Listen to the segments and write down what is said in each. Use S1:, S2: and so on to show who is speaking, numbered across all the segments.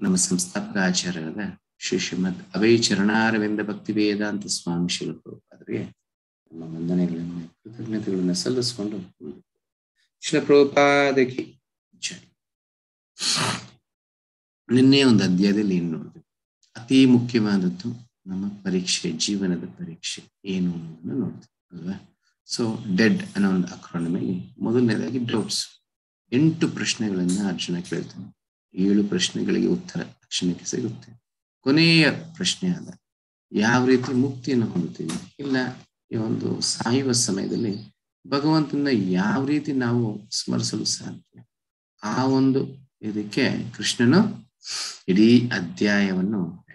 S1: ನಮ್ಮ ಸಂಸ್ಥಾಪಕ ಆಚಾರ್ಯರಾದ ಶ್ರೀ ಶ್ರೀಮದ್ ಅಭಯ ಚರಣಾರವಿಂದ ಭಕ್ತಿ ವೇದಾಂತ ಸ್ವಾಮಿ ಶಿಲಪ್ರಭುಪಾದರಿಗೆ ನಮ್ಮ ವಂದನೆಗಳನ್ನು, ಕೃತಜ್ಞತೆಗಳನ್ನು ಸಲ್ಲಿಸಿಕೊಂಡು ಶಿಲಪ್ರಭುಪಾದಕ್ಕೆ ಜೈ. ನಿನ್ನೆ ಒಂದು ಅಧ್ಯಾಯದಲ್ಲಿ ಏನು ನೋಡಿದೆ ಅತಿ ಮುಖ್ಯವಾದದ್ದು ನಮ್ಮ ಪರೀಕ್ಷೆ, ಜೀವನದ ಪರೀಕ್ಷೆ ಏನು ಅನ್ನೋದನ್ನ ನೋಡ್ತೀವಿ ಅಲ್ವಾ? ಸೊ ಡೆಡ್ ಅನ್ನೋ ಒಂದು ಅಕ್ರಾನಮಲ್ಲಿ ಮೊದಲನೇದಾಗಿ ಡೌಟ್ಸ್ ಎಂಟು ಪ್ರಶ್ನೆಗಳನ್ನ ಅರ್ಜುನ ಕೇಳ್ತಾನೆ. ಏಳು ಪ್ರಶ್ನೆಗಳಿಗೆ ಉತ್ತರ, ತಕ್ಷಣಕ್ಕೆ ಸಿಗುತ್ತೆ. ಕೊನೆಯ ಪ್ರಶ್ನೆ ಆದ, ಯಾವ ರೀತಿ ಮುಕ್ತಿಯನ್ನು ಹೊಂದುತ್ತೀವಿ? ಇಲ್ಲ, ಈ ಒಂದು ಸಾಯುವ ಸಮಯದಲ್ಲಿ ಭಗವಂತನ ಯಾವ ರೀತಿ ನಾವು ಸ್ಮರಿಸಲು ಸಾಧ್ಯ? ಆ ಒಂದು ಇದಕ್ಕೆ ಕೃಷ್ಣನು ಇಡೀ ಅಧ್ಯಾಯವನ್ನು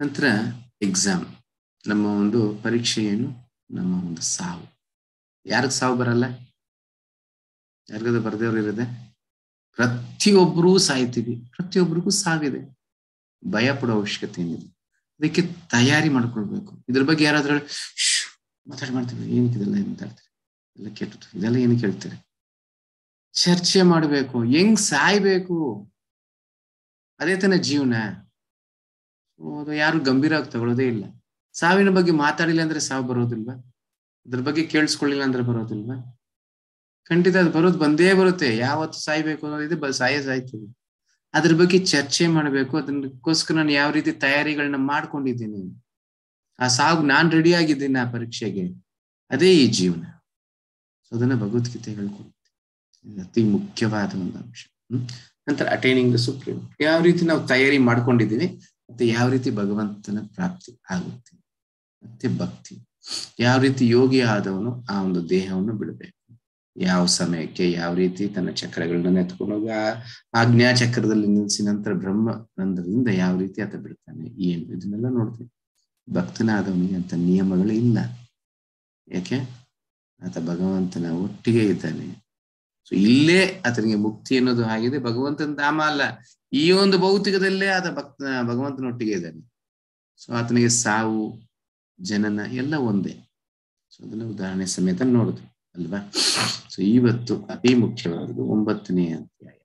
S1: ನಂತರ ಎಕ್ಸಾಮ್ ನಮ್ಮ ಒಂದು ಪರೀಕ್ಷೆ ಏನು ನಮ್ಮ ಒಂದು ಸಾವು. ಯಾರಿಗೆ ಸಾವು ಬರಲ್ಲ? ಯಾರಿಗದು ಬರ್ದೇವ್ರು ಇರದೆ ಪ್ರತಿಯೊಬ್ಬರೂ ಸಾಯ್ತೀವಿ ಪ್ರತಿಯೊಬ್ಬರಿಗೂ ಸಾವಿದೆ. ಭಯ ಪಡೋ ಅವಶ್ಯಕತೆ ಏನಿದೆ ಅದಕ್ಕೆ ತಯಾರಿ ಮಾಡ್ಕೊಳ್ಬೇಕು. ಇದ್ರ ಬಗ್ಗೆ ಯಾರಾದ್ರೂ ಮಾತಾಡಿ ಮಾಡ್ತೀವಿ ಏನಕ್ಕೆ ಇದೆಲ್ಲ ಮಾತಾಡ್ತಾರೆ? ಎಲ್ಲ ಕೆಟ್ಟದ್ದು, ಇದೆಲ್ಲ ಏನಕ್ಕೆ ಕೇಳ್ತಾರೆ? ಚರ್ಚೆ ಮಾಡ್ಬೇಕು, ಹೆಂಗ್ ಸಾಯ್ಬೇಕು? ಅದೇ ತನ್ನ ಜೀವನ. ಅದು ಯಾರು ಗಂಭೀರ ಆಗಿ ತಗೊಳ್ಳೋದೇ ಇಲ್ಲ. ಸಾವಿನ ಬಗ್ಗೆ ಮಾತಾಡಿಲ್ಲ ಅಂದ್ರೆ ಸಾವು ಬರೋದಿಲ್ವಾ? ಅದ್ರ ಬಗ್ಗೆ ಕೇಳಿಸ್ಕೊಳ್ಳಿಲ್ಲ ಅಂದ್ರೆ ಬರೋದಿಲ್ವಾ? ಖಂಡಿತ ಅದು ಬರೋದು ಬಂದೇ ಬರುತ್ತೆ. ಯಾವತ್ತು ಸಾಯ್ಬೇಕು ಅನ್ನೋದಿದೆ ಸಾಯೇ ಸಾಯ್ತೀವಿ ಅದ್ರ ಬಗ್ಗೆ ಚರ್ಚೆ ಮಾಡ್ಬೇಕು. ಅದಕ್ಕೋಸ್ಕರ ನಾನು ಯಾವ ರೀತಿ ತಯಾರಿಗಳನ್ನ ಮಾಡ್ಕೊಂಡಿದ್ದೀನಿ. ಆ ಸಾವು ನಾನ್ ರೆಡಿ ಆಗಿದ್ದೀನಿ ಆ ಪರೀಕ್ಷೆಗೆ. ಅದೇ ಈ ಜೀವನ. ಅದನ್ನ ಭಗವದ್ಗೀತೆ ಹೇಳ್ಕೊಡುತ್ತೆ ಅತಿ ಮುಖ್ಯವಾದ ಒಂದು ಅಂಶ. ನಂತರ ಅಟೈನಿಂಗ್ ದ ಸುಪ್ರೀಂ ಯಾವ ರೀತಿ ನಾವು ತಯಾರಿ ಮಾಡ್ಕೊಂಡಿದ್ದೀವಿ, ಮತ್ತೆ ಯಾವ ರೀತಿ ಭಗವಂತನ ಪ್ರಾಪ್ತಿ ಆಗುತ್ತೆ. ಮತ್ತೆ ಭಕ್ತಿ. ಯಾವ ರೀತಿ ಯೋಗಿ ಆದವನು ಆ ಒಂದು ದೇಹವನ್ನು ಬಿಡಬೇಕು. ಯಾವ ಸಮಯಕ್ಕೆ ಯಾವ ರೀತಿ ತನ್ನ ಚಕ್ರಗಳನ್ನ ಎತ್ಕೊಂಡೋಗ ಆಜ್ಞಾ ಚಕ್ರದಲ್ಲಿ ನಿಲ್ಲಿಸಿ ನಂತರ ಬ್ರಹ್ಮ ನಂತರದಿಂದ ಯಾವ ರೀತಿ ಆತ ಬಿಡ್ತಾನೆ, ಏನು, ಇದನ್ನೆಲ್ಲ ನೋಡ್ತೀವಿ. ಭಕ್ತನಾದವನಿಗೆ ಅಂತ ನಿಯಮಗಳು ಇಲ್ಲ. ಯಾಕೆ? ಆತ ಭಗವಂತನ ಒಟ್ಟಿಗೆ ಇದ್ದಾನೆ. ಸೊ ಇಲ್ಲೇ ಆತನಿಗೆ ಮುಕ್ತಿ ಅನ್ನೋದು ಆಗಿದೆ. ಭಗವಂತನ ಧಾಮ ಅಲ್ಲ. ಈ ಒಂದು ಭೌತಿಕದಲ್ಲೇ ಆತ ಭಕ್ತ, ಭಗವಂತನ ಒಟ್ಟಿಗೆ ಇದ್ದಾನೆ. ಸೊ ಆತನಿಗೆ ಸಾವು, ಜನನ ಎಲ್ಲ ಒಂದೇ. ಸೊ ಅದನ್ನ ಉದಾಹರಣೆ ಸಮೇತ ನೋಡಿದ್ವಿ ಅಲ್ವಾ? ಸೊ ಇವತ್ತು ಅತಿ ಮುಖ್ಯವಾದದ್ದು ಒಂಬತ್ತನೇ ಅಧ್ಯಾಯ.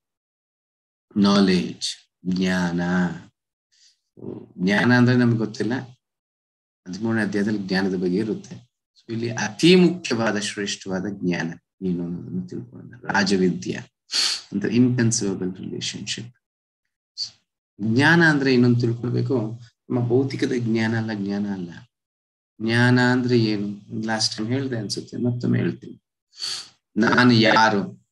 S1: ನಾಲೆಜ್ ಜ್ಞಾನ. ಜ್ಞಾನ ಅಂದ್ರೆ ನಮ್ಗೆ ಗೊತ್ತಿಲ್ಲ. ಹದಿಮೂರನೇ ಅಧ್ಯಾಯದಲ್ಲಿ ಜ್ಞಾನದ ಬಗ್ಗೆ ಇರುತ್ತೆ. ಸೊ ಇಲ್ಲಿ ಅತಿ ಮುಖ್ಯವಾದ, ಶ್ರೇಷ್ಠವಾದ ಜ್ಞಾನ ಏನು ಅನ್ನೋದನ್ನು ತಿಳ್ಕೊಂಡ ರಾಜವಿದ್ಯ ಅಂತ ಇನ್ಕನ್ಸಿವಬಲ್ ರಿಲೇಶನ್ಶಿಪ್ ಜ್ಞಾನ ಅಂದ್ರೆ ಇನ್ನೊಂದು ತಿಳ್ಕೊಳ್ಬೇಕು. ನಮ್ಮ ಭೌತಿಕದ ಜ್ಞಾನ ಅಲ್ಲ ಜ್ಞಾನ ಅಲ್ಲ. ಜ್ಞಾನ ಅಂದ್ರೆ ಏನು? ಲಾಸ್ಟ್ ಟೈಮ್ ಹೇಳ್ದೆ ಅನ್ಸುತ್ತೆ, ಮತ್ತೊಮ್ಮೆ ಹೇಳ್ತೀನಿ. ನಾನು ಯಾರು?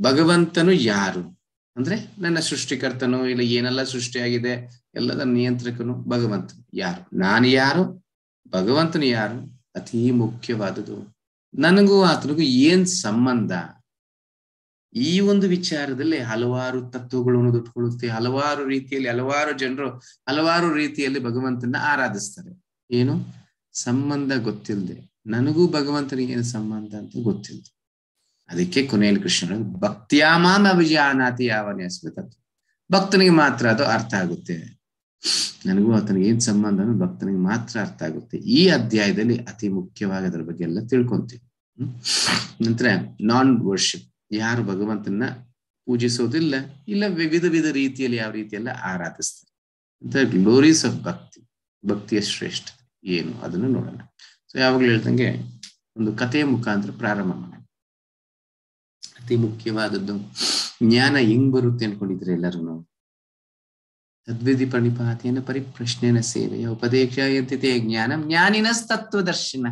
S1: ಭಗವಂತನು ಯಾರು? ಅಂದ್ರೆ ನನ್ನ ಸೃಷ್ಟಿಕರ್ತನು ಇಲ್ಲ ಏನೆಲ್ಲ ಸೃಷ್ಟಿಯಾಗಿದೆ, ಎಲ್ಲದ ನಿಯಂತ್ರಕನು ಭಗವಂತನು. ಯಾರು? ನಾನು ಯಾರು? ಭಗವಂತನು ಯಾರು? ಅತಿ ಮುಖ್ಯವಾದುದು. ನನಗೂ ಆತನಿಗೂ ಏನ್ ಸಂಬಂಧ? ಈ ಒಂದು ವಿಚಾರದಲ್ಲಿ ಹಲವಾರು ತತ್ವಗಳನ್ನು ದುಟ್ಕೊಳ್ಳುತ್ತೆ ಹಲವಾರು ರೀತಿಯಲ್ಲಿ, ಹಲವಾರು ಜನರು ಹಲವಾರು ರೀತಿಯಲ್ಲಿ ಭಗವಂತನ ಆರಾಧಿಸ್ತಾರೆ. ಏನು? ಸಂಬಂಧ ಗೊತ್ತಿಲ್ಲದೆ ನನಗೂ ಭಗವಂತನಿಗೆ ಏನು ಸಂಬಂಧ ಅಂತ ಗೊತ್ತಿಲ್ಲದೆ ಅದಕ್ಕೆ ಕೊನೆಯಲ್ಲಿ ಕೃಷ್ಣ ಭಕ್ತಿಯಾಮಾಮ ಅಭಿಜಾನಾತಿ ಯಾವನೇ ತತ್ವ ಭಕ್ತನಿಗೆ ಮಾತ್ರ ಅದು ಅರ್ಥ ಆಗುತ್ತೆ. ನನಗೂ ಆತನಿಗೆ ಏನ್ ಸಂಬಂಧ ಭಕ್ತನಿಗೆ ಮಾತ್ರ ಅರ್ಥ ಆಗುತ್ತೆ. ಈ ಅಧ್ಯಾಯದಲ್ಲಿ ಅತಿ ಮುಖ್ಯವಾಗಿ ಅದರ ಬಗ್ಗೆ ಎಲ್ಲ ತಿಳ್ಕೊಂತೀವಿ. ನಂತರ ನಾನ್ ವರ್ಷಿಪ್ ಯಾರು ಭಗವಂತನ ಪೂಜಿಸೋದಿಲ್ಲ, ಇಲ್ಲ ವಿವಿಧ ವಿಧ ರೀತಿಯಲ್ಲಿ ಯಾವ ರೀತಿಯೆಲ್ಲ ಆರಾಧಿಸ್ತಾರೆ. ಗ್ಲೋರೀಸ್ ಆಫ್ ಭಕ್ತಿ. ಭಕ್ತಿಯ ಶ್ರೇಷ್ಠ. ಏನು ಅದನ್ನು ನೋಡೋಣ. ಸೊ ಯಾವಾಗಲೂ ಹೇಳ್ದಂಗೆ ಒಂದು ಕಥೆಯ ಮುಖಾಂತರ ಪ್ರಾರಂಭ ಮಾಡೋಣ. ಅತಿ ಮುಖ್ಯವಾದದ್ದು, ಜ್ಞಾನ ಹೆಂಗ್ ಬರುತ್ತೆ ಅನ್ಕೊಂಡಿದ್ರೆ ಎಲ್ಲರೂ ತದ್ವಿಧಿ ಪ್ರಣಿಪಾತೇನ ಪರಿಪ್ರಶ್ನೆನ ಸೇವೆಯ ಉಪದೇಶ ಜ್ಞಾನ ಜ್ಞಾನಿನ ತತ್ವ ದರ್ಶನ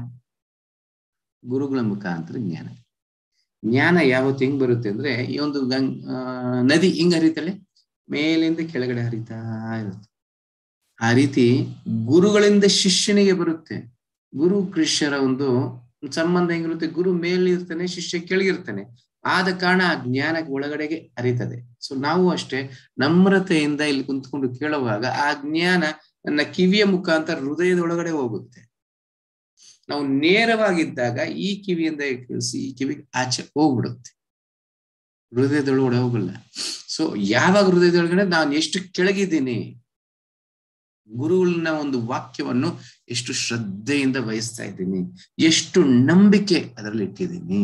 S1: ಗುರುಗಳ ಮುಖಾಂತರ ಜ್ಞಾನ. ಜ್ಞಾನ ಯಾವತ್ತು ಹೆಂಗ್ ಬರುತ್ತೆ ಅಂದ್ರೆ, ಈ ಒಂದು ಗಂಗ್ ನದಿ ಹಿಂಗ್ ಹರಿತಾಳೆ ಮೇಲಿಂದ ಕೆಳಗಡೆ ಹರಿತಾ ಇರುತ್ತೆ. ಆ ರೀತಿ ಗುರುಗಳಿಂದ ಶಿಷ್ಯನಿಗೆ ಬರುತ್ತೆ. ಗುರು ಕೃಷ್ಯರ ಒಂದು ಸಂಬಂಧ ಹೆಂಗಿರುತ್ತೆ? ಗುರು ಮೇಲಿರ್ತಾನೆ, ಶಿಷ್ಯ ಕೆಳಗಿರ್ತಾನೆ. ಆದ ಕಾರಣ ಆ ಜ್ಞಾನಕ್ಕೆ ಒಳಗಡೆಗೆ ಅರಿತದೆ ಸೊ ನಾವು ಅಷ್ಟೇ ನಮ್ರತೆಯಿಂದ ಇಲ್ಲಿ ಕುಂತ್ಕೊಂಡು ಕೇಳುವಾಗ ಆ ಜ್ಞಾನ ನನ್ನ ಕಿವಿಯ ಮುಖಾಂತರ ಹೃದಯದ ಒಳಗಡೆ ಹೋಗುತ್ತೆ. ನಾವು ನೇರವಾಗಿದ್ದಾಗ ಈ ಕಿವಿಯಿಂದ ಕೇಳಿಸಿ ಈ ಕಿವಿ ಆಚೆ ಹೋಗ್ಬಿಡುತ್ತೆ. ಹೃದಯದೊಳಗಡೆ ಹೋಗಲ್ಲ. ಸೊ ಯಾವಾಗ ಹೃದಯದೊಳಗಡೆ? ನಾನು ಎಷ್ಟು ಕೆಳಗಿದ್ದೀನಿ? ಗುರುಗಳನ್ನ ಒಂದು ವಾಕ್ಯವನ್ನು ಎಷ್ಟು ಶ್ರದ್ಧೆಯಿಂದ ವಹಿಸ್ತಾ ಇದ್ದೀನಿ, ಎಷ್ಟು ನಂಬಿಕೆ ಅದರಲ್ಲಿ ಇಟ್ಟಿದ್ದೀನಿ.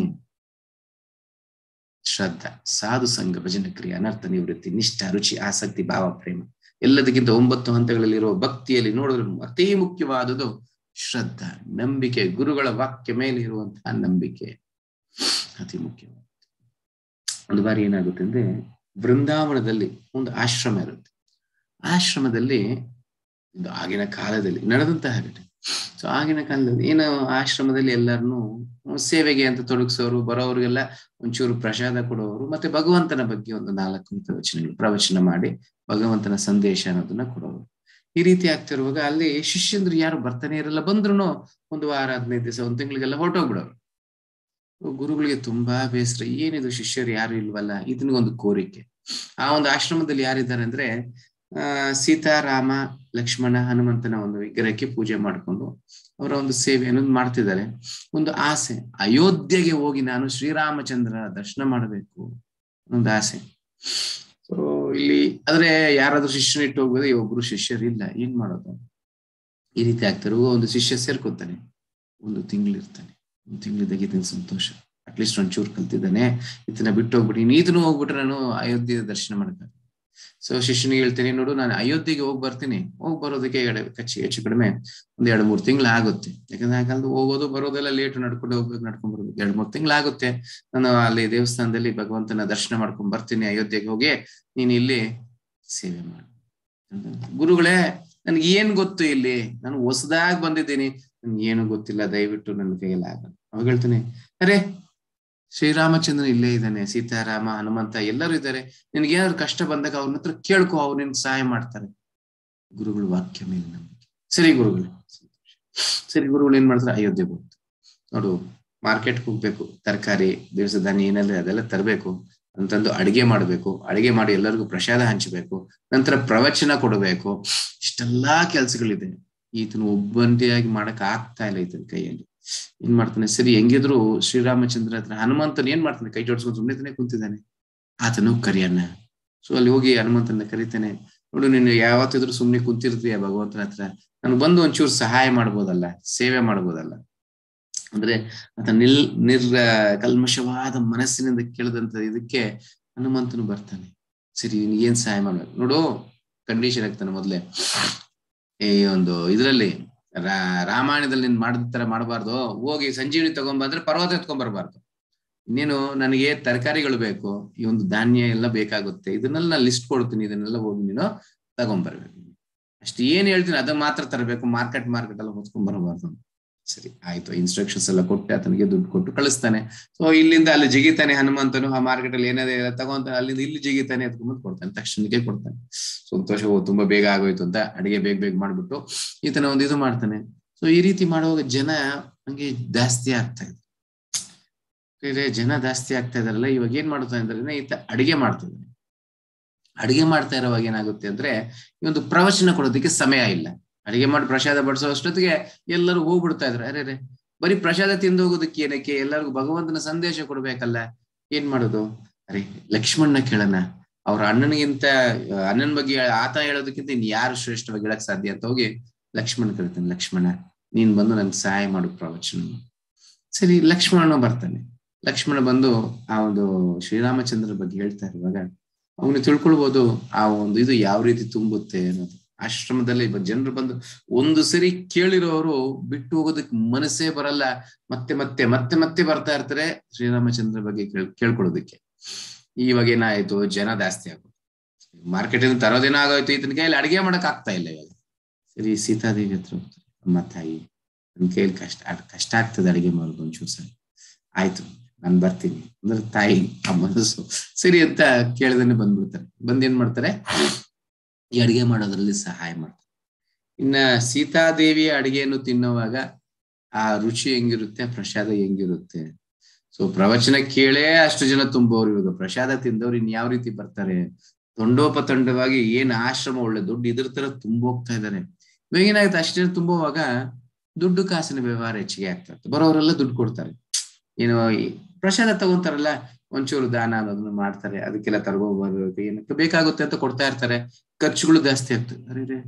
S1: ಶ್ರದ್ಧಾ, ಸಾಧು ಸಂಘ ಭಜನ ಕ್ರಿಯೆ ಅನರ್ಥ ನಿವೃತ್ತಿ, ನಿಷ್ಠ, ರುಚಿ, ಆಸಕ್ತಿ, ಭಾವ, ಪ್ರೇಮ, ಎಲ್ಲದಕ್ಕಿಂತ ಒಂಬತ್ತು ಹಂತಗಳಲ್ಲಿರುವ ಭಕ್ತಿಯಲ್ಲಿ ನೋಡಿದ್ರೆ ಅತಿ ಮುಖ್ಯವಾದುದು ಶ್ರದ್ಧಾ, ನಂಬಿಕೆ, ಗುರುಗಳ ವಾಕ್ಯ ಮೇಲೆ ಇರುವಂತಹ ನಂಬಿಕೆ. ಅತಿ ಮುಖ್ಯವಾದ ಒಂದು ಬಾರಿ ಏನಾಗುತ್ತೆ ಅಂದ್ರೆ ಬೃಂದಾವನದಲ್ಲಿ ಒಂದು ಆಶ್ರಮ ಇರುತ್ತೆ. ಆಶ್ರಮದಲ್ಲಿ ಇದು ಆಗಿನ ಕಾಲದಲ್ಲಿ ನಡೆದಂತಹ ಘಟನೆ ಸೊ ಆಗಿನ ಕಾಲದಲ್ಲಿ ಏನು ಆಶ್ರಮದಲ್ಲಿ ಎಲ್ಲರನ್ನು ಸೇವೆಗೆ ಅಂತ ತೊಡಗಿಸೋರು ಬರೋರಿಗೆಲ್ಲ ಒಂಚೂರು ಪ್ರಸಾದ ಕೊಡೋರು ಮತ್ತೆ ಭಗವಂತನ ಬಗ್ಗೆ ಒಂದು ನಾಲ್ಕು ಪ್ರವಚನಗಳು ಪ್ರವಚನ ಮಾಡಿ ಭಗವಂತನ ಸಂದೇಶ ಅನ್ನೋದನ್ನ ಕೊಡೋರು. ಈ ರೀತಿ ಆಗ್ತಿರುವಾಗ ಅಲ್ಲಿ ಶಿಷ್ಯಂದ್ರು ಯಾರು ಬರ್ತಾನೆ ಇರಲ್ಲ ಬಂದ್ರು ಒಂದು ವಾರ, ಹದಿನೈದು ದಿವಸ, ಒಂದ್ ತಿಂಗಳಿಗೆಲ್ಲ ಹೊರಟೋಗ್ಬಿಡೋರು. ಗುರುಗಳಿಗೆ ತುಂಬಾ ಬೇಸರ. ಏನಿದು ಶಿಷ್ಯರು ಯಾರು ಇಲ್ವಲ್ಲ? ಇದನ್ಗೊಂದು ಕೋರಿಕೆ. ಆ ಒಂದು ಆಶ್ರಮದಲ್ಲಿ ಯಾರಿದ್ದಾರೆ ಅಂದ್ರೆ ಸೀತಾರಾಮ ಲಕ್ಷ್ಮಣ, ಹನುಮಂತನ ಒಂದು ವಿಗ್ರಹಕ್ಕೆ ಪೂಜೆ ಮಾಡಿಕೊಂಡು ಅವರ ಒಂದು ಸೇವೆ ಅನ್ನೋದು ಮಾಡ್ತಿದ್ದಾರೆ. ಒಂದು ಆಸೆ, ಅಯೋಧ್ಯೆಗೆ ಹೋಗಿ ನಾನು ಶ್ರೀರಾಮಚಂದ್ರ ದರ್ಶನ ಮಾಡಬೇಕು ಒಂದು ಆಸೆ. ಸೊ ಇಲ್ಲಿ ಆದ್ರೆ ಯಾರಾದ್ರೂ ಶಿಷ್ಯನ ಇಟ್ಟು ಹೋಗ್ಬೋದು, ಈ ಒಬ್ರು ಶಿಷ್ಯರು ಇಲ್ಲ ಏನ್ ಮಾಡೋದು? ಈ ರೀತಿ ಆಗ್ತಾರೆ. ಒಂದು ಶಿಷ್ಯ ಸೇರ್ಕೊತಾನೆ. ಒಂದು ತಿಂಗಳಿರ್ತಾನೆ ಒಂದು ತಿಂಗಳಿದ್ದಾಗ ಇದನ್ ಸಂತೋಷ. ಅಟ್ಲೀಸ್ಟ್ ಒಂಚೂರು ಕಲ್ತಿದ್ದಾನೆ. ಇದನ್ನ ಬಿಟ್ಟು ಹೋಗ್ಬಿಟ್ಟು ನೀನು ಇದನ್ನು ಹೋಗ್ಬಿಟ್ರೆ ನಾನು ಅಯೋಧ್ಯೆ ದರ್ಶನ ಮಾಡ್ತಾರೆ ಸೊ ಶಿಷ್ಯನಿಗೆ ಹೇಳ್ತೀನಿ, ನೋಡು, ನಾನು ಅಯೋಧ್ಯೆಗೆ ಹೋಗಿ ಬರ್ತೀನಿ. ಹೋಗಿ ಬರೋದಕ್ಕೆ ಕಚ್ಚಿ ಹೆಚ್ಚು ಕಡಿಮೆ ಒಂದ್ ಎರಡು ಮೂರು ತಿಂಗಳು ಆಗುತ್ತೆ ಯಾಕಂದ್ರೆ ಕಾಲದ ಹೋಗೋದು, ಬರೋದೆಲ್ಲ ಲೇಟ್ ನಡ್ಕೊಂಡು ಹೋಗ್ಬೇಕು, ನಡ್ಕೊಂಡ್ ಬರ್ಬೇಕು ಎರಡ್ ಮೂರು ತಿಂಗಳು ಆಗುತ್ತೆ ನಾನು ಅಲ್ಲಿ ದೇವಸ್ಥಾನದಲ್ಲಿ ಭಗವಂತನ ದರ್ಶನ ಮಾಡ್ಕೊಂಡ್ ಬರ್ತೀನಿ, ಅಯೋಧ್ಯೆಗೆ ಹೋಗಿ ನೀನ್ ಇಲ್ಲಿ ಸೇವೆ ಮಾಡು. ಗುರುಗಳೇ, ನನ್ಗೆ ಏನ್ ಗೊತ್ತು ಇಲ್ಲಿ? ನಾನು ಹೊಸದಾಗಿ ಬಂದಿದ್ದೀನಿ. ನನ್ಗೆ ಏನು ಗೊತ್ತಿಲ್ಲ, ದಯವಿಟ್ಟು ನನ್ನ ಕೈಯಲ್ಲಿ ಆಗಲ್ಲ ಅವಾಗ ಹೇಳ್ತೀನಿ, ಅರೆ ಶ್ರೀರಾಮಚಂದ್ರ ಇಲ್ಲೇ ಇದ್ದಾನೆ, ಸೀತಾರಾಮ, ಹನುಮಂತ ಎಲ್ಲರೂ ಇದ್ದಾರೆ. ನಿನ್ಗೆ ಏನಾದ್ರು ಕಷ್ಟ ಬಂದಾಗ ಅವ್ರ ಹತ್ರ ಕೇಳ್ಕೊ, ಅವ್ರು ನಿನ್ ಸಹಾಯ ಮಾಡ್ತಾರೆ. ಗುರುಗಳು ವಾಕ್ಯ ಮೇಲೆ ನಂಬಿಕೆ. ಸರಿ ಗುರುಗಳು. ಸರಿ ಗುರುಗಳು ಏನ್ ಮಾಡ್ತಾರೆ? ಅಯೋಧ್ಯೆ ಬಂತು ನೋಡು ಮಾರ್ಕೆಟ್ಗೆ ಹೋಗ್ಬೇಕು, ತರಕಾರಿ ದಿವಸ ಧಾನ್ಯ ಏನೆಲ್ಲ ಅದೆಲ್ಲ ತರಬೇಕು, ಅಂತಂದು ಅಡಿಗೆ ಮಾಡ್ಬೇಕು, ಅಡಿಗೆ ಮಾಡಿ ಎಲ್ಲರಿಗೂ ಪ್ರಸಾದ ಹಂಚಬೇಕು, ನಂತರ ಪ್ರವಚನ ಕೊಡಬೇಕು. ಇಷ್ಟೆಲ್ಲಾ ಕೆಲ್ಸಗಳಿದೆ. ಈತನು ಒಬ್ಬಂಟಿಯಾಗಿ ಮಾಡಕ್ ಆಗ್ತಾ ಇಲ್ಲ ಈತನ ಕೈಯಲ್ಲಿ. ಏನ್ ಮಾಡ್ತಾನೆ? ಸರಿ, ಹೆಂಗಿದ್ರು ಶ್ರೀರಾಮಚಂದ್ರ ಹತ್ರ ಹನುಮಂತನ್ ಏನ್ ಮಾಡ್ತಾನೆ? ಕೈ ಜೋಡಿಸ್ಕೊಂಡು ಸುಮ್ಮನೆ ಕುಂತಿದ್ದಾನೆ. ಆತನು ಕರಿಯಣ್ಣ. ಸೊ ಅಲ್ಲಿ ಹೋಗಿ ಹನುಮಂತನ ಕರಿತಾನೆ. ನೋಡು, ನೀನು ಯಾವತ್ತಿದ್ರು ಸುಮ್ನೆ ಕುಂತಿರ್ತೀಯ ಭಗವಂತನ ಹತ್ರ. ನಾನು ಬಂದು ಒಂಚೂರು ಸಹಾಯ ಮಾಡ್ಬೋದಲ್ಲ, ಸೇವೆ ಮಾಡ್ಬೋದಲ್ಲ. ಅಂದ್ರೆ ಆತ ನಿಲ್, ನಿರ್, ಕಲ್ಮಶವಾದ ಮನಸ್ಸಿನಿಂದ ಕೇಳಿದಂತ ಇದಕ್ಕೆ ಹನುಮಂತನು ಬರ್ತಾನೆ. ಸರಿ ಏನ್ ಸಹಾಯ ಮಾಡ್ಬೇಕು? ನೋಡು ಕಂಡೀಷನ್ ಆಗ್ತಾನೆ ಮೊದ್ಲೇ. ಈ ಒಂದು ಇದ್ರಲ್ಲಿ ರಾಮಾಯಣದಲ್ಲಿ ನೀನ್ ಮಾಡಿದ ತರ ಮಾಡಬಾರ್ದು. ಹೋಗಿ ಸಂಜೀವಿನಿ ತಗೊಂಡ್ಬಂದ್ರೆ ಪರ್ವತ ಎತ್ಕೊಂಡ್ ಬರ್ಬಾರ್ದು ಇನ್ನೇನು ನನಗೆ ತರಕಾರಿಗಳು ಬೇಕು, ಈ ಒಂದು ಧಾನ್ಯ ಎಲ್ಲ ಬೇಕಾಗುತ್ತೆ. ಇದನ್ನೆಲ್ಲ ನಾನು ಲಿಸ್ಟ್ ಕೊಡ್ತೀನಿ, ಇದನ್ನೆಲ್ಲ ಹೋಗಿ ನೀನು ತಗೊಂಡ್ಬರ್ಬೇಕು ಅಷ್ಟು ಏನ್ ಹೇಳ್ತೀನಿ ಅದನ್ನ ಮಾತ್ರ ತರಬೇಕು ಮಾರ್ಕೆಟ್ ಮಾರ್ಕೆಟ್ ಎಲ್ಲ ಹೊತ್ಕೊಂಡ್ ಬರಬಾರ್ದು ಸರಿ, ಆಯ್ತು. ಇನ್ಸ್ಟ್ರಕ್ಷನ್ಸ್ ಎಲ್ಲ ಕೊಟ್ಟೆ, ಆತನಿಗೆ ದುಡ್ಡು ಕೊಟ್ಟು ಕಳಿಸ್ತಾನೆ. ಸೊ ಇಲ್ಲಿಂದ ಅಲ್ಲಿ ಜಿಗಿತಾನೆ ಹನುಮಂತನು. ಆ ಮಾರ್ಕೆಟ್ ಅಲ್ಲಿ ಏನಾದ್ರೆ ತಗೊಂತ ಅಲ್ಲಿಂದ ಇಲ್ಲಿ ಜಿಗಿತಾನೆ ಎತ್ಕೊಂಡ್ಬಂದು ಕೊಡ್ತಾನೆ, ತಕ್ಷಣಕ್ಕೆ ಕೊಡ್ತಾನೆ. ಸಂತೋಷ ತುಂಬಾ ಬೇಗ ಆಗೋಯ್ತು ಅಂತ ಅಡಿಗೆ ಬೇಗ ಬೇಗ ಮಾಡ್ಬಿಟ್ಟು ಈತನ ಒಂದು ಇದು ಮಾಡ್ತಾನೆ. ಸೊ ಈ ರೀತಿ ಮಾಡುವಾಗ ಜನ ಹಂಗೆ ಜಾಸ್ತಿ ಆಗ್ತಾ ಇದೆ. ಜನ ಜಾಸ್ತಿ ಆಗ್ತಾ ಇದಾರಲ್ಲ ಇವಾಗ ಏನ್ ಮಾಡ್ತಾನೆ ಅಂದ್ರೆ ಈತ ಅಡಿಗೆ ಮಾಡ್ತಾ ಇದ್ದಾನೆ. ಅಡಿಗೆ ಮಾಡ್ತಾ ಇರೋವಾಗ ಏನಾಗುತ್ತೆ ಅಂದ್ರೆ ಈ ಒಂದು ಪ್ರವಚನ ಕೊಡೋದಕ್ಕೆ ಸಮಯ ಇಲ್ಲ. ಅಡಿಗೆ ಮಾಡಿ ಪ್ರಸಾದ ಬಡಿಸೋ ಅಷ್ಟೊತ್ತಿಗೆ ಎಲ್ಲರೂ ಹೋಗ್ಬಿಡ್ತಾ ಇದ್ರು. ಅರೆ ರೇ, ಬರೀ ಪ್ರಸಾದ ತಿಂದು ಹೋಗೋದಕ್ಕೆ ಏನಕ್ಕೆ? ಎಲ್ಲರಿಗೂ ಭಗವಂತನ ಸಂದೇಶ ಕೊಡ್ಬೇಕಲ್ಲ. ಏನ್ ಮಾಡೋದು? ಅರೆ ಲಕ್ಷ್ಮಣ್ಣ ಕೇಳೋಣ. ಅವ್ರ ಅಣ್ಣನಿಗಿಂತ, ಅಣ್ಣನ ಬಗ್ಗೆ ಆತ ಹೇಳೋದಕ್ಕಿಂತ ಇನ್ ಯಾರು ಶ್ರೇಷ್ಠವಾಗಿ ಹೇಳಕ್ ಸಾಧ್ಯ ಅಂತ ಹೋಗಿ ಲಕ್ಷ್ಮಣ್ ಕರಿತಾನೆ ಲಕ್ಷ್ಮಣ, ನೀನ್ ಬಂದು ನನ್ಗೆ ಸಹಾಯ ಮಾಡು ಪ್ರವಚನ. ಸರಿ, ಲಕ್ಷ್ಮಣ ಬರ್ತಾನೆ. ಲಕ್ಷ್ಮಣ ಬಂದು ಆ ಒಂದು ಶ್ರೀರಾಮಚಂದ್ರ ಬಗ್ಗೆ ಹೇಳ್ತಾರೆ ಇರುವಾಗ, ಅವನು ತಿಳ್ಕೊಳ್ಬೋದು, ಆ ಒಂದು ಇದು ಯಾವ ರೀತಿ ತುಂಬುತ್ತೆ ಅನ್ನೋದು. ಆಶ್ರಮದಲ್ಲಿ ಜನರು ಬಂದು ಒಂದು ಸರಿ ಕೇಳಿರೋರು ಬಿಟ್ಟು ಹೋಗೋದಕ್ಕೆ ಮನಸ್ಸೇ ಬರಲ್ಲ. ಮತ್ತೆ ಮತ್ತೆ ಮತ್ತೆ ಮತ್ತೆ ಬರ್ತಾ ಇರ್ತಾರೆ. ಶ್ರೀರಾಮಚಂದ್ರ ಬಗ್ಗೆ ಕೇಳ್, ಕೇಳ್ಕೊಳ್ಳೋದಕ್ಕೆ. ಇವಾಗ ಏನಾಯ್ತು? ಜನ ಜಾಸ್ತಿ ಆಗೋದು. ಮಾರ್ಕೆಟ್ ಇಂದ ತರೋದೇನೋ ಆಗೋಯ್ತು. ಇದನ್ ಕೈಯಲ್ಲಿ ಅಡಿಗೆ ಮಾಡಕ್ ಆಗ್ತಾ ಇಲ್ಲ ಇವಾಗ. ಸರಿ, ಸೀತಾದೇವಿ ಹತ್ರ ಅಮ್ಮ, ತಾಯಿ, ನನ್ ಕೈಯಲ್ಲಿ ಕಷ್ಟ ಕಷ್ಟ ಆಗ್ತದೆ ಅಡಿಗೆ ಮಾಡೋದು ಒಂಚೂರು ಸರಿ. ಆಯ್ತು, ನಾನ್ ಬರ್ತೀನಿ. ಅಂದ್ರೆ ತಾಯಿ, ಆ ಮನಸ್ಸು ಸರಿ ಅಂತ ಕೇಳ್ದೇನೆ ಬಂದ್ಬಿಡ್ತಾರೆ. ಬಂದ್ ಏನ್ ಮಾಡ್ತಾರೆ? ಈ ಅಡಿಗೆ ಮಾಡೋದ್ರಲ್ಲಿ ಸಹಾಯ ಮಾಡ್ತಾರೆ ಇನ್ನ ಸೀತಾದೇವಿಯ ಅಡಿಗೆಯನ್ನು ತಿನ್ನುವಾಗ ಆ ರುಚಿ ಹೆಂಗಿರುತ್ತೆ, ಪ್ರಸಾದ ಹೆಂಗಿರುತ್ತೆ? ಸೊ ಪ್ರವಚನ ಕೇಳೇ ಅಷ್ಟು ಜನ ತುಂಬೋರು ಇವಾಗ. ಪ್ರಸಾದ ತಿಂದವ್ರು ಇನ್ ಯಾವ ರೀತಿ ಬರ್ತಾರೆ? ತಂಡೋಪತಂಡವಾಗಿ ಏನ್ ಆಶ್ರಮ ಒಳ್ಳೆ ದುಡ್ಡು ಇದ್ರ ತರ ತುಂಬೋಗ್ತಾ ಇದಾರೆ. ಇವಾಗ ಏನಾಗುತ್ತೆ? ಅಷ್ಟು ಜನ ತುಂಬುವಾಗ ದುಡ್ಡು ಕಾಸಿನ ವ್ಯವಹಾರ ಹೆಚ್ಚಿಗೆ ಆಗ್ತಾ ಇರ್ತದೆ ಬರೋರೆಲ್ಲ ದುಡ್ಡು ಕೊಡ್ತಾರೆ. ಏನು ಪ್ರಸಾದ ತಗೊಂತಾರಲ್ಲ ಒಂಚೂರು ದಾನ ಅನ್ನೋದನ್ನ ಮಾಡ್ತಾರೆ, ಅದಕ್ಕೆಲ್ಲ ತರ್ಗೋಬಾರ್ದು ಏನಕ್ಕೆ ಬೇಕಾಗುತ್ತೆ ಅಂತ ಕೊಡ್ತಾ ಇರ್ತಾರೆ. ಖರ್ಚುಗಳು ಜಾಸ್ತಿ ಇತ್ತು ಅರೆ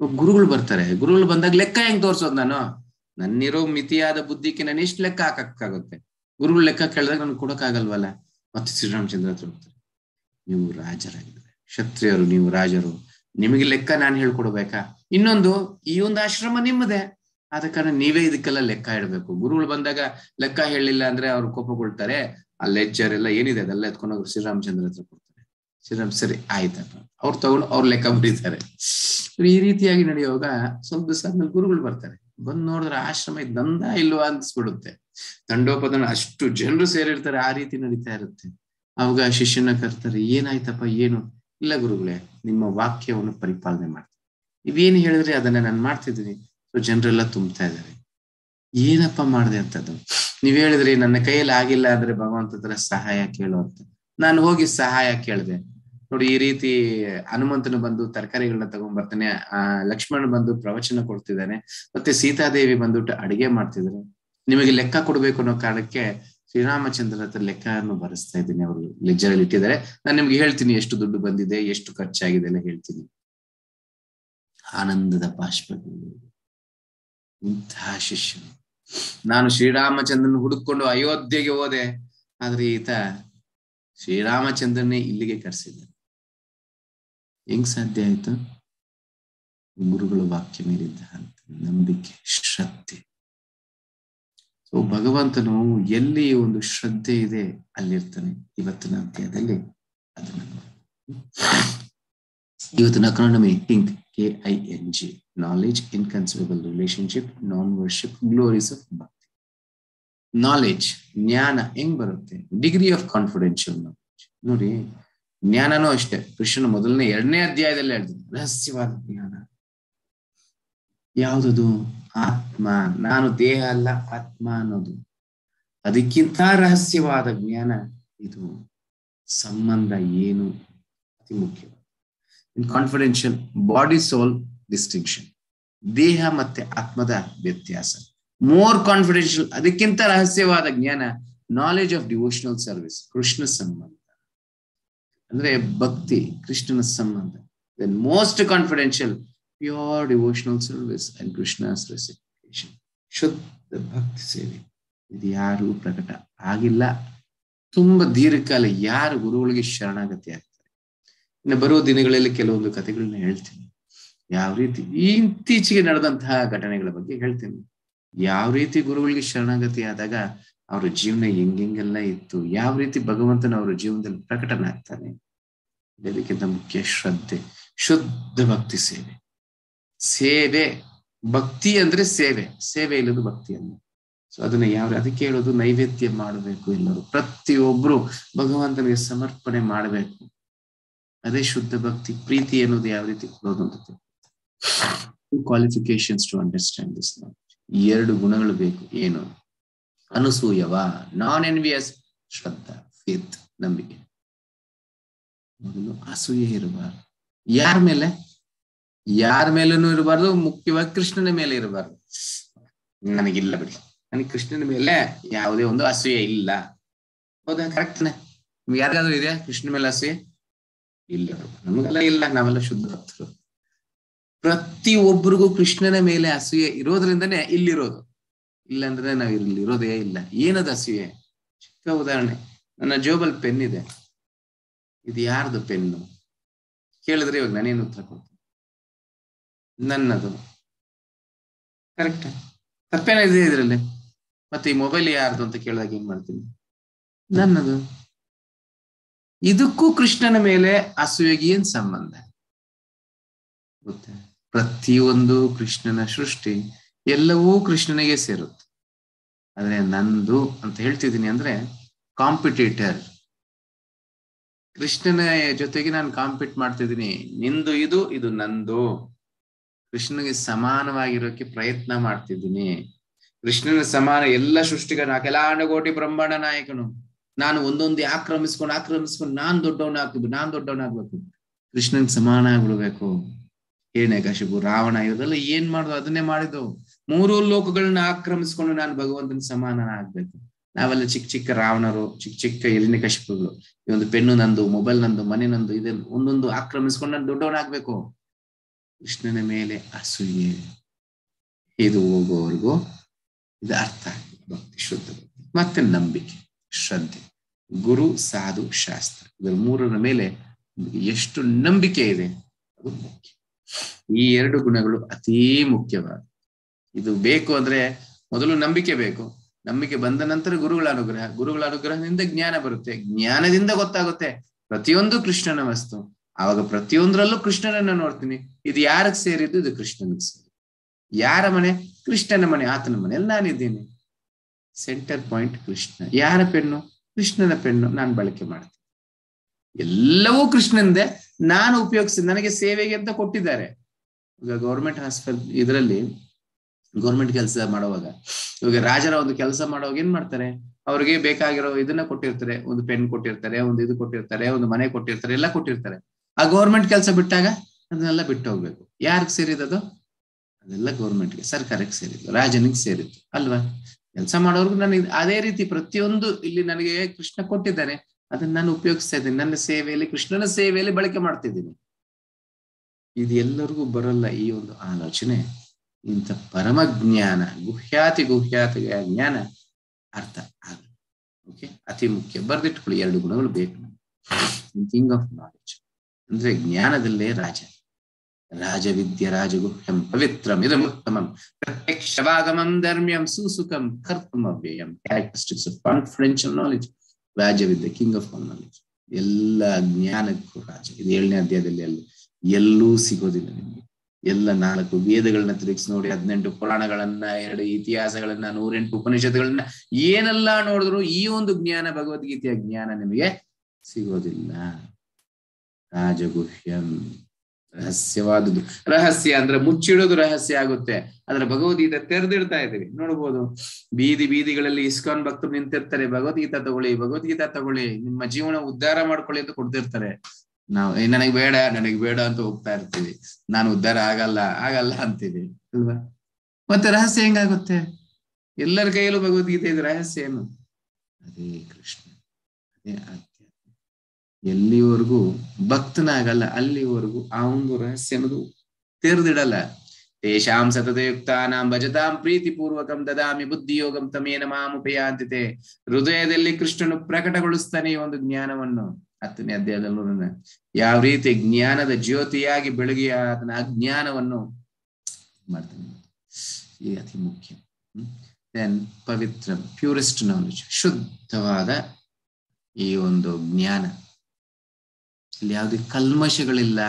S1: ಗುರುಗಳು ಬರ್ತಾರೆ. ಗುರುಗಳು ಬಂದಾಗ ಲೆಕ್ಕ ಹೆಂಗ್ ತೋರ್ಸೋದ್ ನಾನು? ನನ್ನಿರೋ ಮಿತಿಯಾದ ಬುದ್ಧಿಗೆ ನಾನು ಎಷ್ಟು ಲೆಕ್ಕ ಹಾಕಕ್ಕಾಗುತ್ತೆ? ಗುರುಗಳು ಲೆಕ್ಕ ಕೇಳಿದಾಗ ನನ್ಗೆ ಕೊಡಕ್ಕಾಗಲ್ವಲ್ಲ? ಮತ್ತೆ ಶ್ರೀರಾಮಚಂದ್ರ ಹತ್ರ ಹೋಗ್ತಾರೆ. ನೀವು ರಾಜರಾಗಿದ್ದಾರೆ, ಕ್ಷತ್ರಿಯರು, ನೀವು ರಾಜರು, ನಿಮಗೆ ಲೆಕ್ಕ ನಾನು ಹೇಳ್ಕೊಡ್ಬೇಕಾ? ಇನ್ನೊಂದು, ಈ ಒಂದು ಆಶ್ರಮ ನಿಮ್ಮದೇ. ಆದ ಕಾರಣ ನೀವೇ ಇದಕ್ಕೆಲ್ಲ ಲೆಕ್ಕ ಇಡಬೇಕು. ಗುರುಗಳು ಬಂದಾಗ ಲೆಕ್ಕ ಹೇಳಿಲ್ಲ ಅಂದ್ರೆ ಅವ್ರು ಕೋಪಗೊಳ್ತಾರೆ. ಆ ಲೆಜ್ಜರ್ ಎಲ್ಲ ಏನಿದೆ ಅದೆಲ್ಲ ಎತ್ಕೊಂಡು ಹೋಗಿ ಶ್ರೀರಾಮಚಂದ್ರ ಹತ್ರ ಕೊಡ್ತಾರೆ. ಶ್ರೀರಾಮ್, ಸರಿ ಆಯ್ತಪ್ಪ ಅವ್ರು ತಗೊಂಡು ಅವ್ರ ಲೆಕ್ಕ ಬರೀತಾರೆ ಈ ರೀತಿಯಾಗಿ ನಡೆಯುವಾಗ ಸ್ವಲ್ಪ ದಿವಸ ಆದ್ಮೇಲೆ ಗುರುಗಳು ಬರ್ತಾರೆ. ಬಂದ್ ನೋಡಿದ್ರೆ ಆಶ್ರಮ ಇದ್ ನಂದ ಇಲ್ವಾ ಅನ್ಸ್ಬಿಡುತ್ತೆ. ದಂಡೋಪದನ ಅಷ್ಟು ಜನರು ಸೇರಿರ್ತಾರೆ, ಆ ರೀತಿ ನಡೀತಾ ಇರುತ್ತೆ. ಅವಾಗ ಶಿಷ್ಯನ ಕರ್ತಾರೆ, ಏನಾಯ್ತಪ್ಪ, ಏನು? ಇಲ್ಲ ಗುರುಗಳೇ, ನಿಮ್ಮ ವಾಕ್ಯವನ್ನು ಪರಿಪಾಲನೆ ಮಾಡ್ತೀನಿ. ನೀವೇನು ಹೇಳಿದ್ರೆ ಅದನ್ನ ನಾನು ಮಾಡ್ತಿದ್ದೀನಿ. ಸೊ, ಜನರೆಲ್ಲ ತುಂಬ್ತಾ ಇದ್ದಾರೆ. ಏನಪ್ಪ ಮಾಡಿದೆ ಅಂತದ್ದು? ನೀವ್ ಹೇಳಿದ್ರಿ, ನನ್ನ ಕೈಯಲ್ಲಿ ಆಗಿಲ್ಲ ಅಂದ್ರೆ ಭಗವಂತ ಹತ್ರ ಸಹಾಯ ಕೇಳು ಅಂತ. ನಾನು ಹೋಗಿ ಸಹಾಯ ಕೇಳಿದೆ. ನೋಡಿ, ಈ ರೀತಿ ಹನುಮಂತನು ಬಂದು ತರಕಾರಿಗಳನ್ನ ತಗೊಂಡ್ ಬರ್ತಾನೆ ಆ ಲಕ್ಷ್ಮಣ ಬಂದು ಪ್ರವಚನ ಕೊಡ್ತಿದ್ದಾನೆ. ಮತ್ತೆ ಸೀತಾದೇವಿ ಬಂದ್ಬಿಟ್ಟು ಅಡಿಗೆ ಮಾಡ್ತಿದ್ರು ನಿಮಗೆ ಲೆಕ್ಕ ಕೊಡ್ಬೇಕು ಅನ್ನೋ ಕಾರಣಕ್ಕೆ ಶ್ರೀರಾಮಚಂದ್ರ ಹತ್ರ ಲೆಕ್ಕವನ್ನು ಬರೆಸ್ತಾ ಇದ್ದೀನಿ ಅವರು. ಲೆಜ್ಜರ್ ಅಲ್ಲಿ ಇಟ್ಟಿದ್ದಾರೆ. ನಾನು ನಿಮ್ಗೆ ಹೇಳ್ತೀನಿ ಎಷ್ಟು ದುಡ್ಡು ಬಂದಿದೆ, ಎಷ್ಟು ಖರ್ಚಾಗಿದೆ ಎಲ್ಲ ಹೇಳ್ತೀನಿ. ಆನಂದದ ಬಾಷ್ಪಗಳು ಇಂತಹ ಶಿಷ್ಯನು ನಾನು ಶ್ರೀರಾಮಚಂದ್ರನ್ ಹುಡುಕೊಂಡು ಅಯೋಧ್ಯೆಗೆ ಹೋದೆ, ಆದ್ರೆ ಈತ ಶ್ರೀರಾಮಚಂದ್ರನೇ ಇಲ್ಲಿಗೆ ಕರೆಸಿದ್ದ ಹೆಂಗ್ ಸಾಧ್ಯ ಆಯ್ತು? ಗುರುಗಳ ವಾಕ್ಯ ಮೀರಿದ್ದ ಅಂತ ನಂಬಿಕೆ, ಶ್ರದ್ಧೆ. ಸೊ ಭಗವಂತನು ಎಲ್ಲಿ ಒಂದು ಶ್ರದ್ಧೆ ಇದೆ, ಅಲ್ಲಿರ್ತಾನೆ. ಇವತ್ತಿನ ಅಧ್ಯಾಯದಲ್ಲಿ ಅದನ್ನ ಇವತ್ತಿನ acronym think G knowledge, inconceivable relationship, non-worship, glories of bhakti. Knowledge ಜ್ಞಾನ ಹೆಂಗ್ ಬರುತ್ತೆ? ಡಿಗ್ರಿ ಆಫ್ ಕಾನ್ಫಿಡೆನ್ಷಿಯಲ್ ನಾಲೆಜ್ ನೋಡಿ ಜ್ಞಾನನೂ ಅಷ್ಟೇ. ಕೃಷ್ಣನ ಮೊದಲನೇ ಎರಡನೇ ಅಧ್ಯಾಯದಲ್ಲಿ ಹೇಳ್ತೀನಿ ರಹಸ್ಯವಾದ ಜ್ಞಾನ. ಯಾವುದದು? ಆತ್ಮ. ನಾನು ದೇಹ ಅಲ್ಲ ಆತ್ಮ ಅನ್ನೋದು. ಅದಕ್ಕಿಂತ ರಹಸ್ಯವಾದ ಜ್ಞಾನ ಇದು. ಸಂಬಂಧ ಏನು? ಅತಿ ಮುಖ್ಯ. In confidential body soul distinction ದೇಹ ಮತ್ತೆ ಆತ್ಮದ ವ್ಯತ್ಯಾಸ. ಮೋರ್ ಕಾನ್ಫಿಡೆನ್ಷಿಯಲ್ ಅದಕ್ಕಿಂತ ರಹಸ್ಯವಾದ ಜ್ಞಾನ knowledge of devotional service Krishna ಸಂಬಂಧ. ಅಂದ್ರೆ ಭಕ್ತಿ, ಕೃಷ್ಣನ ಸಂಬಂಧ. Then most confidential pure devotional service and Krishna's reciprocation ಶುದ್ಧ ಭಕ್ತಿ ಸೇವೆ. ಇದು ಯಾರು ಪ್ರಕಟ ಆಗಿಲ್ಲ. ತುಂಬಾ ದೀರ್ಘಕಾಲ ಯಾರು ಗುರುಗಳಿಗೆ ಶರಣಾಗತಿ ಆಗ್ತಾರೆ ಇನ್ನು ಬರುವ ದಿನಗಳಲ್ಲಿ ಕೆಲವೊಂದು ಕಥೆಗಳನ್ನ ಹೇಳ್ತೀನಿ. ಯಾವ ರೀತಿ ಇತ್ತೀಚೆಗೆ ನಡೆದಂತಹ ಘಟನೆಗಳ ಬಗ್ಗೆ ಹೇಳ್ತೀನಿ. ಯಾವ ರೀತಿ ಗುರುಗಳಿಗೆ ಶರಣಾಗತಿ ಆದಾಗ ಅವರ ಜೀವನ ಹೆಂಗೆಂಗೆಲ್ಲ ಇತ್ತು, ಯಾವ ರೀತಿ ಭಗವಂತನ ಅವರ ಜೀವನದಲ್ಲಿ ಪ್ರಕಟನಾಗ್ತಾನೆ ಇದಕ್ಕಿಂತ ಮುಖ್ಯ ಶ್ರದ್ಧೆ, ಶುದ್ಧ ಭಕ್ತಿ ಸೇವೆ. ಸೇವೆ, ಭಕ್ತಿ ಅಂದ್ರೆ ಸೇವೆ ಸೇವೆ ಇಲ್ಲದು ಭಕ್ತಿ ಅಲ್ಲ ಸೊ ಅದನ್ನ ಯಾವ ಅದಕ್ಕೆ ಹೇಳೋದು ನೈವೇದ್ಯ ಮಾಡಬೇಕು ಎಲ್ಲರೂ. ಪ್ರತಿಯೊಬ್ರು ಭಗವಂತನಿಗೆ ಸಮರ್ಪಣೆ ಮಾಡಬೇಕು. ಅದೇ ಶುದ್ಧ ಭಕ್ತಿ, ಪ್ರೀತಿ ಅನ್ನೋದು ಯಾವ ರೀತಿ ಕೊಡೋದು ಅಂತ ಕ್ವಾಲಿಫಿಕೇಶನ್ಸ್ ಟು ಅಂಡರ್ಸ್ಟ್ಯಾಂಡ್ ದಿಸ್ ಎರಡು ಗುಣಗಳು ಬೇಕು. ಏನು? ಅನಸೂಯವ ನಾನ್ ಎನ್ವಿಯಸ್ ಶ್ರದ್ಧಾ ಫೇತ್ ನಂಬಿಕೆ. ಮೊದಲು ಅಸೂಯೆ ಇರಬಾರ್ದು. ಯಾರ ಮೇಲೆ? ಯಾರ ಮೇಲೂ ಇರಬಾರ್ದು, ಮುಖ್ಯವಾಗಿ ಕೃಷ್ಣನ ಮೇಲೆ ಇರಬಾರ್ದು. ನನಗಿಲ್ಲ ಬಿಡಿ. ನನಗೆ ಕೃಷ್ಣನ ಮೇಲೆ ಯಾವುದೇ ಒಂದು ಅಸೂಯೆ ಇಲ್ಲ. ಹೌದಾ? ಕರೆಕ್ಟ್ನೆ ನಿಮ್ಗೆ ಯಾರಿಗಾದ್ರೂ ಇದೆಯಾ? ಕೃಷ್ಣ ಮೇಲೆ ಅಸೂಯೆ? ಇಲ್ಲ. ನಮಗೆಲ್ಲ ಇಲ್ಲ, ನಾವೆಲ್ಲ ಶುದ್ಧ ಭಕ್ತರು ಪ್ರತಿ ಒಬ್ಬರಿಗೂ ಕೃಷ್ಣನ ಮೇಲೆ ಅಸೂಯೆ ಇರೋದ್ರಿಂದನೇ ಇಲ್ಲಿರೋದು. ಇಲ್ಲಾಂದ್ರೆ ನಾವ್ ಇಲ್ಲಿ ಇರೋದೇ ಇಲ್ಲ. ಏನದು ಅಸೂಯೆ? ಚಿಕ್ಕ ಉದಾಹರಣೆ. ನನ್ನ ಜೋಬಲ್ ಪೆನ್ ಇದೆ. ಇದು ಯಾರ್ದು ಪೆನ್ನು? ಕೇಳಿದ್ರೆ ಇವಾಗ ನಾನೇನು ಉತ್ತರ ಕೊಡ್ತೀನಿ. ನನ್ನದು. ಕರೆಕ್ಟ್. ತಪ್ಪೇನಿದೆ ಇದ್ರಲ್ಲಿ. ಮತ್ತೆ ಈ ಮೊಬೈಲ್ ಯಾರ್ದು ಅಂತ ಕೇಳಿದಾಗ ಏನ್ ಮಾಡ್ತೀನಿ? ನನ್ನದು. ಇದಕ್ಕೂ ಕೃಷ್ಣನ ಮೇಲೆ ಅಸೂಯೆಗೆ ಏನ್ ಸಂಬಂಧ? ಗೊತ್ತೆ? ಪ್ರತಿಯೊಂದು ಕೃಷ್ಣನ ಸೃಷ್ಟಿ ಎಲ್ಲವೂ ಕೃಷ್ಣನಿಗೆ ಸೇರುತ್ತೆ. ಆದ್ರೆ ನಂದು ಅಂತ ಹೇಳ್ತಿದ್ದೀನಿ ಅಂದ್ರೆ ಕಾಂಪಿಟೇಟರ್. ಕೃಷ್ಣನ ಜೊತೆಗೆ ನಾನು ಕಾಂಪೀಟ್ ಮಾಡ್ತಿದ್ದೀನಿ. ನಿಂದು ಇದು ಇದು ನಂದು. ಕೃಷ್ಣನಿಗೆ ಸಮಾನವಾಗಿರೋಕೆ ಪ್ರಯತ್ನ ಮಾಡ್ತಿದ್ದೀನಿ. ಕೃಷ್ಣನ ಸಮಾನ ಎಲ್ಲ ಸೃಷ್ಟಿಗಳ ಕೆಲಾಂಡಗೋಟಿ ಬ್ರಹ್ಮಾಂಡ ನಾಯಕನು. ನಾನು ಒಂದೊಂದೇ ಆಕ್ರಮಿಸ್ಕೊಂಡು ಆಕ್ರಮಿಸ್ಕೊಂಡು ನಾನ್ ದೊಡ್ಡವನ ಆಗ್ತಿದ್ದು ನಾನ್ ದೊಡ್ಡವನಾಗ್ಬೇಕು. ಕೃಷ್ಣನ್ ಸಮಾನ ಆಗ್ಬಿಡ್ಬೇಕು ಏನೇ ಕಶಿಪು ರಾವಣ ಇರೋದೆಲ್ಲ ಏನ್ ಮಾಡುದು? ಅದನ್ನೇ ಮಾಡಿದ್ದು. ಮೂರು ಲೋಕಗಳನ್ನ ಆಕ್ರಮಿಸ್ಕೊಂಡು ನಾನು ಭಗವಂತನ ಸಮಾನ ಆಗ್ಬೇಕು ನಾವೆಲ್ಲ ಚಿಕ್ಕ ಚಿಕ್ಕ ರಾವಣರು, ಚಿಕ್ಕ ಚಿಕ್ಕ ಎಲ್ಲಿನ ಕಶಿಪುಗಳು. ಈ ಒಂದು ಪೆನ್ನು ನಂದು, ಮೊಬೈಲ್ ನಂದು, ಮನೆ ನಂದು, ಇದೆಲ್ಲ ಒಂದೊಂದು ಆಕ್ರಮಿಸ್ಕೊಂಡು ನಾನು ದೊಡ್ಡವನಾಗ್ಬೇಕು. ಕೃಷ್ಣನ ಮೇಲೆ ಅಸೂಯೆ. ಇದು ಹೋಗೋವರೆಗೂ ಇದು ಅರ್ಥ ಭಕ್ತಿ, ಶುದ್ಧ ಮತ್ತೆ ನಂಬಿಕೆ. ಶ್ರದ್ಧೆ ಗುರು ಸಾಧು ಶಾಸ್ತ್ರ. ಇದರ ಮೂರರ ಮೇಲೆ ಎಷ್ಟು ನಂಬಿಕೆ ಇದೆ, ಅದು ಮುಖ್ಯ. ಈ ಎರಡು ಗುಣಗಳು ಅತೀ ಮುಖ್ಯವಾದ. ಇದು ಬೇಕು ಅಂದ್ರೆ ಮೊದಲು ನಂಬಿಕೆ ಬೇಕು. ನಂಬಿಕೆ ಬಂದ ನಂತರ ಗುರುಗಳ ಅನುಗ್ರಹ. ಗುರುಗಳ ಅನುಗ್ರಹದಿಂದ ಜ್ಞಾನ ಬರುತ್ತೆ. ಜ್ಞಾನದಿಂದ ಗೊತ್ತಾಗುತ್ತೆ. ಪ್ರತಿಯೊಂದು ಕೃಷ್ಣನ ವಸ್ತು. ಆವಾಗ ಪ್ರತಿಯೊಂದರಲ್ಲೂ ಕೃಷ್ಣನನ್ನ ನೋಡ್ತೀನಿ. ಇದು ಯಾರಿಗೆ ಸೇರಿದ್ದು? ಇದು ಕೃಷ್ಣನಿಗೆ ಸೇರಿದ್ದು. ಯಾರ ಮನೆ? ಕೃಷ್ಣನ ಮನೆ. ಆತನ ಮನೆಯಲ್ಲಿ ನಾನಿದ್ದೀನಿ. Centre point Krishna. ಯಾರ ಪೆನ್ನು? ಕೃಷ್ಣನ ಪೆನ್ನು ನಾನು ಬಳಕೆ ಮಾಡ್ತೀನಿ. ಎಲ್ಲವೂ ಕೃಷ್ಣಂದೆ. ನಾನು ಉಪಯೋಗಿಸಿ, ನನಗೆ ಸೇವೆಗೆ ಅಂತ ಕೊಟ್ಟಿದ್ದಾರೆ. ಈಗ ಗೌರ್ಮೆಂಟ್ ಹಾಸ್ಪಿಟಲ್ ಇದರಲ್ಲಿ ಗೌರ್ಮೆಂಟ್ ಕೆಲಸ ಮಾಡುವಾಗ, ಇವಾಗ ರಾಜರ ಒಂದು ಕೆಲಸ ಮಾಡುವಾಗ ಏನ್ ಮಾಡ್ತಾರೆ? ಅವ್ರಿಗೆ ಬೇಕಾಗಿರೋ ಇದನ್ನ ಕೊಟ್ಟಿರ್ತಾರೆ. ಒಂದು ಪೆನ್ ಕೊಟ್ಟಿರ್ತಾರೆ, ಒಂದು ಇದು ಕೊಟ್ಟಿರ್ತಾರೆ, ಒಂದು ಮನೆ ಕೊಟ್ಟಿರ್ತಾರೆ, ಎಲ್ಲ ಕೊಟ್ಟಿರ್ತಾರೆ. ಆ ಗೌರ್ಮೆಂಟ್ ಕೆಲಸ ಬಿಟ್ಟಾಗ ಅದನ್ನೆಲ್ಲ ಬಿಟ್ಟು ಹೋಗ್ಬೇಕು. ಯಾರಿಗೆ ಸೇರಿದದು? ಅದೆಲ್ಲ ಗೌರ್ಮೆಂಟ್ಗೆ ಸರ್ಕಾರಕ್ಕೆ ಸೇರಿದ್ದು, ರಾಜನಿಗೆ ಸೇರಿದ್ದು. ಅಲ್ವಾ? ಕೆಲಸ ಮಾಡೋರ್ಗು ನನಗೆ ಅದೇ ರೀತಿ ಪ್ರತಿಯೊಂದು ಇಲ್ಲಿ ನನಗೆ ಕೃಷ್ಣ ಕೊಟ್ಟಿದ್ದಾನೆ ಅದನ್ನ ನಾನು ಉಪಯೋಗಿಸ್ತಾ ಇದ್ದೀನಿ. ನನ್ನ ಸೇವೆಯಲ್ಲಿ ಕೃಷ್ಣನ ಸೇವೆಯಲ್ಲಿ ಬಳಕೆ ಮಾಡ್ತಿದ್ದೀನಿ ಇದು ಎಲ್ಲರಿಗೂ ಬರಲ್ಲ ಈ ಒಂದು ಆಲೋಚನೆ. ಇಂಥ ಪರಮ ಜ್ಞಾನ, ಗುಹ್ಯಾತಿ ಗುಹ್ಯಾತಿ ಜ್ಞಾನ ಅರ್ಥ ಆಗ ಓಕೆ ಅತಿ ಮುಖ್ಯ. ಬರೆದಿಟ್ಕೊಳ್ಳಿ ಎರಡು ಗುಣಗಳು ಬೇಕು. ಥಿಂಗ್ ಆಫ್ ನಾಲೆಜ್ ಅಂದ್ರೆ ಜ್ಞಾನದಲ್ಲೇ ರಾಜ. ರಾಜವಿದ್ಯ ರಾಜಗುಹ್ಯಂ ಪವಿತ್ರಂ ಉತ್ತಮಂ ಪ್ರತ್ಯಕ್ಷವಾಗಮಂ ಧರ್ಮ್ಯಂ ಸುಸುಖಂ ಕರ್ತಮವ್ಯಯಂ ಕ್ಯಾರೆಕ್ಟರಿಸ್ಟಿಕ್ಸ್ ಆಫ್ ಕಾನ್ಫಿಡೆನ್ಷಿಯಲ್ ನಾಲೆಜ್ ರಾಜವಿದ್ಯ ಕಿಂಗ್ ಆಫ್ ನಾಲೆಜ್ ಎಲ್ಲ ಜ್ಞಾನಕ್ಕೂ ರಾಜ ಇದು ಏಳನೇ ಅಧ್ಯಾಯದಲ್ಲಿ ಅಲ್ಲಿ ಎಲ್ಲೂ ಸಿಗೋದಿಲ್ಲ ನಿಮ್ಗೆ ಎಲ್ಲ ನಾಲ್ಕು ವೇದಗಳನ್ನ ತಿರುಗಿಸಿ ನೋಡಿ ಹದಿನೆಂಟು ಪುರಾಣಗಳನ್ನ ಎರಡು ಇತಿಹಾಸಗಳನ್ನ ನೂರೆಂಟು ಉಪನಿಷತ್ಗಳನ್ನ ಏನೆಲ್ಲ ನೋಡಿದ್ರು ಈ ಒಂದು ಜ್ಞಾನ ಭಗವದ್ಗೀತೆಯ ಜ್ಞಾನ ನಿಮಗೆ ಸಿಗೋದಿಲ್ಲ ರಾಜಗುಹ್ಯಂ ರಹಸ್ಯವಾದುದು ರಹಸ್ಯ ಅಂದ್ರೆ ಮುಚ್ಚಿಡೋದು ರಹಸ್ಯ ಆಗುತ್ತೆ. ಆದ್ರೆ ಭಗವದ್ಗೀತೆ ತೆರೆದಿಡ್ತಾ ಇದ್ದೀವಿ. ನೋಡ್ಬೋದು. ಬೀದಿ ಬೀದಿಗಳಲ್ಲಿ ಇಸ್ಕಾನ್ ಭಕ್ತರು ನಿಂತಿರ್ತಾರೆ. ಭಗವದ್ಗೀತಾ ತಗೊಳ್ಳಿ ಭಗವದ್ಗೀತಾ ತಗೊಳ್ಳಿ. ನಿಮ್ಮ ಜೀವನ ಉದ್ಧಾರ ಮಾಡ್ಕೊಳ್ಳಿ ಅಂತ ಕೊಡ್ತಿರ್ತಾರೆ. ನಾವು ನನಗೆ ಬೇಡ ನನಗೆ ಬೇಡ ಅಂತ ಹೋಗ್ತಾ ಇರ್ತೀವಿ. ನಾನು ಉದ್ಧಾರ ಆಗಲ್ಲ ಆಗಲ್ಲ ಅಂತೀವಿ, ಅಲ್ವಾ? ಮತ್ತೆ ರಹಸ್ಯ ಹೆಂಗಾಗುತ್ತೆ? ಎಲ್ಲರ ಕೈಯಲ್ಲೂ ಭಗವದ್ಗೀತೆ ಇದು. ರಹಸ್ಯ ಏನು? ಅದೇ ಕೃಷ್ಣ. ಅದೇ ಎಲ್ಲಿವರೆಗೂ ಭಕ್ತನಾಗಲ್ಲ, ಅಲ್ಲಿವರೆಗೂ ಆ ಒಂದು ರಹಸ್ಯನದು ತೆರೆದಿಡಲ್ಲ. ತೇಷಾಂ ಸತತಯುಕ್ತಾನಾಂ ಭಜತಾಂ ಪ್ರೀತಿ ಪೂರ್ವಕಂ ದದಾಮಿ ಬುದ್ಧಿಯೋಗಂ ತಮೇನ ಮಾಮುಪಯಾಂತಿತೆ. ಹೃದಯದಲ್ಲಿ ಕೃಷ್ಣನು ಪ್ರಕಟಗೊಳಿಸ್ತಾನೆ ಈ ಒಂದು ಜ್ಞಾನವನ್ನು. ಹತ್ತನೇ ಅಧ್ಯಾಯದಲ್ಲೂ ಯಾವ ರೀತಿ ಜ್ಞಾನದ ಜ್ಯೋತಿಯಾಗಿ ಬೆಳಗಿ ಅದನ್ನ ಅಜ್ಞಾನವನ್ನು ಮಾಡ್ತಾನೆ. ಇದು ಅತಿ ಮುಖ್ಯ. ದೆನ್ ಪವಿತ್ರ ಪ್ಯೂರೆಸ್ಟ್ ನಾಲೆಜ್ ಶುದ್ಧವಾದ ಈ ಒಂದು ಜ್ಞಾನ. ಇಲ್ಲಿ ಯಾವುದೇ ಕಲ್ಮಶಗಳಿಲ್ಲ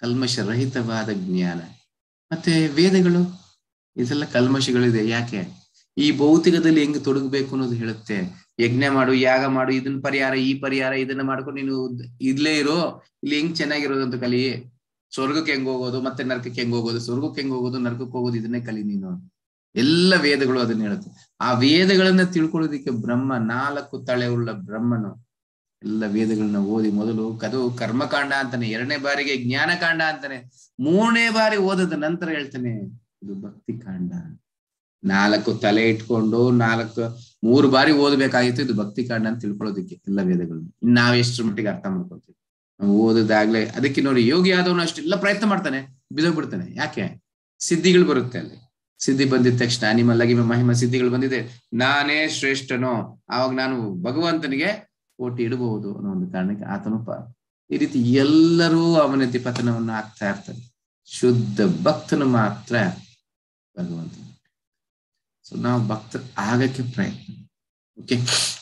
S1: ಕಲ್ಮಶ ರಹಿತವಾದ ಜ್ಞಾನ. ಮತ್ತೆ ವೇದಗಳು, ಇದೆಲ್ಲ ಕಲ್ಮಶಗಳಿದೆ. ಯಾಕೆ? ಈ ಭೌತಿಕದಲ್ಲಿ ಹೆಂಗ್ ತೊಡಗಬೇಕು ಅನ್ನೋದು ಹೇಳುತ್ತೆ. ಯಜ್ಞ ಮಾಡು, ಯಾಗ ಮಾಡು ಇದನ್ನ ಪರಿಹಾರ, ಈ ಪರಿಹಾರ, ಇದನ್ನ ಮಾಡ್ಕೊಂಡು ನೀನು ಇಲ್ಲೇ ಇರೋ, ಇಲ್ಲಿ ಹೆಂಗ್ ಚೆನ್ನಾಗಿರೋದು ಅಂತ ಕಲಿ. ಸ್ವರ್ಗಕ್ಕೆ ಹೆಂಗ್ ಹೋಗೋದು, ಮತ್ತೆ ನರಕಕ್ಕೆ ಹೆಂಗ್ ಹೋಗೋದು, ಸ್ವರ್ಗಕ್ಕೆ ಹೆಂಗ್ ಹೋಗೋದು, ನರಕಕ್ಕೆ ಹೋಗೋದು, ಇದನ್ನೇ ಕಲಿ ನೀನು. ಎಲ್ಲ ವೇದಗಳು ಅದನ್ನ ಹೇಳುತ್ತೆ. ಆ ವೇದಗಳನ್ನ ತಿಳ್ಕೊಳ್ಳೋದಿಕ್ಕೆ ಬ್ರಹ್ಮ ನಾಲ್ಕು ತಳೆ ಉಳ್ಳ ಬ್ರಹ್ಮನು. ಎಲ್ಲ ವೇದಗಳನ್ನ ಓದಿ ಮೊದಲು ಕದು ಕರ್ಮಕಾಂಡ ಅಂತಾನೆ, ಎರಡನೇ ಬಾರಿಗೆ ಜ್ಞಾನಕಾಂಡ ಅಂತಾನೆ, ಮೂರನೇ ಬಾರಿ ಓದದ ನಂತರ ಹೇಳ್ತಾನೆ, ಇದು ಭಕ್ತಿ ಕಾಂಡ. ನಾಲ್ಕು ತಲೆ ಇಟ್ಕೊಂಡು ನಾಲ್ಕು, ಮೂರು ಬಾರಿ ಓದಬೇಕಾಗಿತ್ತು, ಇದು ಭಕ್ತಿ ಕಾಂಡ ಅಂತ ತಿಳ್ಕೊಳ್ಳೋದಿಕ್ಕೆ ಎಲ್ಲ ವೇದಗಳನ್ನ ನಾವ್ ಎಷ್ಟರ ಮಟ್ಟಿಗೆ ಅರ್ಥ ಮಾಡ್ಕೊಳ್ತೀವಿ. ನಾವು ಓದದಾಗ್ಲೇ ಅದಕ್ಕೆ ನೋಡಿ ಯೋಗಿ ಆದವನು ಅಷ್ಟೆಲ್ಲ ಪ್ರಯತ್ನ ಮಾಡ್ತಾನೆ, ಬಿದೋಗ್ಬಿಡ್ತಾನೆ. ಯಾಕೆ? ಸಿದ್ಧಿಗಳು ಬರುತ್ತೆ ಅಲ್ಲಿ. ಸಿದ್ಧಿ ಬಂದಿದ ತಕ್ಷಣ, ನಿಮ್ಮ ಲಗಿಮ ಮಹಿಮ ಸಿದ್ಧಿಗಳು ಬಂದಿದೆ. ನಾನೇ ಶ್ರೇಷ್ಠನು? ಆವಾಗ ನಾನು ಭಗವಂತನಿಗೆ ಓಟಿ ಇಡಬಹುದು ಅನ್ನೋ ಒಂದು ಕಾರಣಕ್ಕೆ ಆತನು ಈ ರೀತಿ ಎಲ್ಲರೂ ಅವನತಿ ಪತನವನ್ನು ಆಗ್ತಾ ಇರ್ತಾರೆ. ಶುದ್ಧ ಭಕ್ತನು ಮಾತ್ರ ಭಗವಂತ ಸೊ ನಾವು ಭಕ್ತ ಆಗಕ್ಕೆ ಪ್ರಯತ್ನ. ಓಕೆ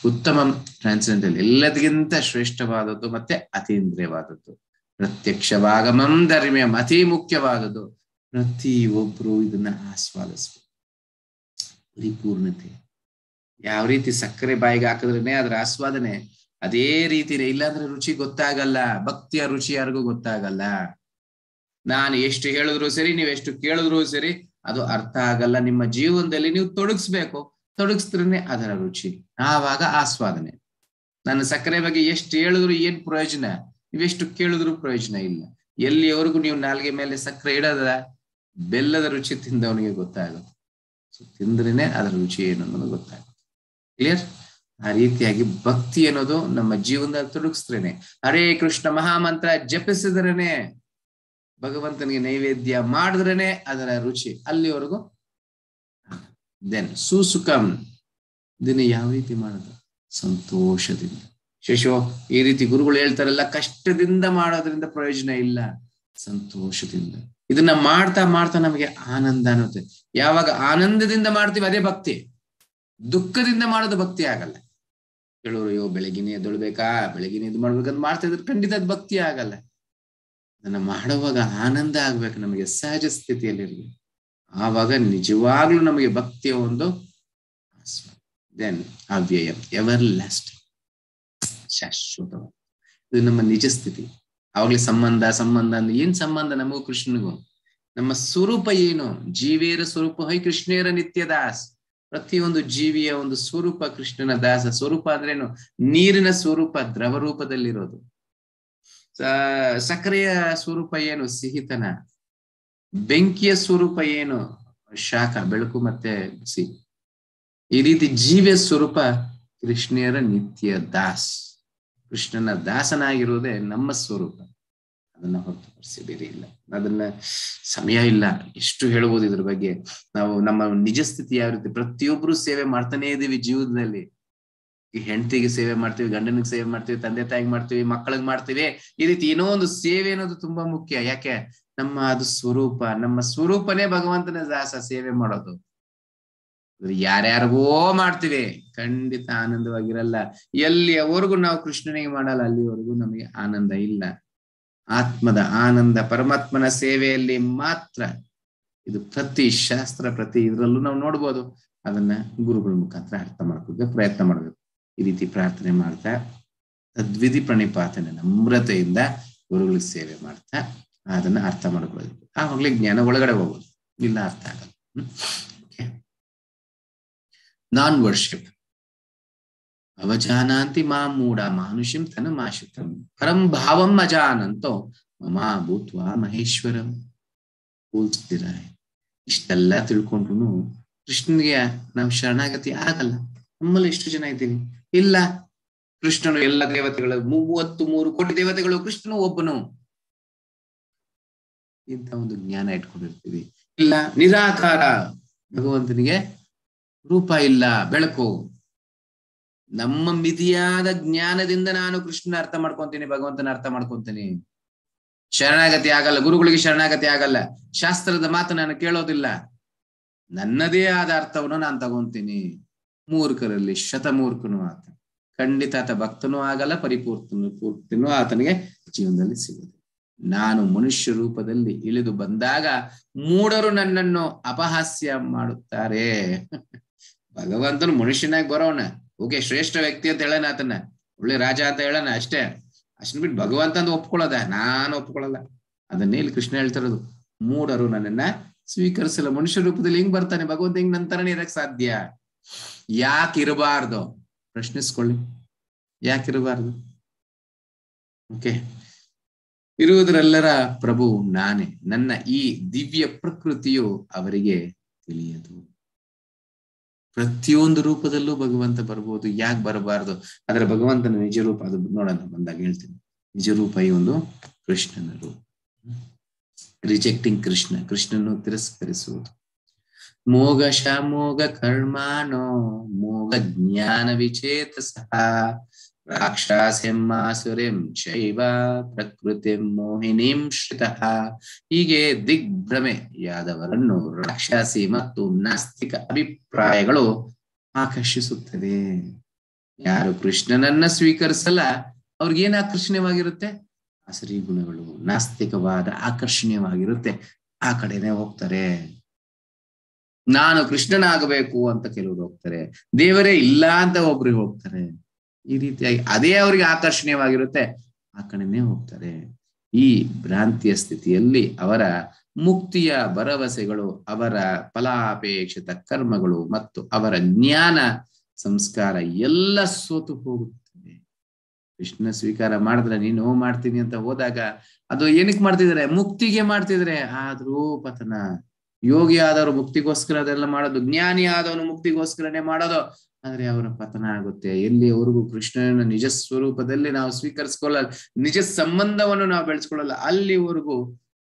S1: ಉತ್ತಮ ಟ್ರಾನ್ಸೆಂಡಲ್ ಎಲ್ಲದಕ್ಕಿಂತ ಶ್ರೇಷ್ಠವಾದದ್ದು ಮತ್ತೆ ಅತೀಂದ್ರಿಯವಾದದ್ದು. ಪ್ರತ್ಯಕ್ಷವಾಗಮಂ ಧರ್ಮ್ಯಂ ಅತಿ ಮುಖ್ಯವಾದದ್ದು ಪ್ರತಿ ಒಬ್ರು ಇದನ್ನ ಆಸ್ವಾದಿಸ್ಬೇಕು. ಪರಿಪೂರ್ಣತೆ. ಯಾವ ರೀತಿ ಸಕ್ಕರೆ ಬಾಯಿಗೆ ಹಾಕಿದ್ರೇನೆ ಅದ್ರ ಆಸ್ವಾದನೆ ಅದೇ ರೀತಿ ಇಲ್ಲಾಂದ್ರೆ ರುಚಿ ಗೊತ್ತಾಗಲ್ಲ. ಭಕ್ತಿಯ ರುಚಿ ಯಾರಿಗೂ ಗೊತ್ತಾಗಲ್ಲ. ನಾನು ಎಷ್ಟು ಹೇಳಿದ್ರು ಸರಿ, ನೀವು ಎಷ್ಟು ಕೇಳಿದ್ರು ಸರಿ, ಅದು ಅರ್ಥ ಆಗಲ್ಲ. ನಿಮ್ಮ ಜೀವನದಲ್ಲಿ ನೀವು ತೊಡಗಿಸ್ಬೇಕು. ತೊಡಗಿಸಿದ್ರೇನೆ ಅದರ ರುಚಿ. ಆವಾಗ ಆಸ್ವಾದನೆ. ನನ್ನ ಸಕ್ಕರೆ ಬಗ್ಗೆ ಎಷ್ಟು ಹೇಳಿದ್ರು ಏನ್ ಪ್ರಯೋಜನ? ನೀವೆಷ್ಟು ಕೇಳಿದ್ರು ಪ್ರಯೋಜನ ಇಲ್ಲ. ಎಲ್ಲಿಯವರೆಗೂ ನೀವು ನಾಲ್ಗೆ ಮೇಲೆ ಸಕ್ಕರೆ ಇಡದ ಬೆಲ್ಲದ ರುಚಿ ತಿಂದವನಿಗೆ ಗೊತ್ತಾಗುತ್ತೆ ತಿಂದ್ರೇನೆ ಅದರ ರುಚಿ ಏನು ಅನ್ನೋದು ಗೊತ್ತಾಗುತ್ತೆ ಕ್ಲಿಯರ್ ಆ ರೀತಿಯಾಗಿ ಭಕ್ತಿ ಅನ್ನೋದು ನಮ್ಮ ಜೀವನದಲ್ಲಿ ತೊಡಗಿಸ್ತೇನೆ ಹರೇ ಕೃಷ್ಣ ಮಹಾಮಂತ್ರ ಜಪಿಸಿದ್ರೇನೆ, ಭಗವಂತನಿಗೆ ನೈವೇದ್ಯ ಮಾಡಿದ್ರೇನೆ ಅದರ ರುಚಿ. ಅಲ್ಲಿವರೆಗೂ ದೆನ್ ಸುಸುಖಂ ದಿನ ಯಾವ ರೀತಿ ಮಾಡೋದು? ಸಂತೋಷದಿಂದ. ಶಶೋ, ಈ ರೀತಿ ಗುರುಗಳು ಹೇಳ್ತಾರಲ್ಲ, ಕಷ್ಟದಿಂದ ಮಾಡೋದ್ರಿಂದ ಪ್ರಯೋಜನ ಇಲ್ಲ, ಸಂತೋಷದಿಂದ. ಇದನ್ನ ಮಾಡ್ತಾ ಮಾಡ್ತಾ ನಮಗೆ ಆನಂದ ಅನ್ನುತ್ತೆ. ಯಾವಾಗ ಆನಂದದಿಂದ ಮಾಡ್ತೀವಿ, ಅದೇ ಭಕ್ತಿ. ದುಃಖದಿಂದ ಮಾಡೋದು ಭಕ್ತಿ ಆಗಲ್ಲ. ಕೇಳೋರು, ಅಯ್ಯೋ ಬೆಳಗಿನ ಎದ್ದೊಳ್ಬೇಕಾ? ಬೆಳಗಿನ ಇದು ಮಾಡ್ಬೇಕಂತ ಮಾಡ್ತಾ ಇದ್ರೆ ಖಂಡಿತ ಅದು ಭಕ್ತಿ ಆಗಲ್ಲ. ಅದನ್ನ ಮಾಡುವಾಗ ಆನಂದ ಆಗ್ಬೇಕು ನಮಗೆ, ಸಹಜ ಸ್ಥಿತಿಯಲ್ಲಿ ಆವಾಗ ನಿಜವಾಗ್ಲೂ ನಮಗೆ ಭಕ್ತಿಯ ಒಂದು ದೆನ್ ಅವ್ಯಯ ಎವರ್ ಲಾಸ್ಟ್ ಶಾಶ್ವತ ಇದು ನಮ್ಮ ನಿಜ ಸ್ಥಿತಿ. ಆವಾಗ್ಲೇ ಸಂಬಂಧ ಸಂಬಂಧ ಅಂದ್ರೆ ಏನ್ ಸಂಬಂಧ ನಮಗೂ ಕೃಷ್ಣನಿಗೂ? ನಮ್ಮ ಸ್ವರೂಪ ಏನು? ಜೀವೇರ ಸ್ವರೂಪ ಹೈ ಕೃಷ್ಣೇರ ನಿತ್ಯ ದಾಸ್ ಪ್ರತಿಯೊಂದು ಜೀವಿಯ ಒಂದು ಸ್ವರೂಪ ಕೃಷ್ಣನ ದಾಸ ಸ್ವರೂಪ ಅಂದ್ರೇನು? ನೀರಿನ ಸ್ವರೂಪ, ದ್ರವ ರೂಪದಲ್ಲಿರೋದು. ಸಕ್ಕರೆಯ ಸ್ವರೂಪ ಏನು? ಸಿಹಿತನ. ಬೆಂಕಿಯ ಸ್ವರೂಪ ಏನು? ಶಾಖ, ಬೆಳಕು ಮತ್ತೆ ಸಿಹಿ. ಈ ರೀತಿ ಜೀವಿಯ ಸ್ವರೂಪ ಕೃಷ್ಣರ ನಿತ್ಯ ದಾಸ್. ಕೃಷ್ಣನ ದಾಸನಾಗಿರುವುದೇ ನಮ್ಮ ಸ್ವರೂಪ. ಅದನ್ನ ಹೊರತುಪಡಿಸಿ ಬೇರೆ ಇಲ್ಲ ಅದನ್ನ ಸಮಯ ಇಲ್ಲ. ಎಷ್ಟು ಹೇಳ್ಬೋದು ಇದ್ರ ಬಗ್ಗೆ? ನಾವು ನಮ್ಮ ನಿಜ ಸ್ಥಿತಿ ಯಾವ ರೀತಿ? ಪ್ರತಿಯೊಬ್ರು ಸೇವೆ ಮಾಡ್ತಾನೆ ಇದೀವಿ ಜೀವನದಲ್ಲಿ. ಈ ಹೆಂಡತಿಗೆ ಸೇವೆ ಮಾಡ್ತೀವಿ, ಗಂಡನಿಗೆ ಸೇವೆ ಮಾಡ್ತೀವಿ, ತಂದೆ ತಾಯಿಗೆ ಮಾಡ್ತೀವಿ, ಮಕ್ಕಳಿಗೆ ಮಾಡ್ತೀವಿ. ಈ ರೀತಿ ಏನೋ ಒಂದು ಸೇವೆ ಅನ್ನೋದು ತುಂಬಾ ಮುಖ್ಯ. ಯಾಕೆ? ನಮ್ಮ ಅದು ಸ್ವರೂಪ. ನಮ್ಮ ಸ್ವರೂಪನೇ ಭಗವಂತನ ದಾಸ ಸೇವೆ ಮಾಡೋದು. ಯಾರ್ಯಾರಿಗೋ ಮಾಡ್ತೀವಿ. ಖಂಡಿತ ಆನಂದವಾಗಿರಲ್ಲ. ಎಲ್ಲಿಯವರೆಗೂ ನಾವು ಕೃಷ್ಣನಿಗೆ ಮಾಡಲ್ಲ, ಅಲ್ಲಿವರೆಗೂ ನಮಗೆ ಆನಂದ ಇಲ್ಲ. ಆತ್ಮದ ಆನಂದ ಪರಮಾತ್ಮನ ಸೇವೆಯಲ್ಲಿ ಮಾತ್ರ ಇದು ಪ್ರತಿ ಶಾಸ್ತ್ರ, ಪ್ರತಿ ಇದರಲ್ಲೂ ನಾವು ನೋಡ್ಬೋದು. ಅದನ್ನ ಗುರುಗಳ ಮುಖಾಂತರ ಅರ್ಥ ಮಾಡ್ಕೋಬೇಕು ಪ್ರಯತ್ನ ಮಾಡಬೇಕು. ಈ ರೀತಿ ಪ್ರಾರ್ಥನೆ ಮಾಡ್ತಾ, ತದ್ವಿಧಿ ಪ್ರಣಿಪಾತನೆ ನಮ್ರತೆಯಿಂದ ಗುರುಗಳಿಗೆ ಸೇವೆ ಮಾಡ್ತಾ, ಅದನ್ನ ಅರ್ಥ ಮಾಡ್ಕೊಳ್ಬೇಕು. ಆವಾಗ್ಲೇ ಜ್ಞಾನ ಒಳಗಡೆ ಹೋಗೋದು. ಇಲ್ಲ, ಅರ್ಥ ಆಗಲ್ಲ. ನಾನ್ ವರ್ಷಿಪ್ ಅವಜಾನಾಂತಿ ಮಾ ಮೂಢ ಮಾನುಷ್ಯಂ ತನ ಮಾಶಿತಂ ಪರಂ ಭಾವಂ ಅಜಾನಂತೋ ಮಮಾ ಭೂತ್ವ ಮಹೇಶ್ವರಂ ಕೂಲ್ಸ್ತಿರ ಇಷ್ಟೆಲ್ಲ ತಿಳ್ಕೊಂಡ್ರು ಕೃಷ್ಣನಿಗೆ ನಾವು ಶರಣಾಗತಿ ಆಗಲ್ಲ. ನಮ್ಮಲ್ಲಿ ಎಷ್ಟು ಜನ ಇದ್ದೀವಿ ಇಲ್ಲ. ಕೃಷ್ಣನು ಎಲ್ಲ ದೇವತೆಗಳು, ಮೂವತ್ತು ಮೂರು ಕೋಟಿ ದೇವತೆಗಳು, ಕೃಷ್ಣನು ಒಬ್ಬನು. ಇಂತ ಒಂದು ಜ್ಞಾನ ಇಟ್ಕೊಂಡಿರ್ತೀವಿ. ಇಲ್ಲ, ನಿರಾಕಾರ. ಭಗವಂತನಿಗೆ ರೂಪ ಇಲ್ಲ, ಬೆಳಕು. ನಮ್ಮ ಮಿತಿಯಾದ ಜ್ಞಾನದಿಂದ ನಾನು ಕೃಷ್ಣನ ಅರ್ಥ ಮಾಡ್ಕೊಂತೀನಿ, ಭಗವಂತನ ಅರ್ಥ ಮಾಡ್ಕೊಂತೀನಿ. ಶರಣಾಗತಿ ಆಗಲ್ಲ, ಗುರುಗಳಿಗೆ ಶರಣಾಗತಿ ಆಗಲ್ಲ. ಶಾಸ್ತ್ರದ ಮಾತು ನಾನು ಕೇಳೋದಿಲ್ಲ. ನನ್ನದೇ ಆದ ಅರ್ಥವನ್ನು ನಾನು ತಗೊಂತೀನಿ. ಮೂರ್ಖರಲ್ಲಿ ಶತಮೂರ್ಖನು ಆತ. ಖಂಡಿತ ಆತ ಭಕ್ತನೂ ಆಗಲ್ಲ, ಪರಿಪೂರ್ತನು, ಪೂರ್ತಿನೂ ಆತನಿಗೆ ಜೀವನದಲ್ಲಿ ಸಿಗುದು ನಾನು ಮನುಷ್ಯ ರೂಪದಲ್ಲಿ ಇಳಿದು ಬಂದಾಗ ಮೂಡರು ನನ್ನನ್ನು ಅಪಹಾಸ್ಯ ಮಾಡುತ್ತಾರೆ. ಭಗವಂತನು ಮನುಷ್ಯನಾಗಿ ಬರೋಣ. ಓಕೆ, ಶ್ರೇಷ್ಠ ವ್ಯಕ್ತಿ ಅಂತ ಹೇಳೋಣ ಅದನ್ನ ಒಳ್ಳೆ ರಾಜ ಅಂತ ಹೇಳೋಣ ಅಷ್ಟೇ. ಅಷ್ಟನ್ ಬಿಟ್ಟು ಭಗವಂತ ಅಂತ ಒಪ್ಕೊಳ್ಳೋದ, ನಾನು ಒಪ್ಕೊಳ್ಳಲ್ಲ. ಅದನ್ನೇ ಇಲ್ಲಿ ಕೃಷ್ಣ ಹೇಳ್ತಿರೋದು. ಮೂಡರು ನನ್ನನ್ನ ಸ್ವೀಕರಿಸಲ್ಲ ಮನುಷ್ಯ ರೂಪದಲ್ಲಿ ಹೆಂಗ್ ಬರ್ತಾನೆ? ಭಗವಂತ ಹೆಂಗ್ ನಂತರನೇ ಇರಕ್ ಸಾಧ್ಯ? ಯಾಕೆ ಇರಬಾರ್ದು? ಪ್ರಶ್ನಿಸ್ಕೊಳ್ಳಿ. ಯಾಕಿರಬಾರ್ದು ಓಕೆ. ಇರುವುದರೆಲ್ಲರ ಪ್ರಭು ನಾನೇ. ನನ್ನ ಈ ದಿವ್ಯ ಪ್ರಕೃತಿಯು ಅವರಿಗೆ ತಿಳಿಯದು. ಪ್ರತಿಯೊಂದು ರೂಪದಲ್ಲೂ ಭಗವಂತ ಬರ್ಬೋದು, ಯಾಕೆ ಬರಬಾರದು? ಆದ್ರೆ ಭಗವಂತನ ನಿಜ ರೂಪ ಅದು ನೋಡೋಣ, ಬಂದಾಗ ಹೇಳ್ತೀನಿ. ನಿಜ ರೂಪ ಈ ಒಂದು ಕೃಷ್ಣನ ರೂಪ. ರಿಜೆಕ್ಟಿಂಗ್ ಕೃಷ್ಣ, ಕೃಷ್ಣನು ತಿರಸ್ಕರಿಸುವುದು. ಮೋಗ ಶಾಮೋಗ ಕರ್ಮಾನೋ ಮೋಗ ಜ್ಞಾನ ವಿಚೇತ ಸಹ ರಾಕ್ಷಸೆಮ್ಮಾಸುರಿಂ ಶೈವ ಪ್ರಕೃತಿ ಮೋಹಿನಿಂ ಶ್ರಿತ ಹೀಗೆ ದಿಗ್ಭ್ರಮೆ ಯಾದವರನ್ನು ರಾಕ್ಷಸಿ ಮತ್ತು ನಾಸ್ತಿಕ ಅಭಿಪ್ರಾಯಗಳು ಆಕರ್ಷಿಸುತ್ತದೆ. ಯಾರು ಕೃಷ್ಣನನ್ನ ಸ್ವೀಕರಿಸಲ್ಲ ಅವ್ರಿಗೇನು ಆಕರ್ಷಣೀಯವಾಗಿರುತ್ತೆ ಆಸರಿ ಗುಣಗಳು, ನಾಸ್ತಿಕವಾದ ಆಕರ್ಷಣೀಯವಾಗಿರುತ್ತೆ. ಆ ಕಡೆನೆ ಹೋಗ್ತಾರೆ. ನಾನು ಕೃಷ್ಣನಾಗಬೇಕು ಅಂತ ಕೆಲವರು ಹೋಗ್ತಾರೆ. ದೇವರೇ ಇಲ್ಲ ಅಂತ ಒಬ್ರಿಗೆ ಹೋಗ್ತಾರೆ. ಈ ರೀತಿಯಾಗಿ ಅದೇ ಅವರಿಗೆ ಆಕರ್ಷಣೀಯವಾಗಿರುತ್ತೆ, ಆ ಕಡೆನೇ ಹೋಗ್ತಾರೆ. ಈ ಭ್ರಾಂತಿಯ ಸ್ಥಿತಿಯಲ್ಲಿ ಅವರ ಮುಕ್ತಿಯ ಭರವಸೆಗಳು, ಅವರ ಫಲಾಪೇಕ್ಷಿತ ಕರ್ಮಗಳು ಮತ್ತು ಅವರ ಜ್ಞಾನ ಸಂಸ್ಕಾರ ಎಲ್ಲ ಸೋತು ಹೋಗುತ್ತದೆ ಕೃಷ್ಣ ಸ್ವೀಕಾರ ಮಾಡಿದ್ರೆ ನೀನು ಮಾಡ್ತೀನಿ ಅಂತ ಹೋದಾಗ ಅದು ಏನಕ್ಕೆ ಮಾಡ್ತಿದ್ರೆ ಮುಕ್ತಿಗೆ ಮಾಡ್ತಿದ್ರೆ ಆದ್ರೂ ಪತನ ಯೋಗಿ ಆದವರು ಮುಕ್ತಿಗೋಸ್ಕರ ಅದೆಲ್ಲ ಮಾಡೋದು ಜ್ಞಾನಿ ಆದವನು ಮುಕ್ತಿಗೋಸ್ಕರನೇ ಮಾಡೋದು. ಆದ್ರೆ ಅವರ ಪತನ ಆಗುತ್ತೆ ಎಲ್ಲಿವರೆಗೂ ಕೃಷ್ಣನ ನಿಜ ಸ್ವರೂಪದಲ್ಲಿ ನಾವು ಸ್ವೀಕರಿಸ್ಕೊಳ್ಳಲ್ಲ, ನಿಜ ಸಂಬಂಧವನ್ನು ನಾವು ಬೆಳೆಸ್ಕೊಳ್ಳಲ್ಲ, ಅಲ್ಲಿವರೆಗೂ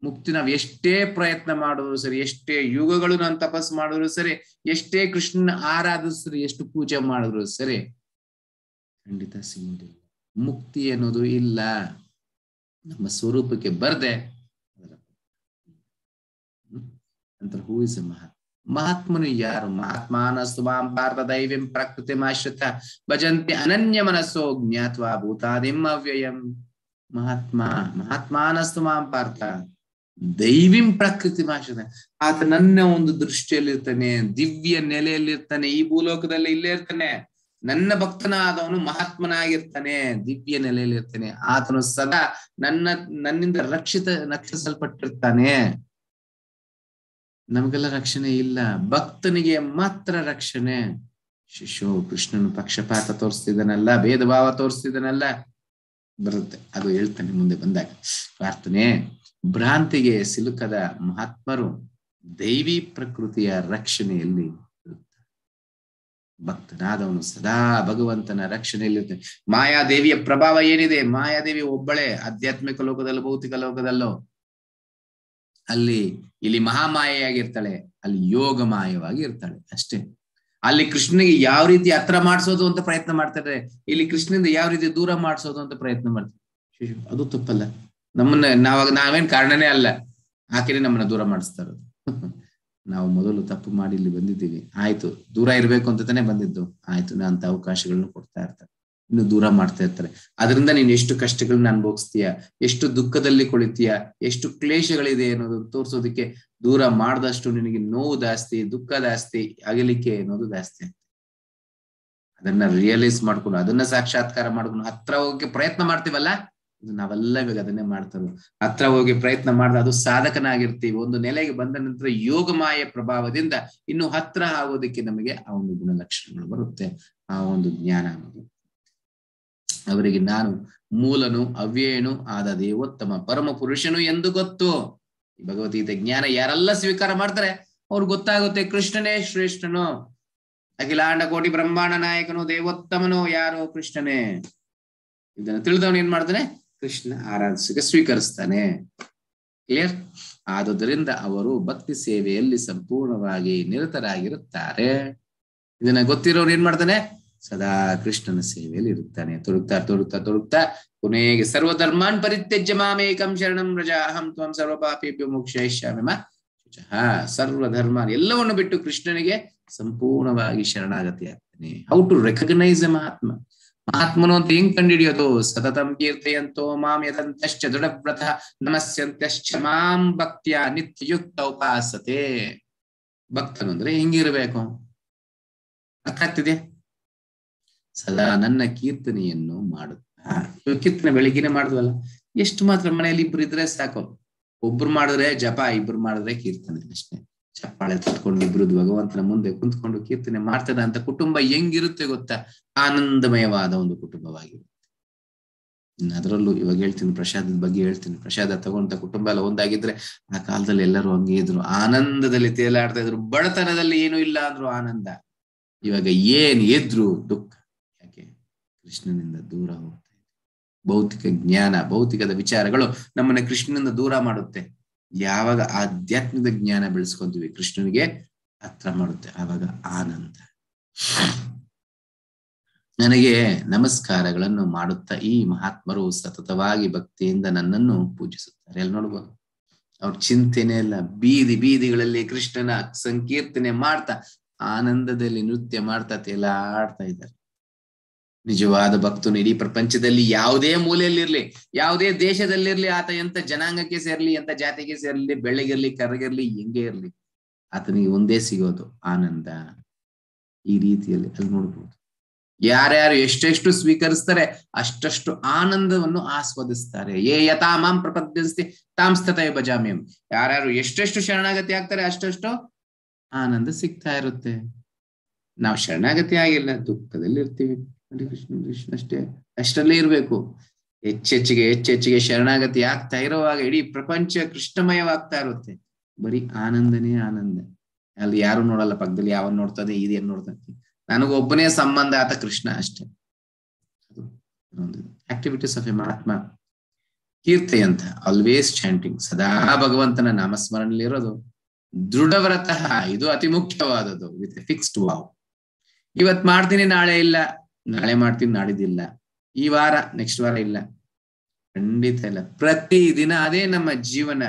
S1: ಮುಕ್ತಿ ನಾವು ಎಷ್ಟೇ ಪ್ರಯತ್ನ ಮಾಡಿದ್ರು ಸರಿ, ಎಷ್ಟೇ ಯುಗಗಳು ನಾನು ತಪಸ್ ಮಾಡಿದ್ರು ಸರಿ, ಎಷ್ಟೇ ಕೃಷ್ಣನ ಆರಾಧಿಸ್ರಿ ಎಷ್ಟು ಪೂಜೆ ಮಾಡಿದ್ರು ಸರಿ, ಖಂಡಿತ ಸಿಗುವುದಿಲ್ಲ. ಮುಕ್ತಿ ಅನ್ನೋದು ಇಲ್ಲ. ನಮ್ಮ ಸ್ವರೂಪಕ್ಕೆ ಬರ್ದೆ ನಂತರ ಹೂ ಇಸ್ ಮಹಾತ್ಮ ಮಹಾತ್ಮನು ಯಾರು? ಮಹಾತ್ಮಾನಸ್ತು ಸುಮಾಂ ಪಾರ್ಥ ದೈವಿಂ ಪ್ರಕೃತಿ ಆಶ್ರಿತ ಭಜಂತಿ ಅನನ್ಯ ಮನಸ್ಸೋ ಜ್ಞಾತ್ವಾ ಭೂತಾದಿಂ ಅವ್ಯಯಂ. ಮಹಾತ್ಮ ಮಹಾತ್ಮಾನಸ್ತು ಮಾಂ ಪಾರ್ಥ. ದೈವಿಂ ಪ್ರಕೃತಿ ಆಶ್ರಿತ. ಆತ ನನ್ನ ಒಂದು ದೃಷ್ಟಿಯಲ್ಲಿರ್ತಾನೆ, ದಿವ್ಯ ನೆಲೆಯಲ್ಲಿರ್ತಾನೆ, ಈ ಭೂಲೋಕದಲ್ಲಿ ಇಲ್ಲೇ ಇರ್ತಾನೆ. ನನ್ನ ಭಕ್ತನಾದವನು ಮಹಾತ್ಮನಾಗಿರ್ತಾನೆ, ದಿವ್ಯ ನೆಲೆಯಲ್ಲಿರ್ತಾನೆ. ಆತನು ಸದಾ ನನ್ನ, ನನ್ನಿಂದ ರಕ್ಷಿತ, ರಕ್ಷಿಸಲ್ಪಟ್ಟಿರ್ತಾನೆ. ನಮಗೆಲ್ಲ ರಕ್ಷಣೆ ಇಲ್ಲ. ಭಕ್ತನಿಗೆ ಮಾತ್ರ ರಕ್ಷಣೆ. ಶಿಶು ಕೃಷ್ಣನು ಪಕ್ಷಪಾತ ತೋರಿಸ್ತಿದ್ದಾನಲ್ಲ ಭೇದ ಭಾವ ತೋರಿಸ್ತಿದ್ದಾನಲ್ಲ. ಬರುತ್ತೆ. ಅದು ಹೇಳ್ತಾನೆ ಮುಂದೆ ಬಂದಾಗ. ಪ್ರಾರ್ಥನೆ. ಭ್ರಾಂತಿಗೆ ಸಿಲುಕದ ಮಹಾತ್ಮರು ದೈವಿ ಪ್ರಕೃತಿಯ ರಕ್ಷಣೆಯಲ್ಲಿ ಭಕ್ತನಾದವನು ಸದಾ ಭಗವಂತನ ರಕ್ಷಣೆಯಲ್ಲಿ ಮಾಯಾದೇವಿಯ ಪ್ರಭಾವ ಏನಿದೆ? ಮಾಯಾದೇವಿ ಒಬ್ಬಳೆ. ಆಧ್ಯಾತ್ಮಿಕ ಲೋಕದಲ್ಲೂ, ಭೌತಿಕ ಲೋಕದಲ್ಲೋ. ಅಲ್ಲಿ ಇಲ್ಲಿ ಮಹಾಮಾಯೆಯಾಗಿರ್ತಾಳೆ, ಅಲ್ಲಿ ಯೋಗ ಮಾಯವಾಗಿ ಇರ್ತಾಳೆ ಅಷ್ಟೇ. ಅಲ್ಲಿ ಕೃಷ್ಣನಿಗೆ ಯಾವ ರೀತಿ ಹತ್ರ ಮಾಡಿಸೋದು ಅಂತ ಪ್ರಯತ್ನ ಮಾಡ್ತಾರೆ, ಇಲ್ಲಿ ಕೃಷ್ಣನಿಂದ ಯಾವ ರೀತಿ ದೂರ ಮಾಡಿಸೋದು ಅಂತ ಪ್ರಯತ್ನ ಮಾಡ್ತಾರೆ. ಅದು ತಪ್ಪಲ್ಲ. ನಮ್ಮನ್ನ, ನಾವಾಗ, ನಾವೇನ್ ಕಾರಣನೇ ಅಲ್ಲ. ಆಕೆನೆ ನಮ್ಮನ್ನ ದೂರ ಮಾಡಿಸ್ತಾ ನಾವು ಮೊದಲು ತಪ್ಪು ಮಾಡಿ ಇಲ್ಲಿ ಬಂದಿದ್ದೀವಿ. ಆಯ್ತು, ದೂರ ಇರ್ಬೇಕು ಅಂತ ತಾನೇ ಬಂದಿದ್ದು. ಆಯ್ತು ನಾ ಅಂತ ಅವಕಾಶಗಳನ್ನು ಕೊಡ್ತಾ ಇರ್ತಾರೆ ಇನ್ನು ದೂರ ಮಾಡ್ತಾ ಇರ್ತಾರೆ. ಅದರಿಂದ ನೀನ್ ಎಷ್ಟು ಕಷ್ಟಗಳನ್ನ ಅನುಭವಿಸ್ತೀಯ? ಎಷ್ಟು ದುಃಖದಲ್ಲಿ ಕುಳಿತೀಯ? ಎಷ್ಟು ಕ್ಲೇಶಗಳಿದೆ ಅನ್ನೋದು ತೋರಿಸೋದಕ್ಕೆ ದೂರ ಮಾಡ್ದಷ್ಟು ನಿನಗೆ ನೋವು ಜಾಸ್ತಿ, ದುಃಖ ಜಾಸ್ತಿ, ಅಗಲಿಕೆ ಅನ್ನೋದು ಜಾಸ್ತಿ ಅದನ್ನ ರಿಯಲೈಸ್ ಮಾಡ್ಕೊಂಡು, ಅದನ್ನ ಸಾಕ್ಷಾತ್ಕಾರ ಮಾಡ್ಕೊಂಡು, ಹತ್ರ ಹೋಗಕ್ಕೆ ಪ್ರಯತ್ನ ಮಾಡ್ತೀವಲ್ಲ? ನಾವೆಲ್ಲ ಇವಾಗ ಅದನ್ನೇ ಮಾಡ್ತಾರೆ ಹತ್ರ ಹೋಗಿ ಪ್ರಯತ್ನ ಮಾಡಿದ ಅದು ಸಾಧಕನಾಗಿರ್ತೀವಿ. ಒಂದು ನೆಲೆಗೆ ಬಂದ ನಂತರ ಯೋಗಮಾಯ ಪ್ರಭಾವದಿಂದ ಇನ್ನು ಹತ್ರ ಆಗೋದಕ್ಕೆ ನಮಗೆ ಆ ಒಂದು ಗುಣಲಕ್ಷಣಗಳು ಬರುತ್ತೆ. ಆ ಒಂದು ಜ್ಞಾನ ಅವರಿಗೆ ನಾನು ಮೂಲನು, ಅವ್ಯಯನು ಆದ ದೇವೋತ್ತಮ ಪರಮ ಪುರುಷನು ಎಂದು ಗೊತ್ತು. ಭಗವದ್ಗೀತೆ ಜ್ಞಾನ ಯಾರೆಲ್ಲ ಸ್ವೀಕಾರ ಮಾಡ್ತಾರೆ? ಅವ್ರು ಗೊತ್ತಾಗುತ್ತೆ ಕೃಷ್ಣನೇ ಶ್ರೇಷ್ಠನು, ಅಖಿಲಾಂಡ ಕೋಟಿ ಬ್ರಹ್ಮಾಂಡ ನಾಯಕನು, ದೇವೋತ್ತಮನು ಯಾರು ಕೃಷ್ಣನೇ? ಇದನ್ನ ತಿಳಿದವನು ಏನ್ ಮಾಡ್ತಾನೆ? ಕೃಷ್ಣ ಆರಾಧಿಸಿಗೆ ಸ್ವೀಕರಿಸ್ತಾನೆ. ಕ್ಲಿಯರ್ ಆದುದರಿಂದ ಅವರು ಭಕ್ತಿ ಸೇವೆಯಲ್ಲಿ ಸಂಪೂರ್ಣವಾಗಿ ನಿರತರಾಗಿರುತ್ತಾರೆ. ಇದನ್ನ ಗೊತ್ತಿರೋರು ಏನ್ ಮಾಡ್ತಾನೆ? ಸದಾ ಕೃಷ್ಣನ ಸೇವೆಯಲ್ಲಿ ಇರುತ್ತಾನೆ. ತೊಡಗ್ತಾ ತೊಡಗ್ತಾ ತೊಡಗ್ತಾ ಕೊನೆಗೆ ಸರ್ವಧರ್ಮಾನ್ ಪರಿತ್ಯಜ್ಯ ಮಾಮೇಕಂ ಶರಣಂ ರಜ ಅಹಂ ತ್ವಂ ಸರ್ವ ಪಾಪೇಭ್ಯ ಸರ್ವ ಸರ್ವಧರ್ಮ ಎಲ್ಲವನ್ನು ಬಿಟ್ಟು ಕೃಷ್ಣನಿಗೆ ಸಂಪೂರ್ಣವಾಗಿ ಶರಣಾಗತಿ ಆಗ್ತಾನೆ how to recognise a mahatma ಮಹಾತ್ಮನು ಅಂತ ಹೆಂಗ್ ಕಂಡಿಡಿಯೋದು ಸತತಂ ಕೀರ್ತಯಂತೋ ಮಾಂ ಯದಂತಶ್ಚ ದೃಢವ್ರತ ನಮಸ್ಯಂತಶ್ಚ ಮಾಂ ಭಕ್ತಿಯ ನಿತ್ಯಯುಕ್ತ ಉಪಾಸತೆ. ಭಕ್ತನು ಅಂದ್ರೆ ಹೆಂಗಿರ್ಬೇಕು? ಅರ್ಥ ಆಗ್ತಿದೆ ಸದಾ ನನ್ನ ಕೀರ್ತನೆಯನ್ನು ಮಾಡುತ್ತಾ. ಕೀರ್ತನೆ ಬೆಳಿಗ್ಗೆನೆ ಮಾಡಿದ್ವಲ್ಲ? ಎಷ್ಟು ಮಾತ್ರ ಮನೆಯಲ್ಲಿ ಇಬ್ರು ಇದ್ರೆ ಸಾಕು. ಒಬ್ರು ಮಾಡಿದ್ರೆ ಜಪ, ಇಬ್ರು ಮಾಡಿದ್ರೆ ಕೀರ್ತನೆ ಅಷ್ಟೇ. ಚಪ್ಪಾಳೆ ತಟ್ಕೊಂಡು ಇಬ್ರು ಭಗವಂತನ ಮುಂದೆ ಕುಂತ್ಕೊಂಡು ಕೀರ್ತನೆ ಮಾಡ್ತದ ಅಂತ ಕುಟುಂಬ ಹೆಂಗಿರುತ್ತೆ ಗೊತ್ತಾ? ಆನಂದಮಯವಾದ ಒಂದು ಕುಟುಂಬವಾಗಿರುತ್ತೆ. ಅದರಲ್ಲೂ ಇವಾಗ ಹೇಳ್ತೀನಿ, ಪ್ರಸಾದದ ಬಗ್ಗೆ ಹೇಳ್ತೀನಿ. ಪ್ರಸಾದ ತಗೊಂಡ ಕುಟುಂಬ ಎಲ್ಲ ಒಂದಾಗಿದ್ರೆ ಆ ಕಾಲದಲ್ಲಿ ಎಲ್ಲರೂ ಹಂಗೆ ಇದ್ರು. ಆನಂದದಲ್ಲಿ ತೇಲಾಡ್ತಾ ಇದ್ರು. ಬಡತನದಲ್ಲಿ ಏನು ಇಲ್ಲ ಅಂದ್ರು ಆನಂದ. ಇವಾಗ ಏನ್ ಎದ್ರು ದುಃಖ. ಕೃಷ್ಣನಿಂದ ದೂರ ಹೋಗ್ತಾ ಭೌತಿಕ ಜ್ಞಾನ, ಭೌತಿಕದ ವಿಚಾರಗಳು ನಮ್ಮನ್ನ ಕೃಷ್ಣನಿಂದ ದೂರ ಮಾಡುತ್ತೆ. ಯಾವಾಗ ಆಧ್ಯಾತ್ಮಿಕ ಜ್ಞಾನ ಬೆಳೆಸ್ಕೊಂತೀವಿ ಕೃಷ್ಣನಿಗೆ ಹತ್ರ ಮಾಡುತ್ತೆ, ಆವಾಗ ಆನಂದ ನನಗೆ ನಮಸ್ಕಾರಗಳನ್ನು ಮಾಡುತ್ತಾ ಈ ಮಹಾತ್ಮರು ಸತತವಾಗಿ ಭಕ್ತಿಯಿಂದ ನನ್ನನ್ನು ಪೂಜಿಸುತ್ತಾರೆ. ಅಲ್ಲಿ ನೋಡ್ಬೋದು? ಅವ್ರ ಚಿಂತೆನೆ ಎಲ್ಲ ಬೀದಿ ಬೀದಿಗಳಲ್ಲಿ ಕೃಷ್ಣನ ಸಂಕೀರ್ತನೆ ಮಾಡ್ತಾ, ಆನಂದದಲ್ಲಿ ನೃತ್ಯ ಮಾಡ್ತಾ, ತೇಲಾಡ್ತಾ ಇದ್ದಾರೆ. ನಿಜವಾದ ಭಕ್ತನು ಇಡೀ ಪ್ರಪಂಚದಲ್ಲಿ ಯಾವುದೇ ಮೂಲೆಯಲ್ಲಿರ್ಲಿ, ಯಾವುದೇ ದೇಶದಲ್ಲಿರ್ಲಿ ಆತ ಎಂತ ಜನಾಂಗಕ್ಕೆ ಸೇರ್ಲಿ, ಎಂತ ಜಾತಿಗೆ ಸೇರ್ಲಿ, ಬೆಳ್ಳಗಿರ್ಲಿ ಕರಗಿರ್ಲಿ ಹೆಂಗೆ ಇರ್ಲಿ, ಆತನಿಗೆ ಒಂದೇ ಸಿಗೋದು ಆನಂದ. ಈ ರೀತಿಯಲ್ಲಿ ಅಲ್ಲಿ ನೋಡ್ಬೋದು. ಯಾರ್ಯಾರು ಎಷ್ಟೆಷ್ಟು ಸ್ವೀಕರಿಸ್ತಾರೆ, ಅಷ್ಟಷ್ಟು ಆನಂದವನ್ನು ಆಸ್ವಾದಿಸ್ತಾರೆ. ಏ ಯಥಾ ಮಾಂ ಪ್ರಪದ್ಯಸ್ತಿ ತಾಂಸ್ತತ ಭಜಾಮ್ಯಂ. ಯಾರ್ಯಾರು ಎಷ್ಟೆಷ್ಟು ಶರಣಾಗತಿ ಆಗ್ತಾರೆ, ಅಷ್ಟಷ್ಟು ಆನಂದ ಸಿಗ್ತಾ ಇರುತ್ತೆ. ನಾವು ಶರಣಾಗತಿ ಆಗಿಲ್ಲ ದುಃಖದಲ್ಲಿ ಇರ್ತೀವಿ ನೋಡಿ ಕೃಷ್ಣ ಅಷ್ಟೇ ಅಷ್ಟರಲ್ಲೇ ಇರಬೇಕು. ಹೆಚ್ಚೆಚ್ಚಿಗೆ ಹೆಚ್ಚೆಚ್ಚಿಗೆ ಶರಣಾಗತಿ ಆಗ್ತಾ ಇರುವಾಗ ಇಡೀ ಪ್ರಪಂಚ ಕೃಷ್ಣಮಯವಾಗ್ತಾ ಇರುತ್ತೆ. ಬರೀ ಆನಂದನೇ ಆನಂದ. ಅಲ್ಲಿ ಯಾರು ನೋಡಲ್ಲ, ಪಕ್ಕದಲ್ಲಿ ಯಾವ ನೋಡ್ತದೆ ಇದೇನ್ ನೋಡ್ತದೆ ನನಗೊಬ್ಬನೇ ಸಂಬಂಧ ಆತ ಕೃಷ್ಣ ಅಷ್ಟೇ. ಆಕ್ಟಿವಿಟೀಸ್ ಆಫ್ ಎ ಮಹಾತ್ಮ ಕೀರ್ತಿ ಅಂತ ಆಲ್ವೇಸ್ ಚಾಂಟಿಂಗ್ ಸದಾ ಭಗವಂತನ ನಾಮಸ್ಮರಣೆಯಲ್ಲಿರೋದು ದೃಢವ್ರತಃ, ಇದು ಅತಿ ಮುಖ್ಯವಾದದ್ದು ವಿತ್ ಫಿಕ್ಸ್ಡ್ ವಾವ್ ಇವತ್ ಮಾಡ್ತೀನಿ, ನಾಳೆ ಇಲ್ಲ. ನಾಳೆ ಮಾಡ್ತೀನಿ ನಾಡಿದ್ದಿಲ್ಲ ಈ ವಾರ ನೆಕ್ಸ್ಟ್ ವಾರ ಇಲ್ಲ. ಖಂಡಿತ ಇಲ್ಲ. ಪ್ರತಿ ದಿನ ಅದೇ ನಮ್ಮ ಜೀವನ.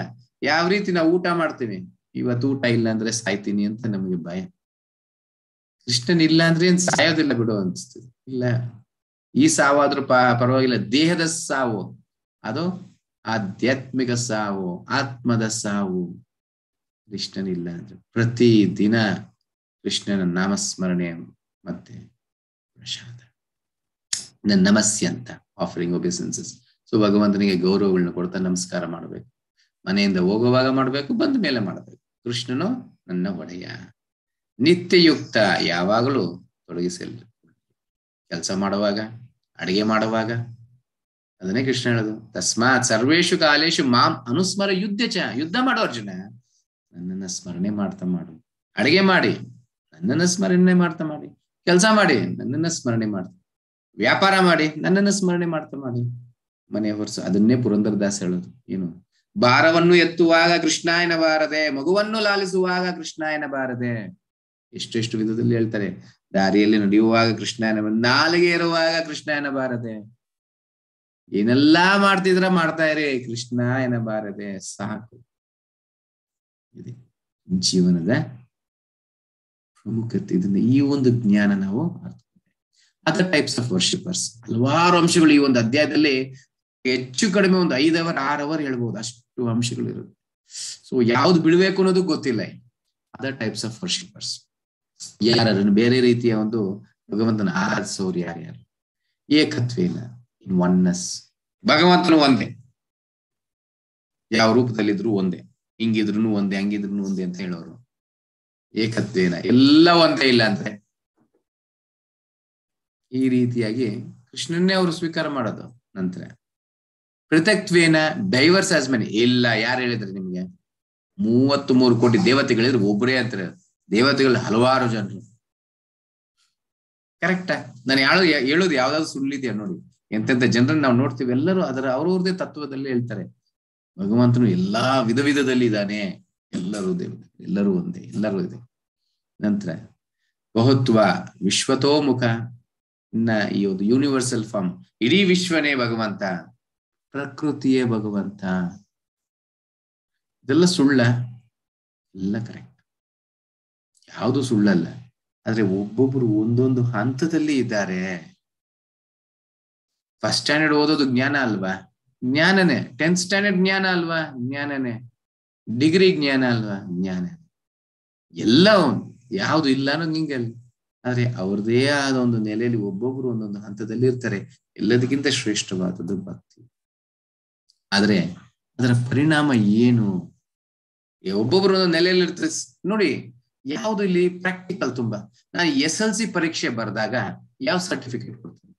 S1: ಯಾವ ರೀತಿ ನಾವು ಊಟ ಮಾಡ್ತೀವಿ? ಇವತ್ತು ಊಟ ಇಲ್ಲ ಅಂದ್ರೆ ಸಾಯ್ತೀನಿ ಅಂತ ನಮಗೆ ಭಯ. ಕೃಷ್ಣನ್ ಇಲ್ಲ ಅಂದ್ರೆ ಏನ್ ಸಾಯೋದಿಲ್ಲ ಬಿಡು ಅನ್ಸ್ತದೆ ಇಲ್ಲ. ಈ ಸಾವಾದ್ರೂ ಪ, ಪರವಾಗಿಲ್ಲ. ದೇಹದ ಸಾವು. ಅದು ಆಧ್ಯಾತ್ಮಿಕ ಸಾವು, ಆತ್ಮದ ಸಾವು. ಕೃಷ್ಣನಿಲ್ಲ ಅಂದ್ರೆ ಪ್ರತಿ ದಿನ ಕೃಷ್ಣನ ನಾಮಸ್ಮರಣೆ ಮತ್ತೆ ನನ್ನ ನಮಸ್ಯ ಅಂತ ಆಫರಿಂಗ್ ಒಬಿಸೆನ್ಸಸ್ ಸೊ ಭಗವಂತನಿಗೆ ಗೌರವಗಳನ್ನ ಕೊಡ್ತಾ ನಮಸ್ಕಾರ ಮಾಡ್ಬೇಕು. ಮನೆಯಿಂದ ಹೋಗುವಾಗ ಮಾಡಬೇಕು, ಬಂದ ಮೇಲೆ ಮಾಡ್ಬೇಕು. ಕೃಷ್ಣನು ನನ್ನ ಒಡೆಯ. ನಿತ್ಯಯುಕ್ತ ಯಾವಾಗಲೂ ತೊಡಗಿಸಲ್. ಕೆಲಸ ಮಾಡುವಾಗ, ಅಡಿಗೆ ಮಾಡುವಾಗ. ಅದನ್ನೇ ಕೃಷ್ಣ ಹೇಳೋದು. ತಸ್ಮಾತ್ ಸರ್ವೇಶು ಕಾಲೇಶು ಮಾಂ ಅನುಸ್ಮರ ಯುದ್ಧ ಚ. ಯುದ್ಧ ಮಾಡೋ ಅರ್ಜುನ. ನನ್ನನ್ನ ಸ್ಮರಣೆ ಮಾಡ್ತಾ ಮಾಡು. ಅಡಿಗೆ ಮಾಡಿ. ನನ್ನನ್ನ ಸ್ಮರಣೆ ಮಾಡ್ತಾ ಮಾಡಿ. ಕೆಲಸ ಮಾಡಿ. ನನ್ನನ್ನ ಸ್ಮರಣೆ ಮಾಡ್ತಾ. ವ್ಯಾಪಾರ ಮಾಡಿ, ನನ್ನನ್ನು ಸ್ಮರಣೆ ಮಾಡ್ತಾ ಮಾಡಿ. ಮನೆ ಹೊರಸು, ಅದನ್ನೇ ಪುರಂದರದಾಸ್ ಹೇಳೋದು. ಏನು? ಭಾರವನ್ನು ಎತ್ತುವಾಗ ಕೃಷ್ಣಾಯನ ಬಾರದೆ, ಮಗುವನ್ನು ಲಾಲಿಸುವಾಗ ಕೃಷ್ಣಾಯನ ಬಾರದೆ. ಎಷ್ಟೆಷ್ಟು ವಿಧದಲ್ಲಿ ಹೇಳ್ತಾರೆ. ದಾರಿಯಲ್ಲಿ ನಡೆಯುವಾಗ ಕೃಷ್ಣಾಯನ ನಾಲಿಗೆ ಇರುವಾಗ ಕೃಷ್ಣಾಯನ ಬಾರದೆ. ಏನೆಲ್ಲಾ ಮಾಡ್ತಿದ್ರ ಮಾಡ್ತಾ ಇರಿ, ಕೃಷ್ಣಾಯನ ಬಾರದೆ. ಸಾಕು. ಇದೆ. ಜೀವನದ ಪ್ರಮುಖತೆ, ಇದನ್ನ ಈ ಒಂದು ಜ್ಞಾನ ನಾವು ಅರ್ಥ ಅದರ್ ಟೈಪ್ಸ್ ಆಫ್ ವರ್ಷಿಪರ್ಸ್ ಹಲವಾರು ಅಂಶಗಳು ಈ ಒಂದು ಅಧ್ಯಾಯದಲ್ಲಿ ಹೆಚ್ಚು ಕಡಿಮೆ ಒಂದು ಐದ್ ಅವರ್ ಆರ್ ಅವರ್ ಹೇಳ್ಬೋದು. ಅಷ್ಟು ಅಂಶಗಳು ಇರುತ್ತೆ. ಸೊ ಯಾವ್ದು ಬಿಡಬೇಕು ಅನ್ನೋದು ಗೊತ್ತಿಲ್ಲ. ಅದರ್ ಟೈಪ್ಸ್ ಆಫ್ ವರ್ಷಿಪರ್ಸ್ ಯಾರನ್ನು ಬೇರೆ ರೀತಿಯ ಒಂದು ಭಗವಂತನ ಆರಾಧಿಸೋರು ಯಾರ್ಯಾರು? ಏಕತ್ವೇನ, ಇನ್ ಒನ್ನಸ್. ಭಗವಂತನು ಒಂದೇ. ಯಾವ ರೂಪದಲ್ಲಿದ್ರು ಒಂದೇ. ಹಿಂಗಿದ್ರು ಒಂದೇ ಹಂಗಿದ್ರು ಒಂದೇ ಅಂತ ಹೇಳೋರು. ಏಕತ್ವೇನ? ಎಲ್ಲ ಒಂದೇ ಇಲ್ಲ ಅಂದ್ರೆ? ಈ ರೀತಿಯಾಗಿ ಕೃಷ್ಣನ್ನೇ ಅವರು ಸ್ವೀಕಾರ ಮಾಡೋದು ನಂತರ. ಪೃಥಕ್ವೇನ ಡೈವರ್ಸ್ ಆಸ್ ಮನಿ. ಇಲ್ಲ, ಯಾರು ಹೇಳಿದ್ರೆ ನಿಮ್ಗೆ? ಮೂವತ್ತು ಮೂರು ಕೋಟಿ ದೇವತೆಗಳಿದ್ರೆ ಒಬ್ಬರೇ ಅಂತ ದೇವತೆಗಳು ಹಲವಾರು ಜನರು. ಕರೆಕ್ಟ ನಾನು ಯಾಳು ಹೇಳೋದು ಯಾವ್ದಾದ್ರು ಸುಳ್ಳಿದೆಯಾ ನೋಡಿ. ಎಂತೆಂತ ಜನರನ್ನ ನಾವು ನೋಡ್ತೀವಿ, ಎಲ್ಲರೂ ಅದರ ಅವ್ರವ್ರದೇ ತತ್ವದಲ್ಲಿ ಹೇಳ್ತಾರೆ. ಭಗವಂತನು ಎಲ್ಲಾ ವಿಧ ವಿಧದಲ್ಲಿ ಇದ್ದಾನೆ ಎಲ್ಲರೂ ದೇವತೆ, ಎಲ್ಲರೂ ಒಂದೇ, ಎಲ್ಲರೂ ಇದೆ. ನಂತರ, ಬಹುತ್ವ ವಿಶ್ವತೋಮುಖ. ಈ ಒಂದು ಯೂನಿವರ್ಸಲ್ ಫಾರ್ಮ್ ಇಡೀ ವಿಶ್ವನೇ ಭಗವಂತ. ಪ್ರಕೃತಿಯೇ ಭಗವಂತ. ಇದೆಲ್ಲ ಸುಳ್ಳ? ಎಲ್ಲ ಕರೆಕ್ಟ್ ಯಾವುದು ಸುಳ್ಳಲ್ಲ. ಆದ್ರೆ ಒಬ್ಬೊಬ್ರು ಒಂದೊಂದು ಹಂತದಲ್ಲಿ ಇದ್ದಾರೆ. ಫಸ್ಟ್ ಸ್ಟ್ಯಾಂಡರ್ಡ್ ಓದೋದು ಜ್ಞಾನ ಅಲ್ವಾ? ಜ್ಞಾನನೇ. ಟೆಂತ್ ಸ್ಟ್ಯಾಂಡರ್ಡ್ ಜ್ಞಾನ ಅಲ್ವಾ? ಜ್ಞಾನನೇ. ಡಿಗ್ರಿ ಜ್ಞಾನ ಅಲ್ವಾ? ಜ್ಞಾನ. ಎಲ್ಲ ಯಾವ್ದು ಇಲ್ಲ ಅನ್ನೋದು ಹಿಂಗಲ್ಲ ಆದ್ರೆ ಅವ್ರದೇ ಆದ ಒಂದು ನೆಲೆಯಲ್ಲಿ ಒಬ್ಬೊಬ್ರು ಒಂದೊಂದು ಹಂತದಲ್ಲಿ ಇರ್ತಾರೆ. ಎಲ್ಲದಕ್ಕಿಂತ ಶ್ರೇಷ್ಠವಾದದ್ದು ಭಕ್ತಿ. ಆದರೆ ಅದರ ಪರಿಣಾಮ ಏನು? ಒಬ್ಬೊಬ್ರು ಒಂದೊಂದು ನೆಲೆಯಲ್ಲಿ ಇರ್ತಾರೆ. ನೋಡಿ, ಯಾವುದು ಇಲ್ಲಿ ಪ್ರಾಕ್ಟಿಕಲ್ ತುಂಬಾ. ನಾನು ಎಸ್ ಎಲ್ ಸಿ ಪರೀಕ್ಷೆ ಬರೆದಾಗ ಯಾವ ಸರ್ಟಿಫಿಕೇಟ್ ಕೊಡ್ತೀನಿ?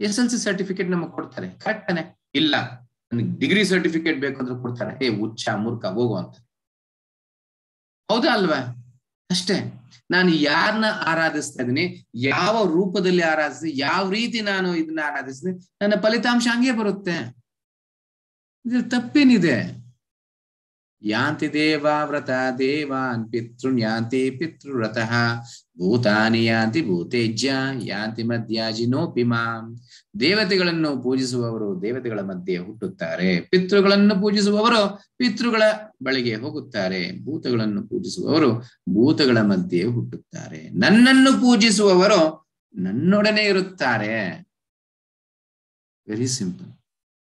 S1: ಎಸ್ ಎಲ್ ಸಿ ಸರ್ಟಿಫಿಕೇಟ್ ನಮಗೆ ಕೊಡ್ತಾರೆ. ಕರೆಕ್ಟ್ ತಾನೆ ಇಲ್ಲ. ನನಗೆ ಡಿಗ್ರಿ ಸರ್ಟಿಫಿಕೇಟ್ ಬೇಕು ಅಂದ್ರೆ ಕೊಡ್ತಾರೆ. ಏ ಹುಚ್ಚ, ಮೂರ್ಖ, ಹೋಗು ಅಂತ. ಹೌದಾ ಅಲ್ವಾ? ಅಷ್ಟೇ. ನಾನು ಯಾರನ್ನ ಆರಾಧಿಸ್ತಾ ಇದ್ದೀನಿ, ಯಾವ ರೂಪದಲ್ಲಿ ಆರಾಧಿಸಿ ಯಾವ ರೀತಿ ನಾನು ಇದನ್ನ ಆರಾಧಿಸಿದೆ ನನ್ನ ಫಲಿತಾಂಶ ಹಂಗೆ ಬರುತ್ತೆ. ಇದ್ರ ತಪ್ಪೇನಿದೆ. ಯಾಂತಿ ದೇವಾವ್ರತ ದೇವಾನ್ ಪಿತೃನ್ ಯಾಂತಿ ಪಿತೃವ್ರತಃ ಭೂತಾನಿ ಯಾಂತಿ ಭೂತೇಜ್ಯ, ಯಾಂತಿ ಮಧ್ಯಾಜಿನೋಪಿ ಮಾಂ. ದೇವತೆಗಳನ್ನು ಪೂಜಿಸುವವರು ದೇವತೆಗಳ ಮಧ್ಯೆ ಹುಟ್ಟುತ್ತಾರೆ. ಪಿತೃಗಳನ್ನು ಪೂಜಿಸುವವರು ಪಿತೃಗಳ ಬಳಿಗೆ ಹೋಗುತ್ತಾರೆ. ಭೂತಗಳನ್ನು ಪೂಜಿಸುವವರು ಭೂತಗಳ ಮಧ್ಯೆ ಹುಟ್ಟುತ್ತಾರೆ. ನನ್ನನ್ನು ಪೂಜಿಸುವವರು ನನ್ನೊಡನೆ ಇರುತ್ತಾರೆ. ವೆರಿ ಸಿಂಪಲ್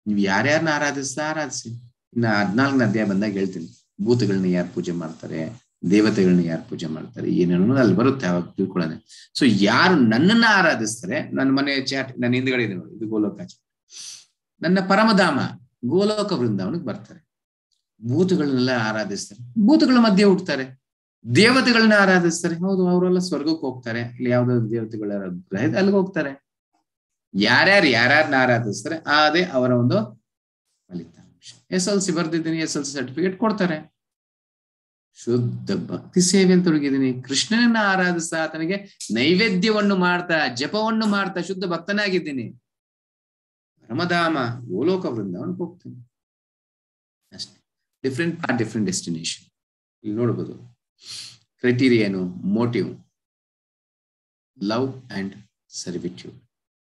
S1: ನೀವು ಯಾರ್ಯಾರನ್ನ ಆರಾಧಿಸ್ತಾ, ಆರಾಧಿಸಿ. ನಾ ಹದ್ನಾಲ್ಕನೇ ಅಧ್ಯಾಯ ಬಂದಾಗ ಹೇಳ್ತೀನಿ. ಭೂತಗಳನ್ನ ಯಾರು ಪೂಜೆ ಮಾಡ್ತಾರೆ? ದೇವತೆಗಳನ್ನ ಯಾರು ಪೂಜೆ ಮಾಡ್ತಾರೆ ಏನೇನೋ ಅಲ್ಲಿ ಬರುತ್ತೆ, ಅವಾಗ ತಿಳ್ಕೊಳ್ಳೋಣ ಸೊ ಯಾರು ನನ್ನನ್ನ ಆರಾಧಿಸ್ತಾರೆ ನನ್ನ ಮನೆ ಚಾಟ್ ನನ್ನ ಹಿಂದ್ಗಡೆ ಇದೆ ನೋಡಿ, ಇದು ಗೋಲೋಕ ನನ್ನ ಪರಮಧಾಮ, ಗೋಲೋಕ ವೃಂದಾವನಕ್ಕೆ ಬರ್ತಾರೆ. ಭೂತಗಳನ್ನೆಲ್ಲ ಆರಾಧಿಸ್ತಾರೆ. ಭೂತಗಳ ಮಧ್ಯೆ ಹುಡ್ತಾರೆ ದೇವತೆಗಳನ್ನ ಆರಾಧಿಸ್ತಾರೆ. ಹೌದು, ಅವರೆಲ್ಲ ಸ್ವರ್ಗಕ್ಕೆ ಹೋಗ್ತಾರೆ. ಇಲ್ಲಿ ಯಾವ್ದಾದ್ರು ದೇವತೆಗಳ ಗ್ರಹ ಅಲ್ಲಿಗೆ ಹೋಗ್ತಾರೆ. ಯಾರ್ಯಾರು ಯಾರ್ಯಾರನ್ನ ಆರಾಧಿಸ್ತಾರೆ, ಅದೇ ಅವರ ಒಂದು ಫಲಿತಾಂಶ. ಎಸ್ ಎಲ್ ಸಿ ಬರ್ದಿದ್ದೀನಿ, ಎಸ್ ಎಲ್ ಸಿ ಸರ್ಟಿಫಿಕೇಟ್ ಕೊಡ್ತಾರೆ. ಶುದ್ಧ ಭಕ್ತಿ ಸೇವೆಯಲ್ಲಿ ತೊಡಗಿದ್ದೀನಿ ಕೃಷ್ಣನನ್ನ ಆರಾಧಿಸ್ತಾ ಆತನಿಗೆ ನೈವೇದ್ಯವನ್ನು ಮಾಡ್ತಾ, ಜಪವನ್ನು ಮಾಡ್ತಾ ಶುದ್ಧ ಭಕ್ತನಾಗಿದ್ದೀನಿ. ಪರಮಧಾಮ, ಗೋಲೋಕ ವೃಂದಾವನಕ್ಕೆ ಹೋಗ್ತೀನಿ. ಅಷ್ಟೇ. ಡಿಫ್ರೆಂಟ್ ಆರ್ ಡಿಫ್ರೆಂಟ್ ಡೆಸ್ಟಿನೇಷನ್ ಇಲ್ಲಿ ನೋಡ್ಬೋದು. Criterion motive love and servitude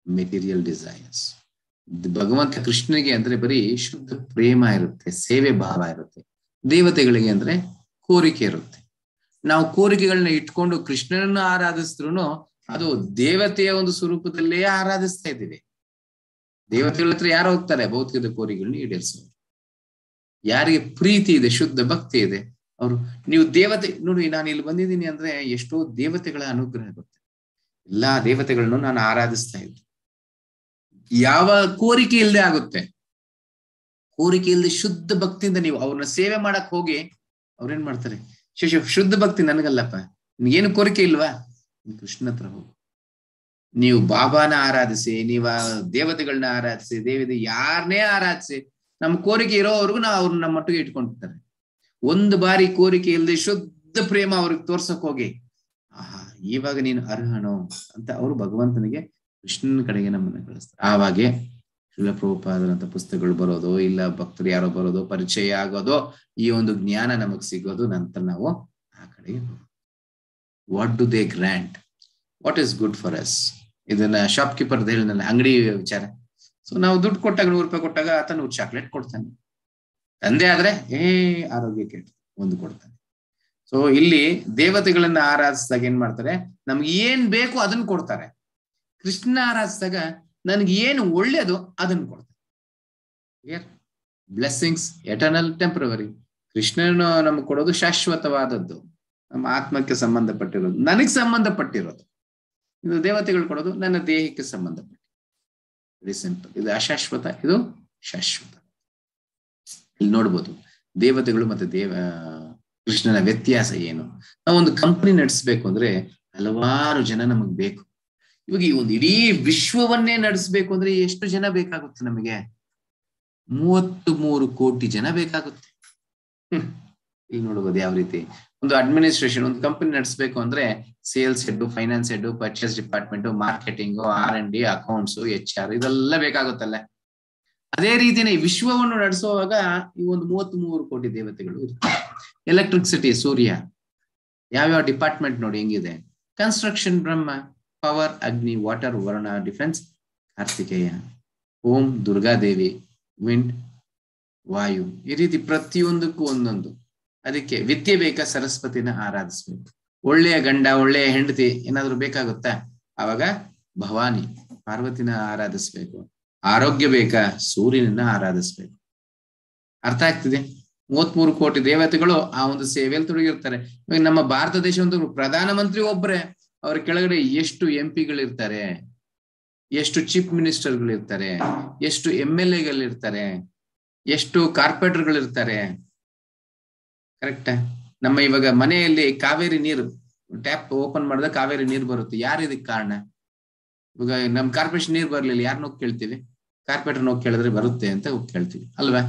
S1: material desires ಭಗವಂತ ಕೃಷ್ಣನಿಗೆ ಅಂದ್ರೆ ಬರೀ ಶುದ್ಧ ಪ್ರೇಮ ಇರುತ್ತೆ, ಸೇವೆ ಭಾವ ಇರುತ್ತೆ. ದೇವತೆಗಳಿಗೆ ಅಂದ್ರೆ ಕೋರಿಕೆ ಇರುತ್ತೆ. ನಾವು ಕೋರಿಕೆಗಳನ್ನ ಇಟ್ಕೊಂಡು ಕೃಷ್ಣನನ್ನು ಆರಾಧಿಸಿದ್ರು ಅದು ದೇವತೆಯ ಒಂದು ಸ್ವರೂಪದಲ್ಲೇ ಆರಾಧಿಸ್ತಾ ಇದ್ದೀವಿ. ದೇವತೆಗಳ ಹತ್ರ ಯಾರು ಹೋಗ್ತಾರೆ? ಭೌತಿಕದ ಕೋರಿಕೆಗಳನ್ನ ಈಡೇರಿಸೋರು. ಯಾರಿಗೆ ಪ್ರೀತಿ ಇದೆ, ಶುದ್ಧ ಭಕ್ತಿ ಇದೆ, ಅವರು ನೀವು ದೇವತೆ, ನೋಡಿ ನಾನು ಇಲ್ಲಿ ಬಂದಿದ್ದೀನಿ ಅಂದ್ರೆ ಎಷ್ಟೋ ದೇವತೆಗಳ ಅನುಗ್ರಹ ಬರುತ್ತೆ. ಎಲ್ಲಾ ದೇವತೆಗಳನ್ನು ನಾನು ಆರಾಧಿಸ್ತಾ ಇದ್ದೆ. ಯಾವ ಕೋರಿಕೆ ಇಲ್ಲದೆ ಆಗುತ್ತೆ. ಕೋರಿಕೆ ಇಲ್ಲದೆ ಶುದ್ಧ ಭಕ್ತಿಯಿಂದ ನೀವು ಅವ್ರನ್ನ ಸೇವೆ ಮಾಡಕ್ ಹೋಗಿ ಅವ್ರೇನ್ ಮಾಡ್ತಾರೆ? ಶಿಶು ಶುದ್ಧ ಭಕ್ತಿ ನನಗಲ್ಲಪ್ಪ. ನಿನ್ಗೇನು ಕೋರಿಕೆ ಇಲ್ವಾ? ಕೃಷ್ಣ ಹೋಗು. ನೀವು ಬಾಬಾನ ಆರಾಧಿಸಿ, ನೀವ ದೇವತೆಗಳನ್ನ ಆರಾಧಿಸಿ ದೇವತೆ ಯಾರನ್ನೇ ಆರಾಧಿಸಿ, ನಮ್ಮ ಕೋರಿಕೆ ಇರೋವರೆಗೂ ನಾವು ಅವ್ರನ್ನ ನಮ್ಮ ಮಟ್ಟಿಗೆ ಇಟ್ಕೊಂಡಿರ್ತಾರೆ. ಒಂದು ಬಾರಿ ಕೋರಿಕೆ ಇಲ್ಲದೆ ಶುದ್ಧ ಪ್ರೇಮ ಅವ್ರಿಗೆ ತೋರ್ಸಕ್ ಹೋಗಿ, ಆಹಾ, ಇವಾಗ ನೀನು ಅರ್ಹನೋ ಅಂತ ಅವರು ಭಗವಂತನಿಗೆ ಕೃಷ್ಣನ ಕಡೆಗೆ ನಮ್ಮನ್ನ ಕಳಿಸ್ತಾರೆ. ಆವಾಗೆ ಶಿಲಪ್ರಭುಪಾದರಂತ ಪುಸ್ತಕಗಳು ಬರೋದು, ಇಲ್ಲ ಭಕ್ತರು ಯಾರೋ ಬರೋದು, ಪರಿಚಯ ಆಗೋದು, ಈ ಒಂದು ಜ್ಞಾನ ನಮಗ್ ಸಿಗೋದು ನಂತರ ನಾವು ಆ ಕಡೆಗೆ what do they grant what is good for us ಇದನ್ನ ಶಾಪ್ ಕೀಪರ್ ಹೇಳಿದ್ನಲ್ಲ, ಅಂಗಡಿ ವಿಚಾರ. ಸೊ ನಾವು ದುಡ್ಡು ಕೊಟ್ಟಾಗ, ನೂರು ರೂಪಾಯಿ ಕೊಟ್ಟಾಗ ಆತ ನೂರು ಚಾಕ್ಲೇಟ್ ಕೊಡ್ತಾನೆ. ತಂದೆ ಆದ್ರೆ, ಏ, ಆರೋಗ್ಯ ಕೆಟ್ಟ, ಒಂದು ಕೊಡ್ತಾನೆ. ಸೊ ಇಲ್ಲಿ ದೇವತೆಗಳನ್ನ ಆರಾಧಿಸಿದಾಗ ಏನ್ ಮಾಡ್ತಾರೆ? ನಮ್ಗೆ ಏನ್ ಬೇಕು ಅದನ್ನ ಕೊಡ್ತಾರೆ. ಕೃಷ್ಣ ಆರಾಧಿಸಿದಾಗ ನನ್ಗೆ ಏನು ಒಳ್ಳೇದು ಅದನ್ನು ಕೊಡ್ತಾರೆ. ಬ್ಲೆಸ್ಸಿಂಗ್ಸ್ ಎಟರ್ನಲ್ ಟೆಂಪ್ರವರಿ ಕೃಷ್ಣನು ನಮ್ಗೆ ಕೊಡೋದು ಶಾಶ್ವತವಾದದ್ದು. ನಮ್ಮ ಆತ್ಮಕ್ಕೆ ಸಂಬಂಧಪಟ್ಟಿರೋದು. ನನಗೆ ಸಂಬಂಧಪಟ್ಟಿರೋದು. ಇದು ದೇವತೆಗಳು ಕೊಡೋದು, ನನ್ನ ದೇಹಕ್ಕೆ ಸಂಬಂಧಪಟ್ಟ ವೆರಿ ಸಿಂಪಲ್ ಇದು ಅಶಾಶ್ವತ, ಇದು ಶಾಶ್ವತ. ಇಲ್ಲಿ ನೋಡ್ಬೋದು, ದೇವತೆಗಳು ಮತ್ತೆ ದೇವ, ಕೃಷ್ಣನ ವ್ಯತ್ಯಾಸ ಏನು? ನಾವು ಒಂದು ಕಂಪನಿ ನಡೆಸ್ಬೇಕು ಅಂದ್ರೆ ಹಲವಾರು ಜನ ನಮಗ್ ಬೇಕು. ಇವಾಗ ಈ ಒಂದು ಇಡೀ ವಿಶ್ವವನ್ನೇ ನಡೆಸಬೇಕು ಅಂದ್ರೆ ಎಷ್ಟು ಜನ ಬೇಕಾಗುತ್ತೆ ನಮಗೆ? ಮೂವತ್ತು ಮೂರು ಕೋಟಿ ಜನ ಬೇಕಾಗುತ್ತೆ. ಇಲ್ಲಿ ನೋಡ್ಬೋದು ಯಾವ ರೀತಿ. ಒಂದು ಅಡ್ಮಿನಿಸ್ಟ್ರೇಷನ್ ಒಂದು ಕಂಪನಿ ನಡೆಸಬೇಕು ಅಂದ್ರೆ sales head finance head purchase department marketing R and D accounts H R ಇದೆಲ್ಲ ಬೇಕಾಗುತ್ತಲ್ಲ. ಅದೇ ರೀತಿನೇ ವಿಶ್ವವನ್ನು ನಡೆಸುವಾಗ ಈ ಒಂದು ಮೂವತ್ತ್ ಮೂರು ಕೋಟಿ ದೇವತೆಗಳು ಇರ್ತವೆ ಎಲೆಕ್ಟ್ರಿಸಿಟಿ ಸೂರ್ಯ, ಯಾವ್ಯಾವ ಡಿಪಾರ್ಟ್ಮೆಂಟ್ ನೋಡಿ ಹೆಂಗಿದೆ? Construction Brahma power Agni water Varuna defence Kartikeya Om Durgadevi wind Vayu ಈ ರೀತಿ ಪ್ರತಿಯೊಂದಕ್ಕೂ ಒಂದೊಂದು. ಅದಕ್ಕೆ ವಿದ್ಯೆ ಬೇಕಾ ಸರಸ್ವತಿನ ಆರಾಧಿಸ್ಬೇಕು. ಒಳ್ಳೆಯ ಗಂಡ, ಒಳ್ಳೆಯ ಹೆಂಡತಿ ಏನಾದ್ರೂ ಬೇಕಾಗುತ್ತಾ? ಅವಾಗ ಭವಾನಿ, ಪಾರ್ವತಿನ ಆರಾಧಿಸ್ಬೇಕು. ಆರೋಗ್ಯ ಬೇಕಾ? ಸೂರ್ಯನನ್ನ ಆರಾಧಿಸ್ಬೇಕು. ಅರ್ಥ ಆಗ್ತಿದೆ? ಮೂವತ್ಮೂರು ಕೋಟಿ ದೇವತೆಗಳು ಆ ಒಂದು ಸೇವೆಯಲ್ಲಿ ತೊಡಗಿರ್ತಾರೆ. ಇವಾಗ ನಮ್ಮ ಭಾರತ ದೇಶ ಒಂದು ಪ್ರಧಾನಮಂತ್ರಿ ಒಬ್ಬರೇ. ಅವ್ರ ಕೆಳಗಡೆ ಎಷ್ಟು ಎಂ ಪಿಗಳಿರ್ತಾರೆ ಎಷ್ಟು ಚೀಫ್ ಮಿನಿಸ್ಟರ್ಗಳಿರ್ತಾರೆ, ಎಷ್ಟು ಎಂ ಎಲ್ ಎಗಳಿರ್ತಾರೆ, ಎಷ್ಟು ಕಾರ್ಪೊರೇಟರ್ಗಳಿರ್ತಾರೆ ಕರೆಕ್ಟ್? ನಮ್ಮ ಇವಾಗ ಮನೆಯಲ್ಲಿ ಕಾವೇರಿ ನೀರು, ಟ್ಯಾಪ್ ಓಪನ್ ಮಾಡಿದ್ರೆ ಕಾವೇರಿ ನೀರು ಬರುತ್ತೆ. ಯಾರು ಇದಕ್ಕೆ ಕಾರಣ? ಇವಾಗ ನಮ್ ಕಾರ್ಪೊರೇಷನ್ ನೀರು ಬರ್ಲಿಲ್ಲ ಯಾರನ್ನ ಕೇಳ್ತೀವಿ? ಕಾರ್ಪೊರೇಟರ್ ಹೋಗಿ ಕೇಳಿದ್ರೆ ಬರುತ್ತೆ ಅಂತ ಹೋಗಿ ಕೇಳ್ತೀವಿ, ಅಲ್ವಾ?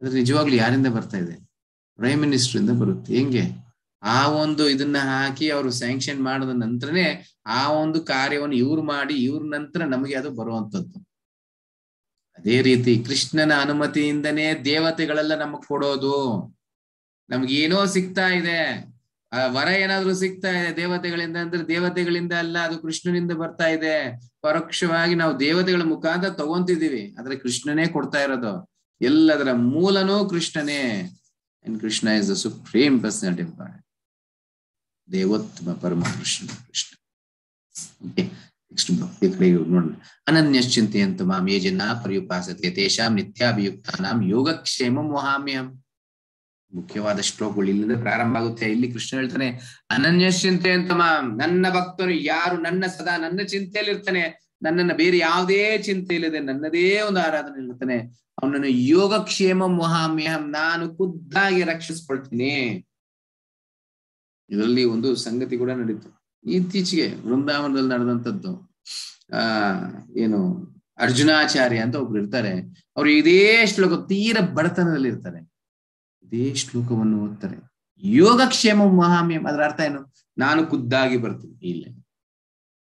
S1: ಅದ್ರ ನಿಜವಾಗ್ಲೂ ಯಾರಿಂದ ಬರ್ತಾ ಇದೆ? ಪ್ರೈಮ್ ಮಿನಿಸ್ಟರ್ ಇಂದ ಬರುತ್ತೆ. ಹೆಂಗೆ? ಆ ಒಂದು ಇದನ್ನ ಹಾಕಿ ಅವರು ಸ್ಯಾಂಕ್ಷನ್ ಮಾಡಿದ ನಂತರನೇ ಆ ಒಂದು ಕಾರ್ಯವನ್ನು ಇವ್ರು ಮಾಡಿ ಇವ್ರ ನಂತರ ನಮಗೆ ಅದು ಬರುವಂತದ್ದು ಅದೇ ರೀತಿ ಕೃಷ್ಣನ ಅನುಮತಿಯಿಂದನೇ ದೇವತೆಗಳೆಲ್ಲ ನಮಗ್ ಕೊಡೋದು. ನಮ್ಗೆ ಏನೋ ಸಿಗ್ತಾ ಇದೆ. ಆ ವರ ಏನಾದ್ರೂ ಸಿಗ್ತಾ ಇದೆ ದೇವತೆಗಳಿಂದ ಅಂದ್ರೆ ದೇವತೆಗಳಿಂದ ಅಲ್ಲ, ಅದು ಕೃಷ್ಣನಿಂದ ಬರ್ತಾ ಇದೆ. ಪರೋಕ್ಷವಾಗಿ ನಾವು ದೇವತೆಗಳ ಮುಖಾಂತರ ತಗೊಂತಿದೀವಿ ಆದ್ರೆ ಕೃಷ್ಣನೇ ಕೊಡ್ತಾ ಇರೋದು. ಎಲ್ಲದರ ಮೂಲನೂ ಕೃಷ್ಣನೇ. And Krishna is the supreme personality god ದೇವೋತ್ತಮ ಪರಮಕೃಷ್ಣ ಕೃಷ್ಣ ಕೃಷ್ಣ. ನೆಕ್ಸ್ಟ್ ಭಕ್ತಿ ನೋಡೋಣ. ಅನನ್ಯಶ್ಚಿಂತೆಯಂತ ಮಾಂ ಯೇ ಜನ ಪರ್ಯುಪಾಸತೆ ತೇಷಾಂ ನಿತ್ಯಾಭಿಯುಕ್ತಾನಾಂ ಯೋಗಕ್ಷೇಮ ಮೊಹಾಮ್ಯಂ ಮುಖ್ಯವಾದ ಶ್ಲೋಕಗಳು ಇಲ್ಲಿಂದ ಪ್ರಾರಂಭ ಆಗುತ್ತೆ. ಇಲ್ಲಿ ಕೃಷ್ಣ ಹೇಳ್ತಾನೆ ಅನನ್ಯ ಚಿಂತೆ ಅಂತ ಮಾಂ ನನ್ನ ಭಕ್ತರು ಯಾರು ನನ್ನ ಸದಾ ನನ್ನ ಚಿಂತೆಯಲ್ಲಿ ಇರ್ತಾನೆ. ನನ್ನನ್ನ ಬೇರೆ ಯಾವುದೇ ಚಿಂತೆ ಇಲ್ಲದೆ ನನ್ನದೇ ಒಂದು ಆರಾಧನೆ ಇರ್ತಾನೆ. ಅವನನ್ನು ಯೋಗಕ್ಷೇಮ ಮೊಹಾಮ್ಯಹಂ ನಾನು ಖುದ್ದಾಗಿ ರಕ್ಷಿಸ್ಕೊಳ್ತೀನಿ. ಇದರಲ್ಲಿ ಒಂದು ಸಂಗತಿ ಕೂಡ ನಡೀತು. ಇತ್ತೀಚೆಗೆ ವೃಂದಾವನದಲ್ಲಿ ನಡೆದಂತದ್ದು ಆ, ಏನು ಅರ್ಜುನಾಚಾರ್ಯ ಅಂತ ಒಬ್ರು ಇರ್ತಾರೆ. ಅವ್ರು ಇದೇ ಶ್ಲೋಕ ತೀರ ಬಡತನದಲ್ಲಿ ಇರ್ತಾರೆ. ಇದೇ ಶ್ಲೋಕವನ್ನು ಓದ್ತಾರೆ. ಯೋಗಕ್ಷೇಮ ಮಹಾಮ್ಯಂ ಅದರ ಅರ್ಥ ಏನು? ನಾನು ಖುದ್ದಾಗಿ ಬರ್ತೀನಿ. ಇಲ್ಲ.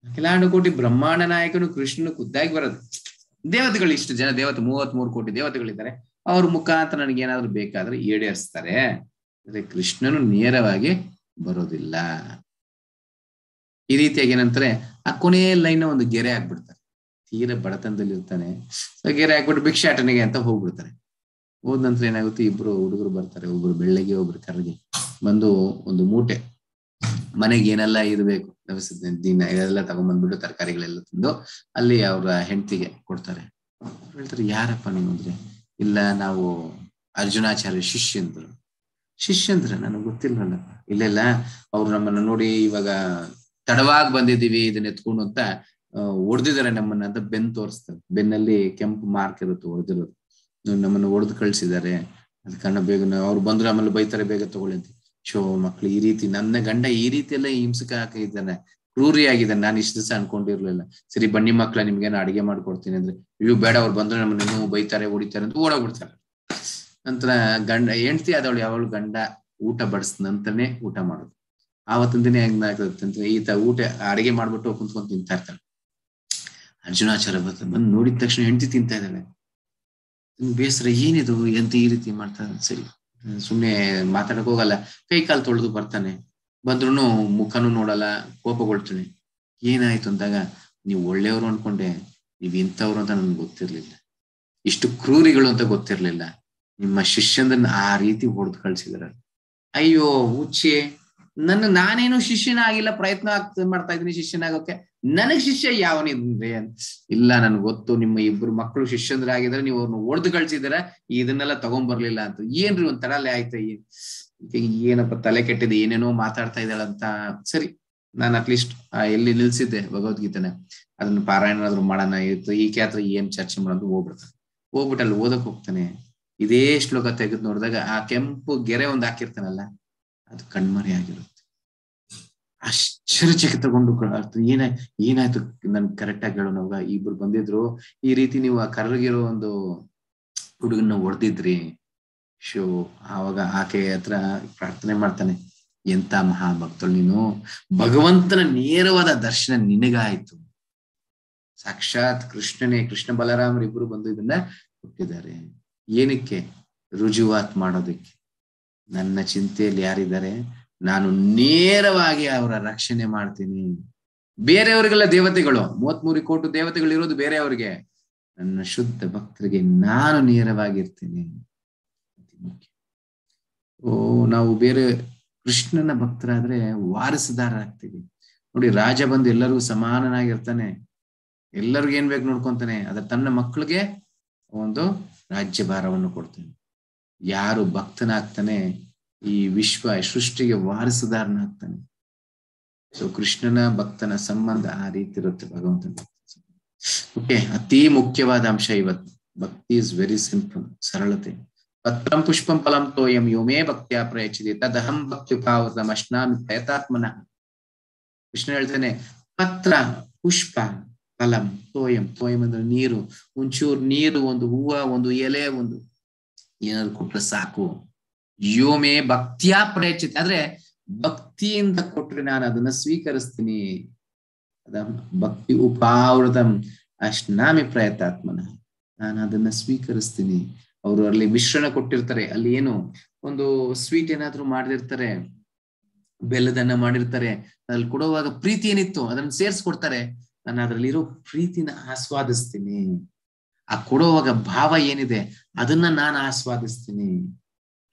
S1: ಅಖಿಲಾಂಡ ಕೋಟಿ ಬ್ರಹ್ಮಾಂಡ ನಾಯಕನು ಕೃಷ್ಣನು ಖುದ್ದಾಗಿ ಬರೋದು. ದೇವತೆಗಳು ಇಷ್ಟು ಜನ, ದೇವತೆ ಮೂವತ್ತ್ ಮೂರು ಕೋಟಿ ದೇವತೆಗಳಿದ್ದಾರೆ. ಅವ್ರ ಮುಖಾಂತರ ನನಗೆ ಏನಾದ್ರು ಬೇಕಾದ್ರೆ ಈಡೇರಿಸ್ತಾರೆ. ಅಂದ್ರೆ ಕೃಷ್ಣನು ನೇರವಾಗಿ ಬರೋದಿಲ್ಲ. ಈ ರೀತಿಯಾಗಿ ಏನಂತಾರೆ, ಆ ಕೊನೆಯ ಲೈನ್ ಒಂದು ಗೆರೆ ಆಗ್ಬಿಡ್ತಾರೆ. ತೀರ ಬಡತನದಲ್ಲಿ ಇರ್ತಾನೆ. ಗೆರೆ ಹಾಕ್ಬಿಟ್ಟು ಭಿಕ್ಷಾಟನೆಗೆ ಅಂತ ಹೋಗ್ಬಿಡ್ತಾರೆ. ಹೋದ ನಂತರ ಏನಾಗುತ್ತೆ, ಇಬ್ರು ಹುಡುಗರು ಬರ್ತಾರೆ, ಒಬ್ರು ಬೆಳ್ಳಗೆ, ಒಬ್ರು ಕರ್ಗೆ. ಬಂದು ಒಂದು ಮೂಟೆ. ಮನೆಗೆ ಏನೆಲ್ಲ ಇರಬೇಕು? ದಿನ ಇದೆಲ್ಲ ತಗೊಂಡ್ಬಂದ್ಬಿಟ್ಟು ತರಕಾರಿಗಳೆಲ್ಲ ತಿಂದು ಅಲ್ಲಿ ಅವ್ರ ಹೆಂಡತಿಗೆ ಕೊಡ್ತಾರೆ. ಹೇಳ್ತಾರೆ, ಯಾರಪ್ಪ ನೀವು ಅಂದ್ರೆ, ಇಲ್ಲ, ನಾವು ಅರ್ಜುನಾಚಾರ್ಯ ಶಿಷ್ಯಂದ್ರು. ಶಿಷ್ಯಂದ್ರ, ನನಗೆ ಗೊತ್ತಿಲ್ವಲ್ಲ ಇಲ್ಲೆಲ್ಲ ಅವ್ರು ನಮ್ಮನ್ನ ನೋಡಿ ಇವಾಗ ತಡವಾಗಿ ಬಂದಿದ್ದೀವಿ, ಇದನ್ನ ಎತ್ಕೊಂಡು ಅಂತ ಹೊಡೆದಿದ್ದಾರೆ ನಮ್ಮನ್ನ ಅಂತ ಬೆನ್ ತೋರಿಸ್ತಾರೆ ಬೆನ್ನಲ್ಲಿ ಕೆಂಪು ಮಾರ್ಕ್ ಇರುತ್ತೆ ಹೊಡೆದಿರೋದು ನಮ್ಮನ್ನ ಹೊಡೆದು ಕಳ್ಸಿದ್ದಾರೆ. ಅದ ಕಾರಣ ಬೇಗ ಅವ್ರು ಬಂದ್ರೆ ಆಮೇಲೆ ಬೈತಾರೆ, ಬೇಗ ತಗೊಳ್ಳಿ ಅಂತ. ಶೋ ಮಕ್ಳು ಈ ರೀತಿ, ನನ್ನ ಗಂಡ ಈ ರೀತಿ ಎಲ್ಲ ಹಿಂಸಕ ಹಾಕಿದ್ದಾನೆ. ಕ್ರೂರಿ ಆಗಿದ್ದಾನೆ ನಾನು ಇಷ್ಟು ದಿವಸ ಅನ್ಕೊಂಡಿರ್ಲಿಲ್ಲ. ಸರಿ, ಬನ್ನಿ ಮಕ್ಳ, ನಿಮ್ಗೇನು ಅಡಿಗೆ ಮಾಡ್ಕೊಡ್ತೀನಿ ಅಂದ್ರೆ ಇವ್ ಬೇಡ, ಅವ್ರು ಬಂದ್ರೆ ನಮ್ಮನ್ನ ಬೈತಾರೆ, ಹೊಡಿತಾರೆ ಅಂತ ಓಡೋಗ್ಬಿಡ್ತಾರೆ. ನಂತರ ಗಂಡ, ಹೆಂಡತಿ ಆದವಳು ಯಾವಳು ಗಂಡ ಊಟ ಬಡಿಸ್ ಊಟ ಮಾಡೋದು. ಆವತ್ತಿನ ದಿನ ಹೆಂಗಾಗ್ತದೆ ಅಂತ ಈತ ಊಟ ಅಡಿಗೆ ಮಾಡ್ಬಿಟ್ಟು ಕುಂತ್ಕೊಂಡು ತಿಂತಾ ಇರ್ತಾನೆ ಅರ್ಜುನಾಚಾರ್ಯ ಬರ್ತಾರೆ ಬಂದು ನೋಡಿದ ತಕ್ಷಣ ಹೆಂಡತಿ ತಿಂತಾ ಇದ್ದಾಳೆ. ಬೇಸರ, ಏನಿದು ಎಂತ ಈ ರೀತಿ ಮಾಡ್ತಾನೆ ಸರಿ. ಸುಮ್ನೆ ಮಾತಾಡಕ್ ಹೋಗಲ್ಲ. ಕೈ ಕಾಲು ತೊಳೆದು ಬರ್ತಾನೆ. ಬಂದ್ರು ಮುಖನು ನೋಡಲ್ಲ, ಕೋಪಗೊಳ್ತಾನೆ. ಏನಾಯ್ತು ಅಂದಾಗ, ನೀವು ಒಳ್ಳೆಯವರು ಅನ್ಕೊಂಡೆ, ನೀವ್ ಇಂಥವ್ರು ಅಂತ ನನ್ಗೆ ಗೊತ್ತಿರ್ಲಿಲ್ಲ. ಇಷ್ಟು ಕ್ರೂರಿಗಳು ಅಂತ ಗೊತ್ತಿರ್ಲಿಲ್ಲ. ನಿಮ್ಮ ಶಿಷ್ಯಂದನ್ನ ಆ ರೀತಿ ಹೊಡೆದು ಕಳ್ಸಿದಾರ. ಅಯ್ಯೋ ಹುಚ್ಚಿ ನನ್ನ, ನಾನೇನು ಶಿಷ್ಯನಾಗಿಲ್ಲ, ಪ್ರಯತ್ನ ಆಗ್ತ, ಮಾಡ್ತಾ ಇದ್ದೀನಿ ಶಿಷ್ಯನಾಗೋಕೆ. ನನಗ್ ಶಿಷ್ಯ ಯಾವನಿದ್ರೆ ಇಲ್ಲ, ನನ್ಗೆ ಗೊತ್ತು. ನಿಮ್ಮ ಇಬ್ರು ಮಕ್ಕಳು ಶಿಷ್ಯಂದ್ರಾಗಿದ್ರೆ ನೀವು ಅವ್ರನ್ನ ಒಡೆದು ಕಳ್ಸಿದಾರ ಇದನ್ನೆಲ್ಲ ತಗೊಂಡ್ಬರ್ಲಿಲ್ಲ ಅಂತ. ಏನ್ರಿ ಒಂದ್ ತಡಲೆ ಆಯ್ತಾ ಏನಪ್ಪ ತಲೆ ಕೆಟ್ಟಿದೆ, ಏನೇನೋ ಮಾತಾಡ್ತಾ ಇದ್ದಾಳಂತ ಸರಿ, ನಾನು ಅಟ್ಲೀಸ್ಟ್ ಎಲ್ಲಿ ನಿಲ್ಸಿದ್ದೆ ಭಗವದ್ಗೀತೆನ. ಅದನ್ನ ಪಾರಾಯಣಾದ್ರೂ ಮಾಡೋಣ ಇತ್ತು ಈಕೆ ಆದ್ರೆ ಏನ್ ಚರ್ಚೆ ಮಾಡೋದು ಹೋಗ್ಬಿಡ್ತಾನೆ. ಹೋಗ್ಬಿಟ್ಟು ಅಲ್ಲಿ ಓದಕ್ ಹೋಗ್ತಾನೆ. ಇದೇ ಶ್ಲೋಕ ತೆಗೆದು ನೋಡಿದಾಗ ಆ ಕೆಂಪು ಗೆರೆ ಒಂದು ಹಾಕಿರ್ತಾನಲ್ಲ, ಅದು ಕಣ್ಮರೆ ಆಗಿರುತ್ತೆ. ಆಶ್ಚರ್ಯಚಕಿತಗೊಂಡು ಏನ ಏನಾಯ್ತು ನನ್ ಕರೆಕ್ಟ್ ಆಗಿ ಹೇಳೋಣ ಅವಾಗ? ಇಬ್ರು ಬಂದಿದ್ರು, ಈ ರೀತಿ ನೀವು ಆ ಕರ್ರಗಿರೋ ಒಂದು ಹುಡುಗನ್ನ ಹೊಡೆದಿದ್ರಿ, ಶೋ, ಆವಾಗ ಆಕೆ ಹತ್ರ ಪ್ರಾರ್ಥನೆ ಮಾಡ್ತಾನೆ, ಎಂತ ಮಹಾಭಕ್ತಳು ನೀನು? ಭಗವಂತನ ನೇರವಾದ ದರ್ಶನ ನಿನಗಾಯ್ತು. ಸಾಕ್ಷಾತ್ ಕೃಷ್ಣನೇ, ಕೃಷ್ಣ ಬಲರಾಮರು ಇಬ್ರು ಬಂದು ಇದನ್ನ ಕೊಟ್ಟಿದ್ದಾರೆ. ಏನಕ್ಕೆ ರುಜುವಾತ್ ಮಾಡೋದಕ್ಕೆ? ನನ್ನ ಚಿಂತೆಯಲ್ಲಿ ಯಾರಿದ್ದಾರೆ? ನಾನು ನೇರವಾಗಿ ಅವರ ರಕ್ಷಣೆ ಮಾಡ್ತೀನಿ. ಬೇರೆಯವರಿಗೆಲ್ಲ ದೇವತೆಗಳು, ಮೂವತ್ಮೂರು ಕೋಟಿ ದೇವತೆಗಳು ಇರೋದು ಬೇರೆಯವ್ರಿಗೆ. ನನ್ನ ಶುದ್ಧ ಭಕ್ತರಿಗೆ ನಾನು ನೇರವಾಗಿರ್ತೀನಿ ಓ, ನಾವು ಬೇರೆ ಕೃಷ್ಣನ ಭಕ್ತರಾದ್ರೆ ವಾರಸುದಾರರಾಗ್ತೀವಿ. ನೋಡಿ, ರಾಜ ಬಂದು ಎಲ್ಲರಿಗೂ ಸಮಾನನಾಗಿರ್ತಾನೆ. ಎಲ್ಲರಿಗೂ ಏನ್ ಬೇಕು ನೋಡ್ಕೊಂತಾನೆ. ಅದ್ರ ತನ್ನ ಮಕ್ಕಳಿಗೆ ಒಂದು ರಾಜ್ಯಭಾರವನ್ನು ಕೊಡ್ತಾನೆ. ಯಾರು ಭಕ್ತನಾಗ್ತಾನೆ, ಈ ವಿಶ್ವ ಸೃಷ್ಟಿಗೆ ವಾರಸುದಾರನಾಗ್ತಾನೆ. ಸೊ ಕೃಷ್ಣನ ಭಕ್ತನ ಸಂಬಂಧ ಆ ರೀತಿ ಇರುತ್ತೆ ಭಗವಂತನ ಓಕೆ ಅತಿ ಮುಖ್ಯವಾದ ಅಂಶ ಇವತ್ತು. ಭಕ್ತಿ ಇಸ್ ವೆರಿ ಸಿಂಪಲ್ ಸರಳತೆ. ಪತ್ರಂ ಪುಷ್ಪಂ ಫಲಂ ತೋಯಂ ಯೋಮೇ ಭಕ್ತಿಯ ಪ್ರಯಚಿದೆ ತದಹಂ ಭಕ್ತಿ ಪಾವತಂ ಅಶ್ನಾಮಿ ಪ್ರಯತಾತ್ಮನಃ. ಕೃಷ್ಣ ಹೇಳ್ತಾನೆ, ಪತ್ರ, ಪುಷ್ಪ ಫಲಂ ತೋಯಂ ತೋಯಂ ಅಂದ್ರೆ ನೀರು. ಒಂಚೂರು ನೀರು, ಒಂದು ಹೂವ, ಒಂದು ಎಲೆ, ಒಂದು ಏನಾದ್ರು ಕೊಟ್ರೆ ಸಾಕು. ಯೋಮೆ ಭಕ್ತಿಯ ಪ್ರಯಚಿತ ಅಂದ್ರೆ ಭಕ್ತಿಯಿಂದ ಕೊಟ್ರೆ ನಾನು ಅದನ್ನ ಸ್ವೀಕರಿಸ್ತೀನಿ. ಅದ ಭಕ್ತಿ ಉಪಾವೃತಂ ಅಶ್ನಾಮಿ ಪ್ರಯತಾತ್ಮನ. ನಾನು ಅದನ್ನ ಸ್ವೀಕರಿಸ್ತೀನಿ. ಅವರು ಅಲ್ಲಿ ಮಿಶ್ರಣ ಕೊಟ್ಟಿರ್ತಾರೆ. ಅಲ್ಲಿ ಏನು? ಒಂದು ಸ್ವೀಟ್ ಏನಾದ್ರು ಮಾಡಿರ್ತಾರೆ ಬೆಲ್ಲದನ್ನ ಮಾಡಿರ್ತಾರೆ. ಅಲ್ಲಿ ಕೊಡುವಾಗ ಪ್ರೀತಿ ಏನಿತ್ತು ಅದನ್ನ ಸೇರ್ಸ್ಕೊಡ್ತಾರೆ. ನಾನು ಅದ್ರಲ್ಲಿರೋ ಪ್ರೀತಿನ ಆಸ್ವಾದಿಸ್ತೀನಿ. ಆ ಕೊಡುವಾಗ ಭಾವ ಏನಿದೆ, ಅದನ್ನ ನಾನು ಆಸ್ವಾದಿಸ್ತೀನಿ.